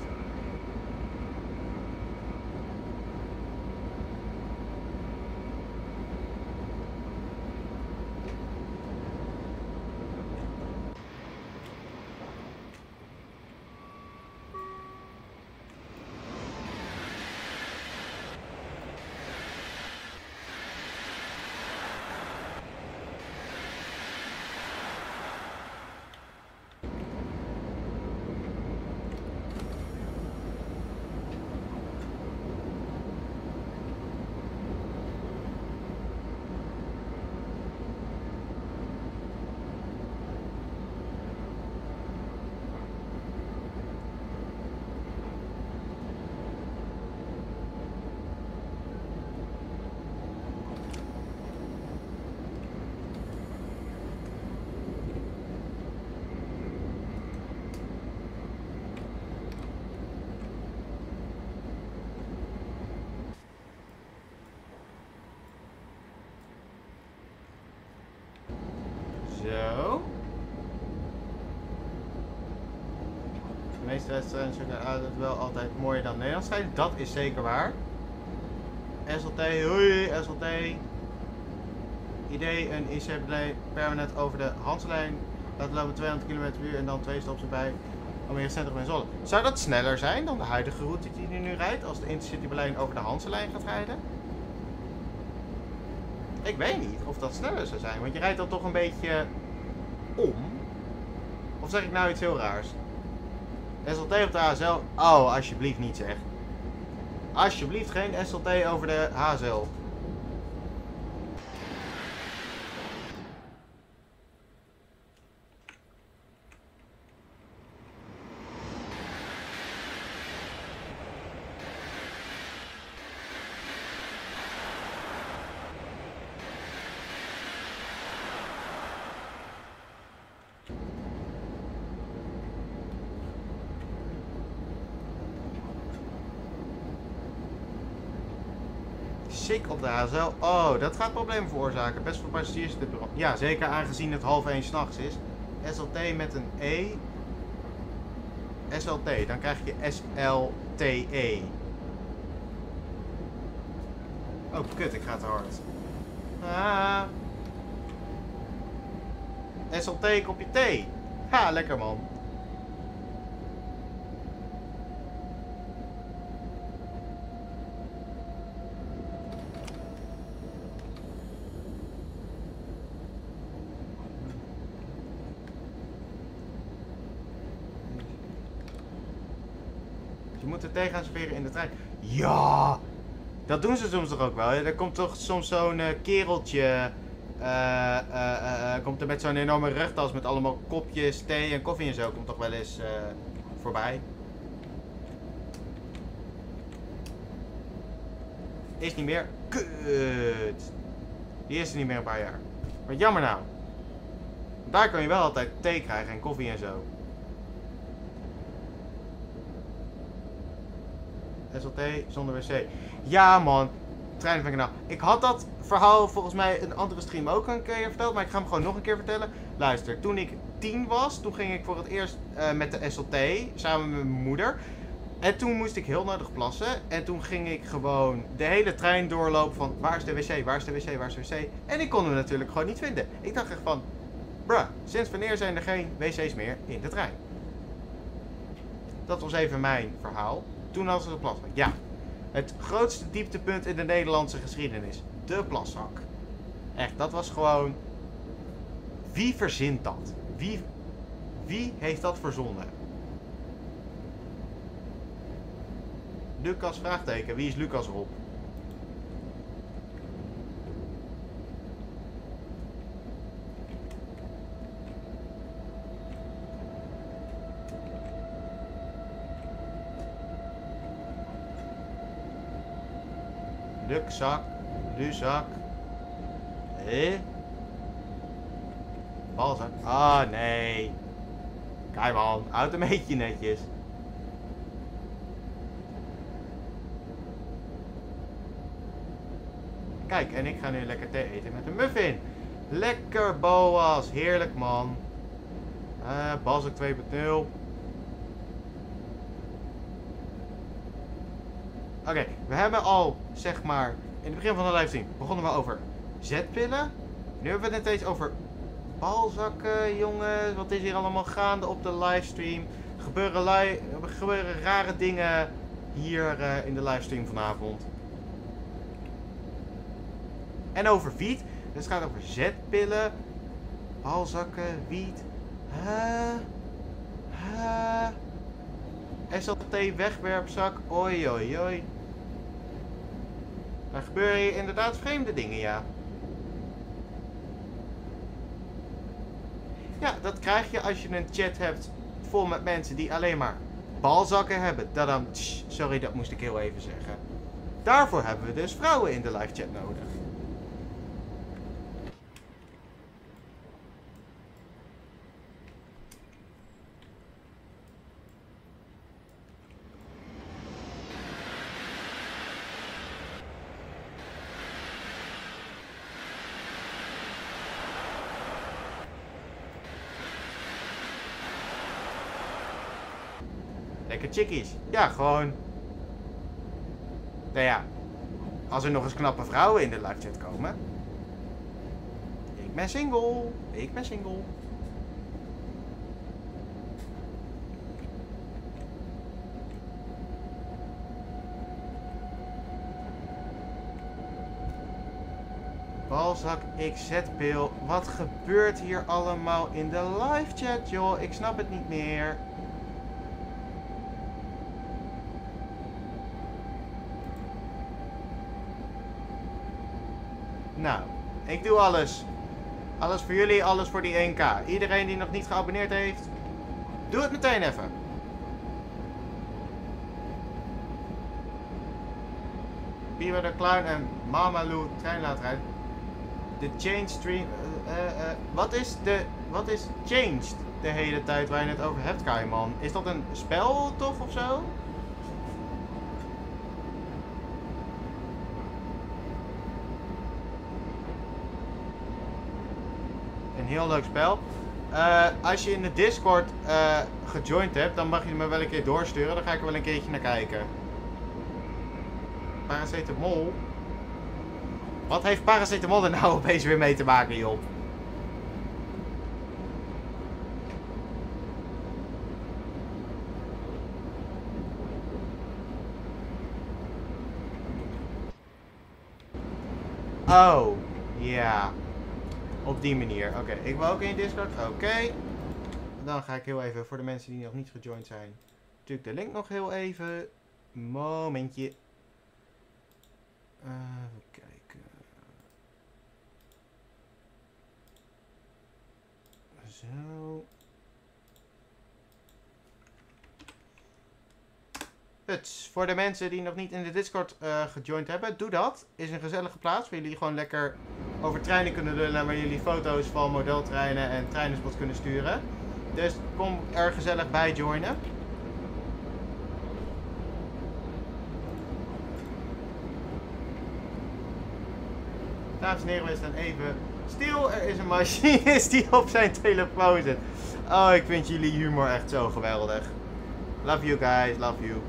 Zo. Restaurants zijn altijd wel altijd mooier dan Nederlands zijn. Dat is zeker waar. SLT, hoi SLT. Idee, een IC permanent over de Hanselijn laten lopen 200 km per uur en dan twee stops erbij het centrum in Zwolle. Zou dat sneller zijn dan de huidige route die hij nu rijdt als de Intercity Berlijn over de Hanselijn gaat rijden? Ik weet niet of dat sneller zou zijn, want je rijdt dan toch een beetje om. Of zeg ik nou iets heel raars? SLT op de HSL? Oh, alsjeblieft niet zeg. Alsjeblieft geen SLT over de HSL. Op. Oh, dat gaat problemen veroorzaken. Best voor passagiers dit. Ja, zeker aangezien het half 1 s'nachts is. SLT met een E. SLT, dan krijg je SLTE. Oh, kut, ik ga te hard. Ah. SLT, kopje thee. Ha, lekker man. Tegen gaan serveren in de trein. Ja! Dat doen ze soms toch ook wel? Er komt toch soms zo'n eh, kereltje. eh, eh, komt er met zo'n enorme rugtas met allemaal kopjes thee en koffie en zo. Komt toch wel eens voorbij. Is niet meer. Kut! Die is er niet meer een paar jaar. Wat jammer nou. Daar kan je wel altijd thee krijgen en koffie en zo. SLT zonder wc. Ja man, trein van kanaal. Ik had dat verhaal volgens mij een andere stream ook een keer verteld, maar ik ga hem gewoon nog een keer vertellen. Luister, toen ik tien was, toen ging ik voor het eerst eh, met de SLT samen met mijn moeder. En toen moest ik heel nodig plassen. En toen ging ik gewoon de hele trein doorlopen van waar is de wc, waar is de wc, waar is de wc. En ik kon hem natuurlijk gewoon niet vinden. Ik dacht echt van, bruh, sinds wanneer zijn er geen wc's meer in de trein? Dat was even mijn verhaal. Toen hadden ze de plaszak. Ja, het grootste dieptepunt in de Nederlandse geschiedenis. De plaszak. Echt, dat was gewoon... Wie verzint dat? Wie, wie heeft dat verzonnen? Lucas vraagteken. Wie is Lucas Rob? Lukzak. Luzak. Hé? Balzak. Ah, nee. Kijk man, houd een beetje netjes. Kijk, en ik ga nu lekker thee eten met een muffin. Lekker Boas, heerlijk man. Eh Balzak 2.0. Oké, we hebben al, zeg maar, in het begin van de livestream begonnen we over zetpillen. Nu hebben we het eens over balzakken, jongens. Wat is hier allemaal gaande op de livestream? Gebeuren, gebeuren rare dingen hier eh, in de livestream vanavond. En over wiet. Dus het gaat over zetpillen, balzakken, wiet. Huh? Huh? SLT wegwerpzak. Oi, oi, oi. Er gebeuren inderdaad vreemde dingen, ja. Ja, dat krijg je als je een chat hebt vol met mensen die alleen maar balzakken hebben. Tadam, sorry, dat moest ik heel even zeggen. Daarvoor hebben we dus vrouwen in de live chat nodig. Lekker chickies. Ja, gewoon. Nou ja, als er nog eens knappe vrouwen in de live chat komen. Ik ben single. Ik ben single. Balzak XZ-pil. Wat gebeurt hier allemaal in de live chat, joh? Ik snap het niet meer. Nou, ik doe alles. Alles voor jullie, alles voor die 1K. Iedereen die nog niet geabonneerd heeft, doe het meteen even. Piwa de Clown en Mama Lou trein laten rijden. De change stream. eh, eh, eh, wat is de. Wat is changed de hele tijd waar je het over hebt, Kaiman? Is dat een spel toch of zo? Heel leuk spel. Eh, als je in de Discord gejoind hebt, dan mag je me wel een keer doorsturen. Dan ga ik er wel een keertje naar kijken. Paracetamol. Wat heeft paracetamol er nou opeens weer mee te maken, joh? Oh, ja. Op die manier. Oké, ik wil ook in Discord. Oké. Dan ga ik heel even, voor de mensen die nog niet gejoind zijn, natuurlijk de link nog heel even. Momentje. Eh, even kijken. Zo. Voor de mensen die nog niet in de Discord eh gejoind hebben, doe dat. Is een gezellige plaats waar jullie gewoon lekker over treinen kunnen lullen. Waar jullie foto's van modeltreinen en treinenspots kunnen sturen. Dus kom er gezellig bij joinen. Dames en heren, we staan even stil. Er is een machinist die op zijn telefoon zit. Oh, ik vind jullie humor echt zo geweldig. Love you guys, love you.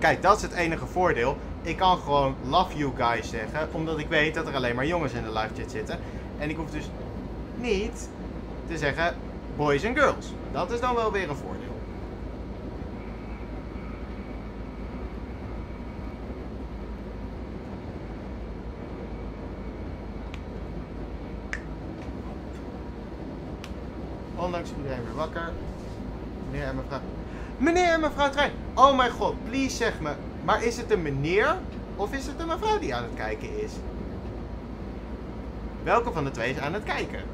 Kijk, dat is het enige voordeel. Ik kan gewoon love you guys zeggen, omdat ik weet dat er alleen maar jongens in de live chat zitten. En ik hoef dus niet te zeggen boys en girls. Dat is dan wel weer een voordeel. Ondanks iedereen weer wakker. Meneer en mevrouw. Meneer en mevrouw Trein. Oh mijn god, please zeg me. Maar is het een meneer of is het een mevrouw die aan het kijken is? Welke van de twee is aan het kijken?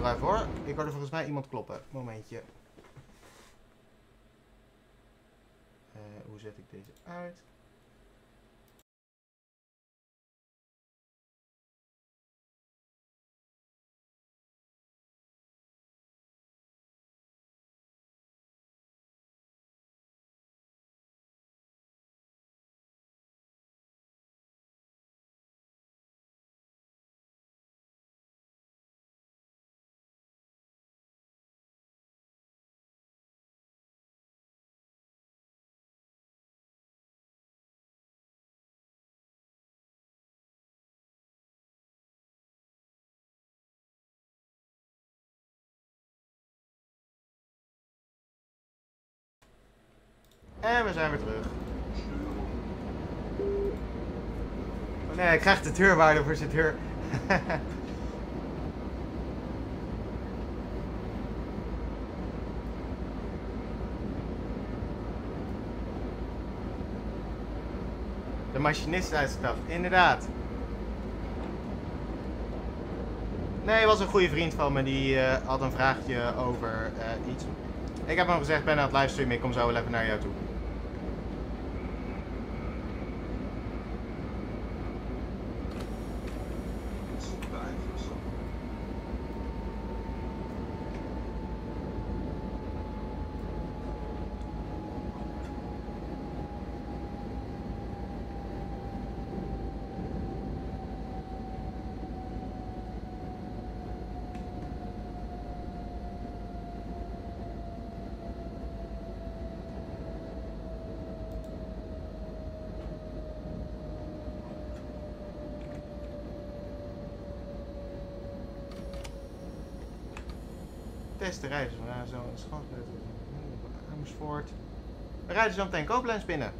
Wacht even hoor. Ik hoorde volgens mij iemand kloppen. Momentje. Eh, hoe zet ik deze uit? En we zijn weer terug. Oh nee, ik krijg de deurwaarder voor zijn deur. De machinist is uitgestapt, inderdaad. Nee, was een goede vriend van me, die eh, had een vraagje over eh, iets. Ik heb hem gezegd, ben aan het livestreamen, ik kom zo wel even naar jou toe. Testen rijden. We gaan zo een schatbeurt. Amersfoort. We rijden zo meteen Koblenz binnen.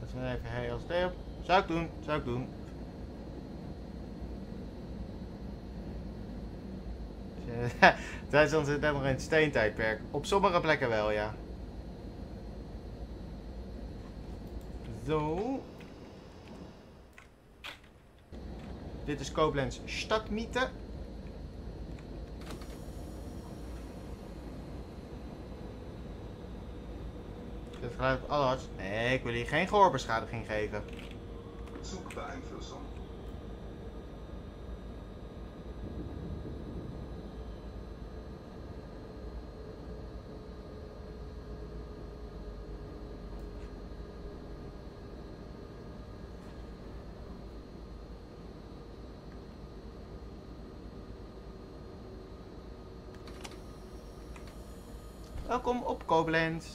Dat we Zou ik doen, zou ik doen. Tijdens onze net nog in het steentijdperk. Op sommige plekken wel, ja. Zo. Dit is Koblenz Stadmiete. Dit geluid op alles. Nee, ik wil hier geen gehoorbeschadiging geven. Zugbeeinflussung. Welkom op Koblenz.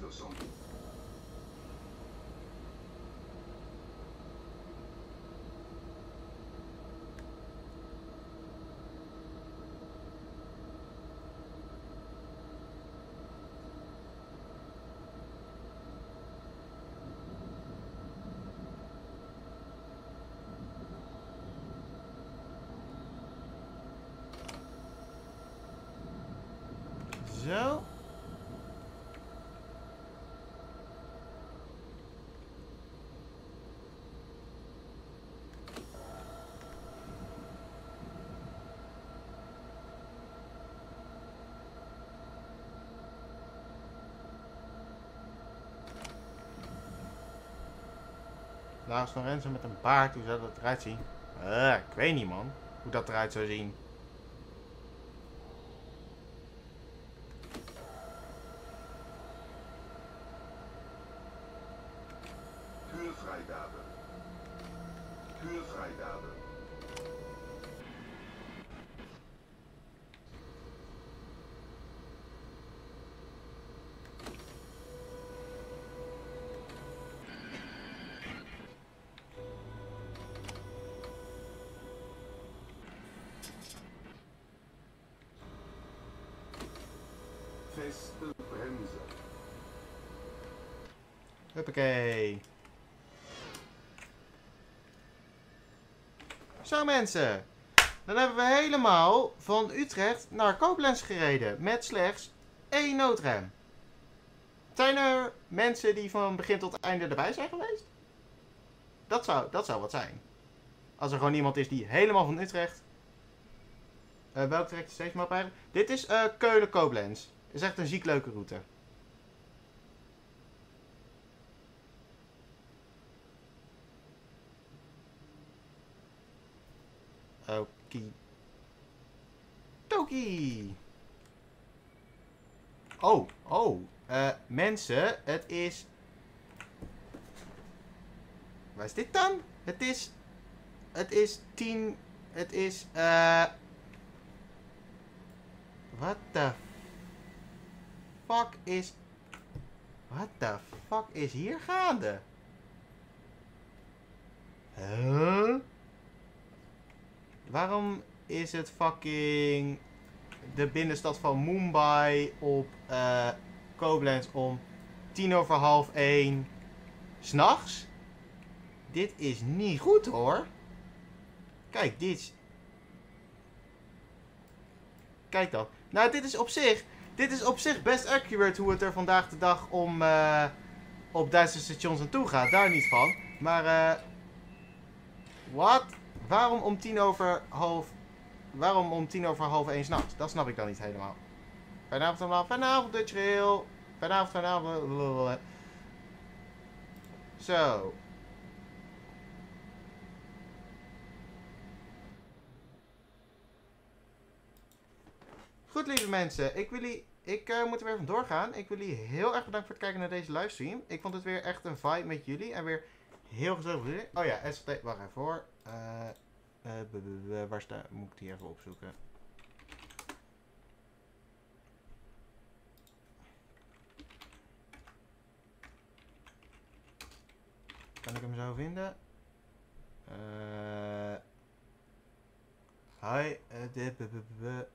Zugbeeinflussung. Zo. Lars Lorenzo met een baard, hoe zou dat eruit zien? Eh, ik weet niet man, hoe dat eruit zou zien. Zo mensen. Dan hebben we helemaal van Utrecht naar Koblenz gereden. Met slechts één noodrem. Zijn er mensen die van begin tot einde erbij zijn geweest? Dat zou, dat zou wat zijn. Als er gewoon iemand is die helemaal van Utrecht... Eh welk trekt steeds maar op eigenlijk? Dit is eh Keulen-Koblenz. is echt een ziek leuke route. Okie. Toki. Oh, oh. eh, mensen, het is... Waar is dit dan? Het is... Het is 10... Het is... eh. What the fuck is... What the fuck is hier gaande? Huh? Waarom is het fucking de binnenstad van Mumbai op eh Koblenz om tien over half één s'nachts. Dit is niet goed hoor. Kijk, dit. Kijk dan. Nou, dit is op zich... Dit is op zich best accurate hoe het er vandaag de dag om... eh, op Duitse stations aan toe gaat. Daar niet van. Maar eh... Wat? Waarom om tien over half... Waarom om tien over half één s'nachts? Dat snap ik dan niet helemaal. Fijne avond allemaal. Fijne avond Dutch Rail. Fijne avond, fijne avond. Zo. Goed, lieve mensen. Ik wil jullie... Ik eh, moet er weer vandoor gaan. Ik wil jullie heel erg bedanken voor het kijken naar deze livestream. Ik vond het weer echt een vibe met jullie. En weer heel gezellig voor. Oh ja, SLT. Wacht even hoor. B- waar sta... Moet ik die even opzoeken? Kan ik hem zo vinden? Eh... Hi. de-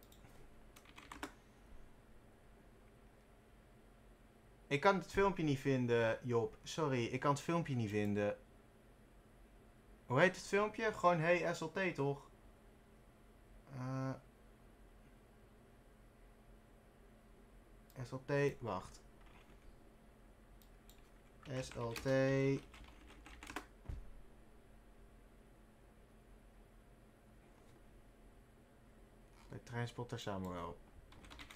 Ik kan het filmpje niet vinden, Job. Sorry, ik kan het filmpje niet vinden. Hoe heet het filmpje? Gewoon Hey SLT, toch? Eh SLT, wacht. SLT. Bij Treinspotter Samuel.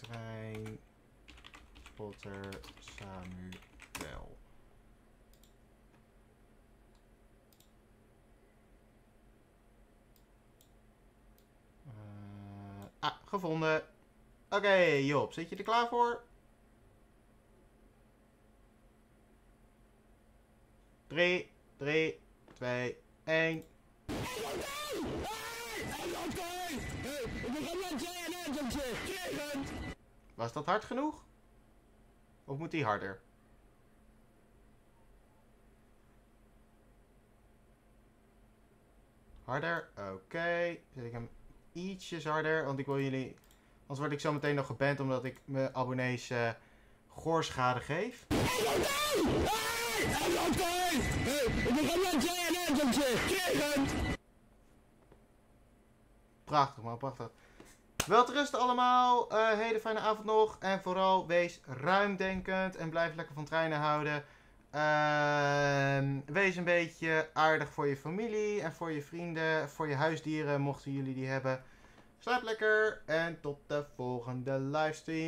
Treinspotter Samuel. Ah, gevonden. Oké, Job, zit je er klaar voor? 3, 3, 2, 1. Was dat hard genoeg? Of moet die harder? Harder? Oké. Zet ik hem ietsjes harder, want ik wil jullie... Anders word ik zo meteen nog geband omdat ik mijn abonnees eh gehoorschade geef. Prachtig man, prachtig. Wel allemaal. Eh, hele fijne avond nog. En vooral wees ruimdenkend en blijf lekker van treinen houden. Ehm, wees een beetje aardig voor je familie en voor je vrienden, voor je huisdieren, mochten jullie die hebben. Slaap lekker en tot de volgende livestream.